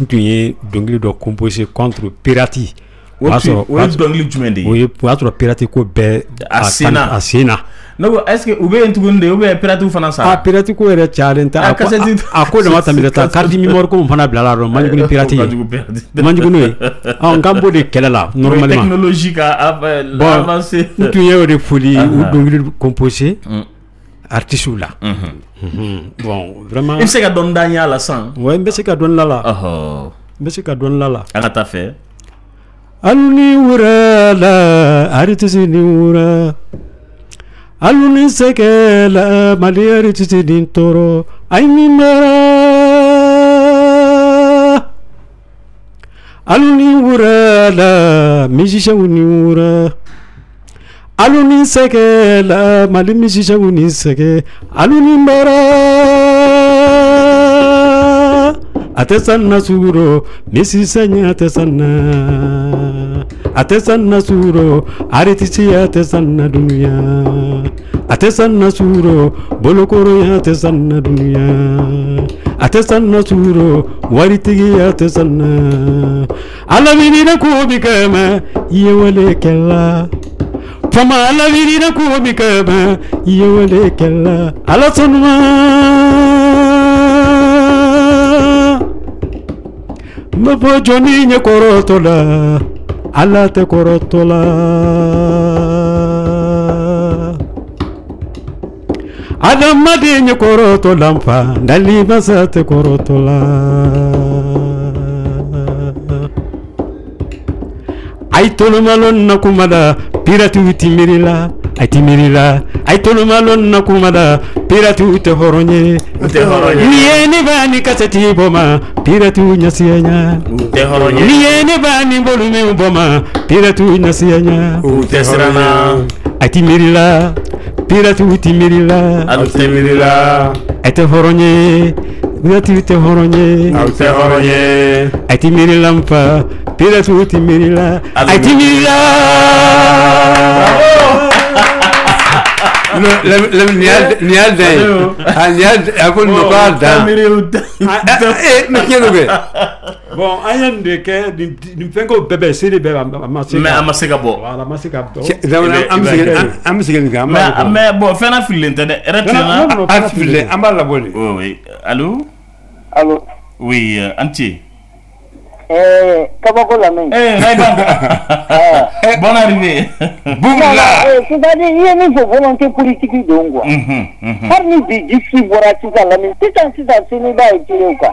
n tun ye dɔnkili dɔ composé contre pirati O ye dɔnkili jumɛn de ye? o ye o y'a sɔrɔ pirati ko bɛɛ A tan- senna. a senna. Ne ko est ce que u bɛ yen tuguni de? Ou bien piratiw fana a sara pirati ko yɛrɛ cayalen tɛ. A kasɛti- a ko dama tɛmɛlen ta carte mémoire ko fana bilala dɔrɔn manjugu ni pirati ye manjugu n'o ye ɔ n b'o de kɛlɛ la normalement. technologie ka avancé n tun ye o de foli u dɔnkili compose Mm. artisiw la. Mhm. Mhm. bon vraiment. I bɛ se ka dɔɔni d'an y'a la san ouais n bɛ se ka dɔɔni la la. N bɛ se ka dɔɔni la la. An ka taa fɛ alu ni wura la aritisi ni wura. Alu ni sɛgɛ la mali aritisi ni tɔɔrɔ ayi mara. Alu ni wura la misisɛw ni wura. Alu ni sɛgɛ la mali misisɛw ni sɛgɛ alu ni mara atesana suro misisenya atesana. Atesana suro aritisi atesana dunia. Atesana suro bolokoro ya atesana dunia. Atesana suro waritigi atesana. Alavinira kubikama yewalekela fama alavinira kubikama yewalekela alasonma Mbo Joninho Corotola, Alate Corotola. Adam Madinho Corotolampa, Dali Basate Corotola. ay tolumaloon na kumada piratu timirila atimirila aitoloma lonna kumada piratu te horonye niyeni bani kaseti boma. Piratu nyasiyanya niyeni bani bolume boma piratu nyasiyanya atimirila piratu timirila atimirila ate horonye piratu te horonye. Ate horonye. Mpa piratu timirila. Atimirila bon de Mais voilà Mais mais. Oui oui. Allô? Allô? Oui euh, an ti. Eh, kabako lamɛn. Eh, Rayban. Bonne arrivée. Eh, c'est-à-dire i ye min fɔ volonté politique don quoi. hali ni bi disi bɔra sisan lamɛn sisan sisan sénégal ye kelen quoi.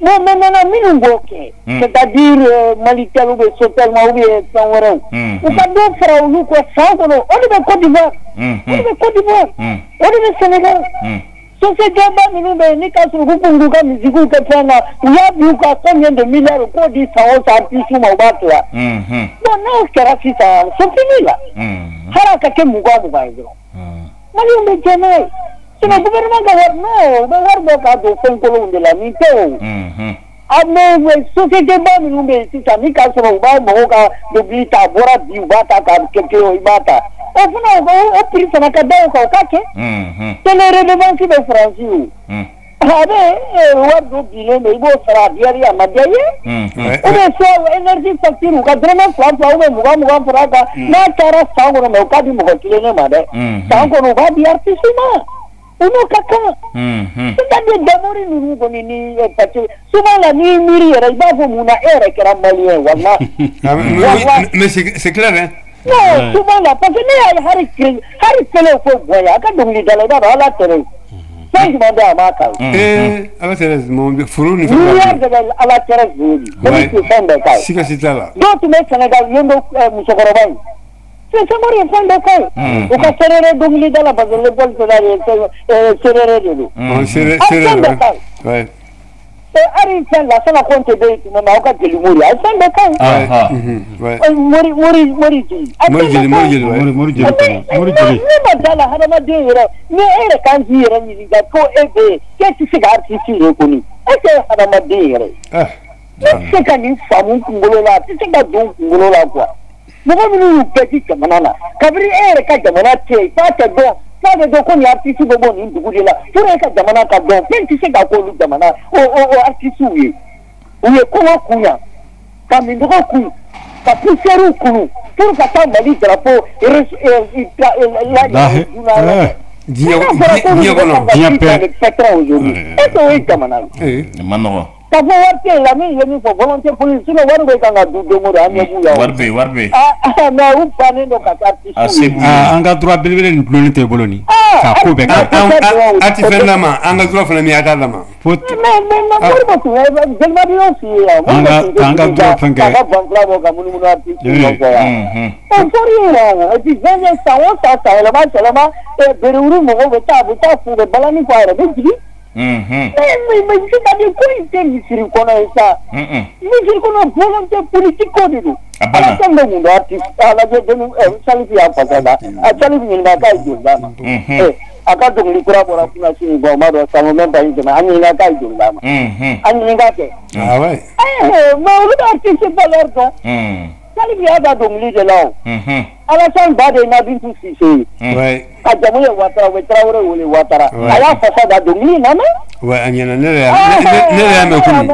bon maintenant minnu b'o kɛ. c'est-à-dire euh, malitel ou bien sotelma ou bien fɛn wɛrɛw. u ka dɔ fara olu kɔ san kɔnɔ o de bɛ côte d'ivoire. o de bɛ côte d'ivoire. o de bɛ sénégal. Société ba ninnu bɛ yen ni ka sɔrɔ k'u kun k'u ka misikiw kɛ fɛn na u y'a bi u ka combien de milliards k'o di san o san artiste ma u b'a tila. bon n'o kɛra sisan c'est fini la. hali a ka kɛ mugan mugan ye dɔrɔn. maliɲɛnw bɛ jɛn n'a ye. sinon gouvernement ka wari non u bɛ wari bɔ k'a don fɛn kolonw de la nin tɛ o. a mɛ société ba minnu bɛ yen sisan ni k'a sɔrɔ u b'a mɔgɔw ka mobili ta a bɔra bi u b'a ta k'a kɛ kelen i b'a ta. o fana o o prix fana ka da o kan o ka kɛ. télé redevance bɛ faransi o. a bɛ wari dɔ bilen bɛ i b'o sara a diyar'i a ma diya i ye. ou bien soit énergie facture u ka dɔrɔmɛ fila fila ou bien mugan mugan fara a kan n'a taara san kɔnɔ mɛ u k'a di mɔgɔ kelen ne ma dɛ. san kɔnɔ u b'a di artiste ma. U n'o ka kan. c'est-à-dire damori ninnu kɔni ni parce que souvent la n'i miiri yɛrɛ i b'a fɔ mun na e yɛrɛ kɛra maliyɛn walahi. Ah, mais- mais- mais c'est c'est clair hein. Non souvent la parce que ne y'a ye hali kile hali kele fo bonya a ka dɔnkilidala i b'a dɔn ala tɛrɛ fɛn jumɛn bɛ a b'a kan. Eh, ala tɛ mɔ furu ni n'i y'a fɛn dɛmɛ ala tɛrɛ fɛ yen Ouais. de fɛn bɛɛ ka ye. siga si t'a la dɔw tun bɛ sɛnɛgali yen bɛ ɛ, musokɔrɔba in ಸಮರ್ ಎಫಂಡ್ ಬೇಕಾಯ್ ಯಾಕೆ ಸೆರೆರೆ ಡುಂಗ್ಲಿ ದಲ ಬದಲು ಬಲ್ತದಾರಿ ಸೆರೆರೆ ದುಡು ari fɛn la o ko n tɛ bɛn tuma aw ka jeli mori a fɛn bɛɛ ka ɲi. mori mori mori jeli. mori jeli mori jeli mori mori jeli mori jeli. ne ma da la hadamaden yɛrɛ ni e yɛrɛ kan k'i yɛrɛ ɲininka ko e bɛ yen k'e tɛ se ka artiste yɛrɛ koni e tɛ hadamaden yɛrɛ ye. ne tɛ se ka nin faamu kunkolo la a tɛ se ka don kunkolo la quoi. mɔgɔ minnu y'u bɛɛ di jamana na. Kabini e yɛrɛ ka jamana tɛ yen f'a tɛ dɔn. F'a tɛ dɔn ko nin artiste bɛ bɔ nin dugu de la. Pour e ka jamana ka dɔn. Fɛn tɛ se ka k'olu jamana o o o artistes ye. U ye kɔngɔ kun yan. Ka minnɔgɔ kun ka poussières kun. Pour ka taa mali drapeau la diɲɛ kɔnɔ diɲɛ bɛɛ est ce que o ye jamana ye. a eh, eh, ma nɔgɔn. Ka fɔ wari tɛ yen la min ye min fɔ volonté politique sinon wari bɛ kan ka du don o don an ɲɛ b'u la o. wari bɛ yen wari bɛ yen Ah, ah, mais u bannen don ka taa artiste a se ye. b'u ye Ah, an ka droit belebele nin dulonni tɛ i bolo nin k'a ko bɛɛ kɛ a ti fɛn d'a ma an ka droit fana min a t'a d'a ma mais mais mais Modibo tun ye jeliba de y'o f'i ye yan. An ka- Modibo tun k'an ka tɛ droit fɛn kɛ. k'a ka banfula bɔ ka munumunu artiste Eh, nɔfɛ yan. o fɔra i yɛrɛ o et puis fɛn ye san o san san yɛlɛma yɛlɛma eh, berewuru mɔgɔw bɛ taa u bɛ taa fu u bɛ balani fɔ a yɛrɛ bɛ jigin. Mais mais mais c'est-à-dire ko in tɛ misiri kɔnɔ ye sa. misiri kɔnɔ volonté politique ko de don. ala fɛn bɛ mun dɔn artiste a lajɛ deni salifu y'a fasa da a salifu ɲininka k'a ye joli d'a ma. Eh, a ka dɔnkili kura bɔra kunna sini bɔn o ma dɔn san o mɛ ba in tɛmɛ a ɲininka k'a ye joli d'a ma. a ɲininka kɛ. ah ouais Eh, mais olu ka artiste valeur dɔn. Salifu y'a ka dɔnkili de la o. alasan ba de ye nabintu sise ye. ouais a jamu ye watara u bɛ tarawele wele watara a y'a fasa da dɔnkili in na mɛ. ouais a ɲɛna ne yɛrɛ y'a ne- yɛrɛ y'a mɛn kunun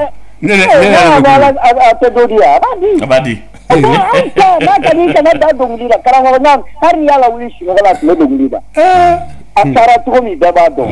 ne yɛrɛ y'a mɛn kunun a tɛ dɔ di yan a b'a di. a b'a di n'a ka di kana da dɔnkili la karamɔgɔ n'a hali n'i y'a lawuli sunɔgɔ la a tun bɛ dɔnkili da. a taara cogo min bɛɛ b'a dɔn.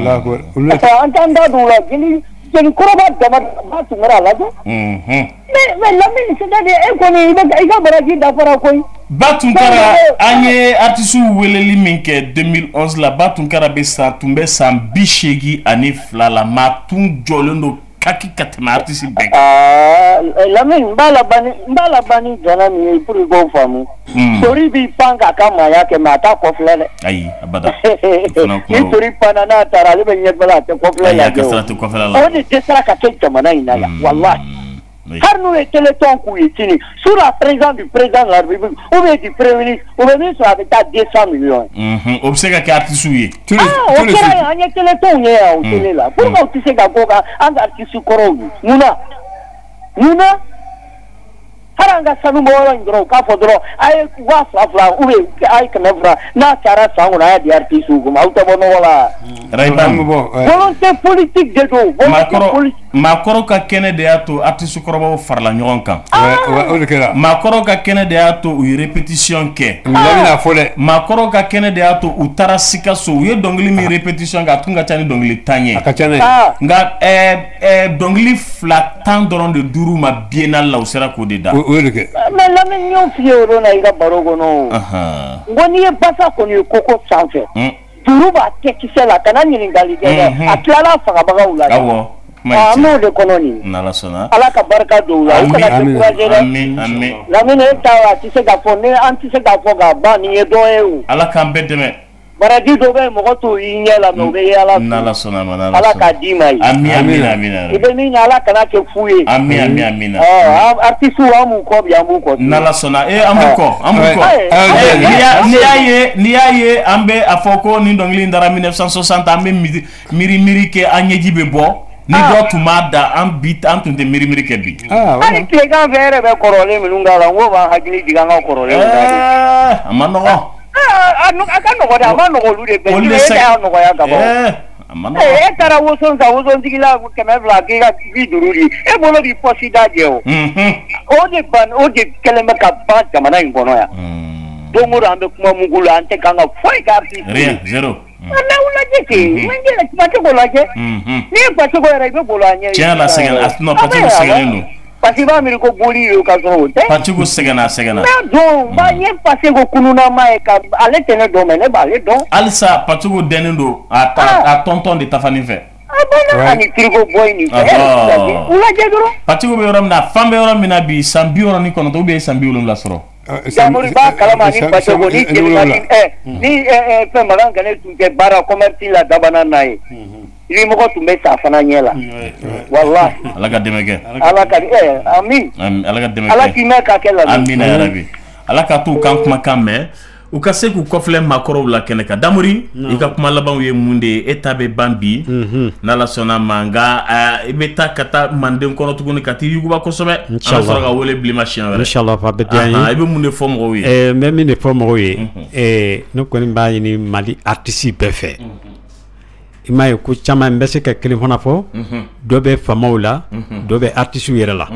An t'an da don o la jeli jeli kɔrɔba dama ba tun kɛra a lajɛ. mais mais lamini c'est-à-dire e kɔni i bɛ i ka baraji dafara koyi. ba tun kɛra an ye artisiw weleli min kɛ 2011 la ba tun kɛra bɛ san tun bɛ san bi seegin ani fila la maa tun jɔlen don kaki ka tɛmɛ artisi bɛɛ kan aa lamini n b'a laban ni n b'a laban ni jana min ye pour que k'o faamu. tori b'i pan k'a ka maaya kɛ mɛ a t'a kɔfilɛ dɛ. ayi abada ni tori panna n'a taara ale bɛ ɲɛfɛla a tɛ kɔfilɛ ayi a lajɛ ka o. sira tɛ kɔfɛla la o de dɛsɛra ka kɛ jamana in na yan walahi. Carnuletele teleton cu țini. Sura prezandu prezandu la bibu. O vezi preveni, o vezi să avea 10 milioane. Mhm. Obsega că artisul e. Tu le ah, tu le. Ah, anya teleton e au tine mm, la. Cum mm. au tise ga da goga an artisul corogi. Nuna. Nuna. haranga sanu mɔgɔ in dɔrɔn k'a fɔ dɔrɔn a ye waa fila fila u bɛ a ye kɛmɛ fila n'a cayara san kɔnɔ a y'a di artiste u kun aw tɛ bɔ nɔgɔ la. volonté politique de don volonté politique. Maakɔrɔ ka kɛnɛ de y'a to artisi kɔrɔbaw farala ɲɔgɔn kan. O de kɛra. maakɔrɔ ka kɛnɛ de y'a to u ye répétition kɛ. Lamini a fɔ dɛ. maakɔrɔ ka kɛnɛ de y'a to u taara sikaso u ye dɔnkili min répétition kɛ a tun ka ca ni dɔnkili tan ye. A ka ca n'a ye nka ɛɛ ɛɛ dɔnkili fila tan dɔrɔn de duuru ma biennale la u sera k'o de da. O o de kɛ. Mais lamini n y'o f'i ye o don na i ka baro kɔnɔ n ko n'i ye basa kɔni ye koko sanfɛ juru b'a kɛ kisɛ la kana ɲininkali kɛ dɛ. A tilala fagabagaw la dɛ. awɔ kuma Ah, ye an b'o tiɲɛ de kɔnɔ nin n'ala sɔnna ala ka barika don u la u Ami, kana ami, découragé dɛ ami ami. Lamini e ta a tɛ se ka fɔ ne an tɛ se k'a fɔ k'a ban nin ye dɔ ye o ala k'an bɛɛ dɛmɛ baraji dɔ bɛ yen mɔgɔ t'o y'i ɲɛ la mɛ u bɛ ye ala fɛ n'ala sɔnna ma n'ala ala sɔnna k'a d'i ma ye ami ami ami i bɛ min ɲɛ ala kana kɛ fu ye. Ami ami ami. na. Ɔ artiste an b'u kɔ bi an b'u kɔ n'ala sɔnna e an b'u kɔ an b'u kɔ Ayi, Eh, ayi, n'i y'a- ayi, n'i y'a ayi. ye n'i y'a ye an bɛ a fɔ ko nin dɔnkili in dara 1960 an bɛ miiri miiri miiri kɛ an ɲɛji bɛ bɔ ni dɔ tun b'a da an bi an tun tɛ miiri miiri kɛ bi hali tilegan fɛ yɛrɛ bɛ kɔrɔlen minnu k'a la n ko b'an hakili jigin an ka kɔrɔlenw na de. a ma nɔgɔ a ka nɔgɔ dɛ a ma nɔgɔ olu de bɛɛ de e sɛgɛn- y'a nɔgɔya ka ban Eh, a ma nɔgɔ e taara woson san wosontigi la kɛmɛ fila k'i ka bi duuru di e bolo b'i pɔsi da jɛ o Mhm. o de ban o de kɛlen bɛ ka ban jamana in kɔnɔ yan don o don an bɛ kuma mugu la an tɛ kan ka foyi k'a bi rien zéro an bɛ u lajɛ ten n ye pacogo lajɛ Mhm. n'i ye pacogo yɛrɛ i bɛ bolo a ɲɛ tiɲɛ la sɛgɛn a non Pacifique sɛgɛnnen don parce que i b'a miiri ko boli ye o ka sɔrɔ o tɛ Pacifique sɛgɛnna a sɛgɛnna n'a don ba n ye pasego kununama ye ka ale tɛ ne dɔn mɛ ne b'ale dɔn halisa Pacifique dɛnnen don a ta a tɔntɔn de tafani fɛ a bɛna ani frigo bɔ nin fɛ Ɔhɔ. u lajɛ dɔrɔn Pacifique bɛ yɔrɔ min na fan bɛ yɔrɔ min na bi san bi wɔɔrɔ ni kɔnɔntɔn ou bien san bi wolonwula sɔrɔ jamuri b'a kalama ni bateau ni jelima ni ɛ ni fɛn makan kan ne tun tɛ baara commerce la dabana n'a ye. Irimɔgɔ tun bɛ sa fana ɲɛ la walahi ala ka dɛmɛ kɛ ala ka ɛ ami Ami- ala ka dɛmɛ ala kɛ k'i mɛn ka kɛ la amina yarabi ala ka t'u kan kumakan mɛn u ka se k'u kɔfilɛ maakɔrɔw la kɛnɛ kan. Damori i ka kuma labanw ye mun de ye? E ta bɛ ban bi. N'ala sɔnna ma. Nka i bɛ taa ka taa manden kɔnɔ tuguni ka t'i yuguba kosɛbɛ. An Inshallah. sɔrɔ ka wele bilima siɲɛ wɛrɛ. Inshallah, fa bɛ diya n ye. I bɛ mun de fɔ mɔgɔw ye? Ɛɛ n bɛ min de fɔ mɔgɔw ye. Ne kɔni b'a ɲini mali artiste bɛɛ fɛ. I m'a ye ko caman n bɛ se ka kelen fana fɔ. Dɔ bɛ faamaw la. Dɔ bɛ artiste yɛrɛ la.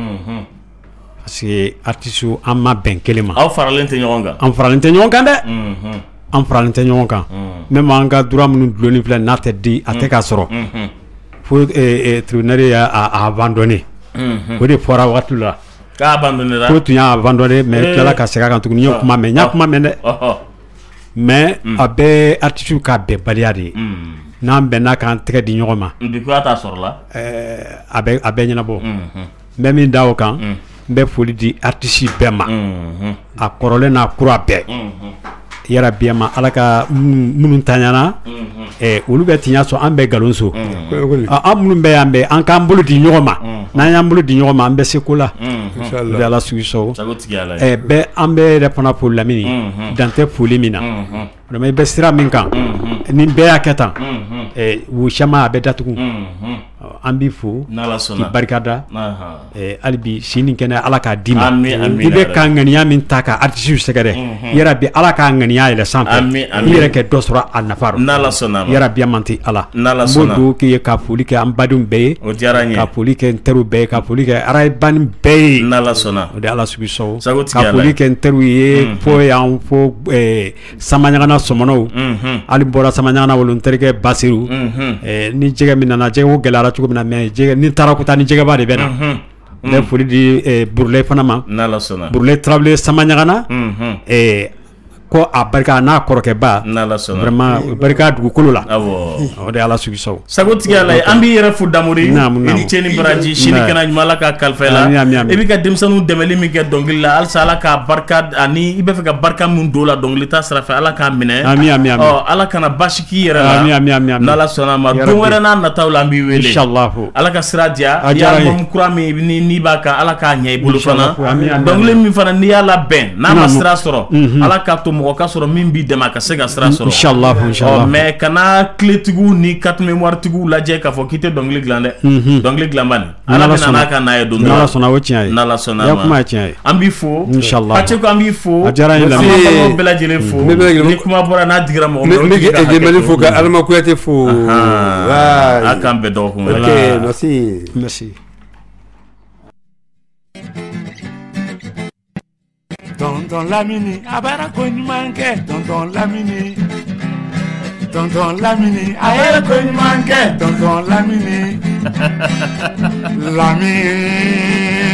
Parce que artiste an ma bɛn kelen ma aw faralen tɛ ɲɔgɔn kan an faralen tɛ ɲɔgɔn kan dɛ Mhm. an faralen tɛ ɲɔgɔn kan Mhm. même an ka droit minnu dulonnen filɛ n'a tɛ di a tɛ k'a sɔrɔ Mhm. fo eh, eh, tribunal y'a abandonné Mhm. o de fɔra wagati la k'a abandonné la. ko tun y'a abandonné mais Eh. tilala ka segin a kan tuguni n Ah. kuma mɛn n y'a kuma mɛn dɛ Ɔhɔ. mais a bɛɛ artiste ka bɛnbaliya de ye Mm. n'an bɛnna k'an tɛgɛ di ɲɔgɔn ma Depuis ko a t'a sɔrɔ la a bɛ a bɛɛ ɲɛnabɔ Mhm. n bɛ min da o kan n bɛ foli di artisi bɛɛ ma. A kɔrɔlen n'a kura bɛɛ yara biya ma ala ka minnu taɲana olu bɛ tiɲa sɔn an bɛɛ galon so an minnu bɛ yan bɛɛ an k'an bolo di ɲɔgɔn ma. N'an y'an bolo di ɲɔgɔn ma an bɛ se ko la. Ala sugu sɔn bɛɛ an bɛɛ yɛrɛ fana foli lamini Mhm. dan tɛ foli min na. Vraiment i bɛ sira min kan. Ni bɛɛ y'a kɛ tan. Wo caman a bɛ datugu an b'i fo k'i barikada. Hali bi si ni kɛnɛ ala k'a d'i ma. I bɛ ka ŋaniya min ta ka artisiw sɛgɛrɛ. Yɛrɛ bi ala k'a ŋaniya yɛlɛ sanfɛ. I yɛrɛ kɛ dɔ sɔrɔ a nafa rɔ. Yɛrɛ bi man ti ala. N b'o don k'i ye ka foli kɛ an badenw bɛɛ ye. O ka foli kɛ n teriw bɛɛ ye ka foli kɛ arayibani bɛɛ ye. O de ala sugu sɔn. Ka foli kɛ n teriw ye. Fo yan fo samaɲagana sɔmɔnɔw. Hali bɔra samaɲagana wolo n terikɛ basiru ni jɛgɛ min nana jɛgɛ ko gɛlɛyara cogo min na ni taara ko taa ni jɛgɛba de bɛ na. N bɛ foli di eh, burule fana ma. Burule tarawele samaɲagana ko a barika n'a kɔrɔkɛba vraiment barika dugukolo la. O de ala sɔn sago. Tigi ala ye an b'i yɛrɛ fo damori i ni cɛ ni baraji sini kɛnɛ ɲuman ala ka kalifa la. I b'i ka denmisɛnninw dɛmɛli min kɛ dɔnkili la. Halisa ala ka barika ani i bɛ fɛ ka barika min don la dɔnkili ta sira fɛ ala k'a minɛ. Ala kana basi k'i yɛrɛ la. N'ala sɔnna ma. Don wɛrɛ n'a nataw la an b'i wele. Ala ka sira diya. I y'a kura min ni b'a kan ala k'a ɲɛ i bolo fana. Dɔnkili min fana n'i y'a labɛn n'a ma sira sɔrɔ Mhm. ala k'a to mɔgɔ ka sɔrɔ min b'i dɛmɛ a ka se ka sira sɔrɔ. Inshallah, inshallah. Ɔ, mɛ kana kiletigiw ni carte mémoire tigiw lajɛ k'a fɔ k'i tɛ dɔnkili dilan dɛ. Mhm. dɔnkili dilan bani ala bɛna na ka n'a ye don dɔ. N'Ala la. sɔnna o tiɲɛ ye. N'ala sɔnna ma. kuma ye tiɲɛ ye. An b'i fo. Inshallah. Pace ko an b'i fo. A diyara n ye an lamɛn. bɛɛ lajɛlen fo. Ni kuma bɔra n'a digira mɔgɔ n min na, o bɛ tigi ka hakɛ jemeli to. fo ka Alima kuyate fo. A k'an bɛɛ dɔgɔkun ok wɛrɛ merci. Merci Tonton Lamini, abara ko ɲuman kɛ tonton Lamini. Tonton Lamini, a yɛrɛ ko ɲuman kɛ tonton Lamini. Lamini.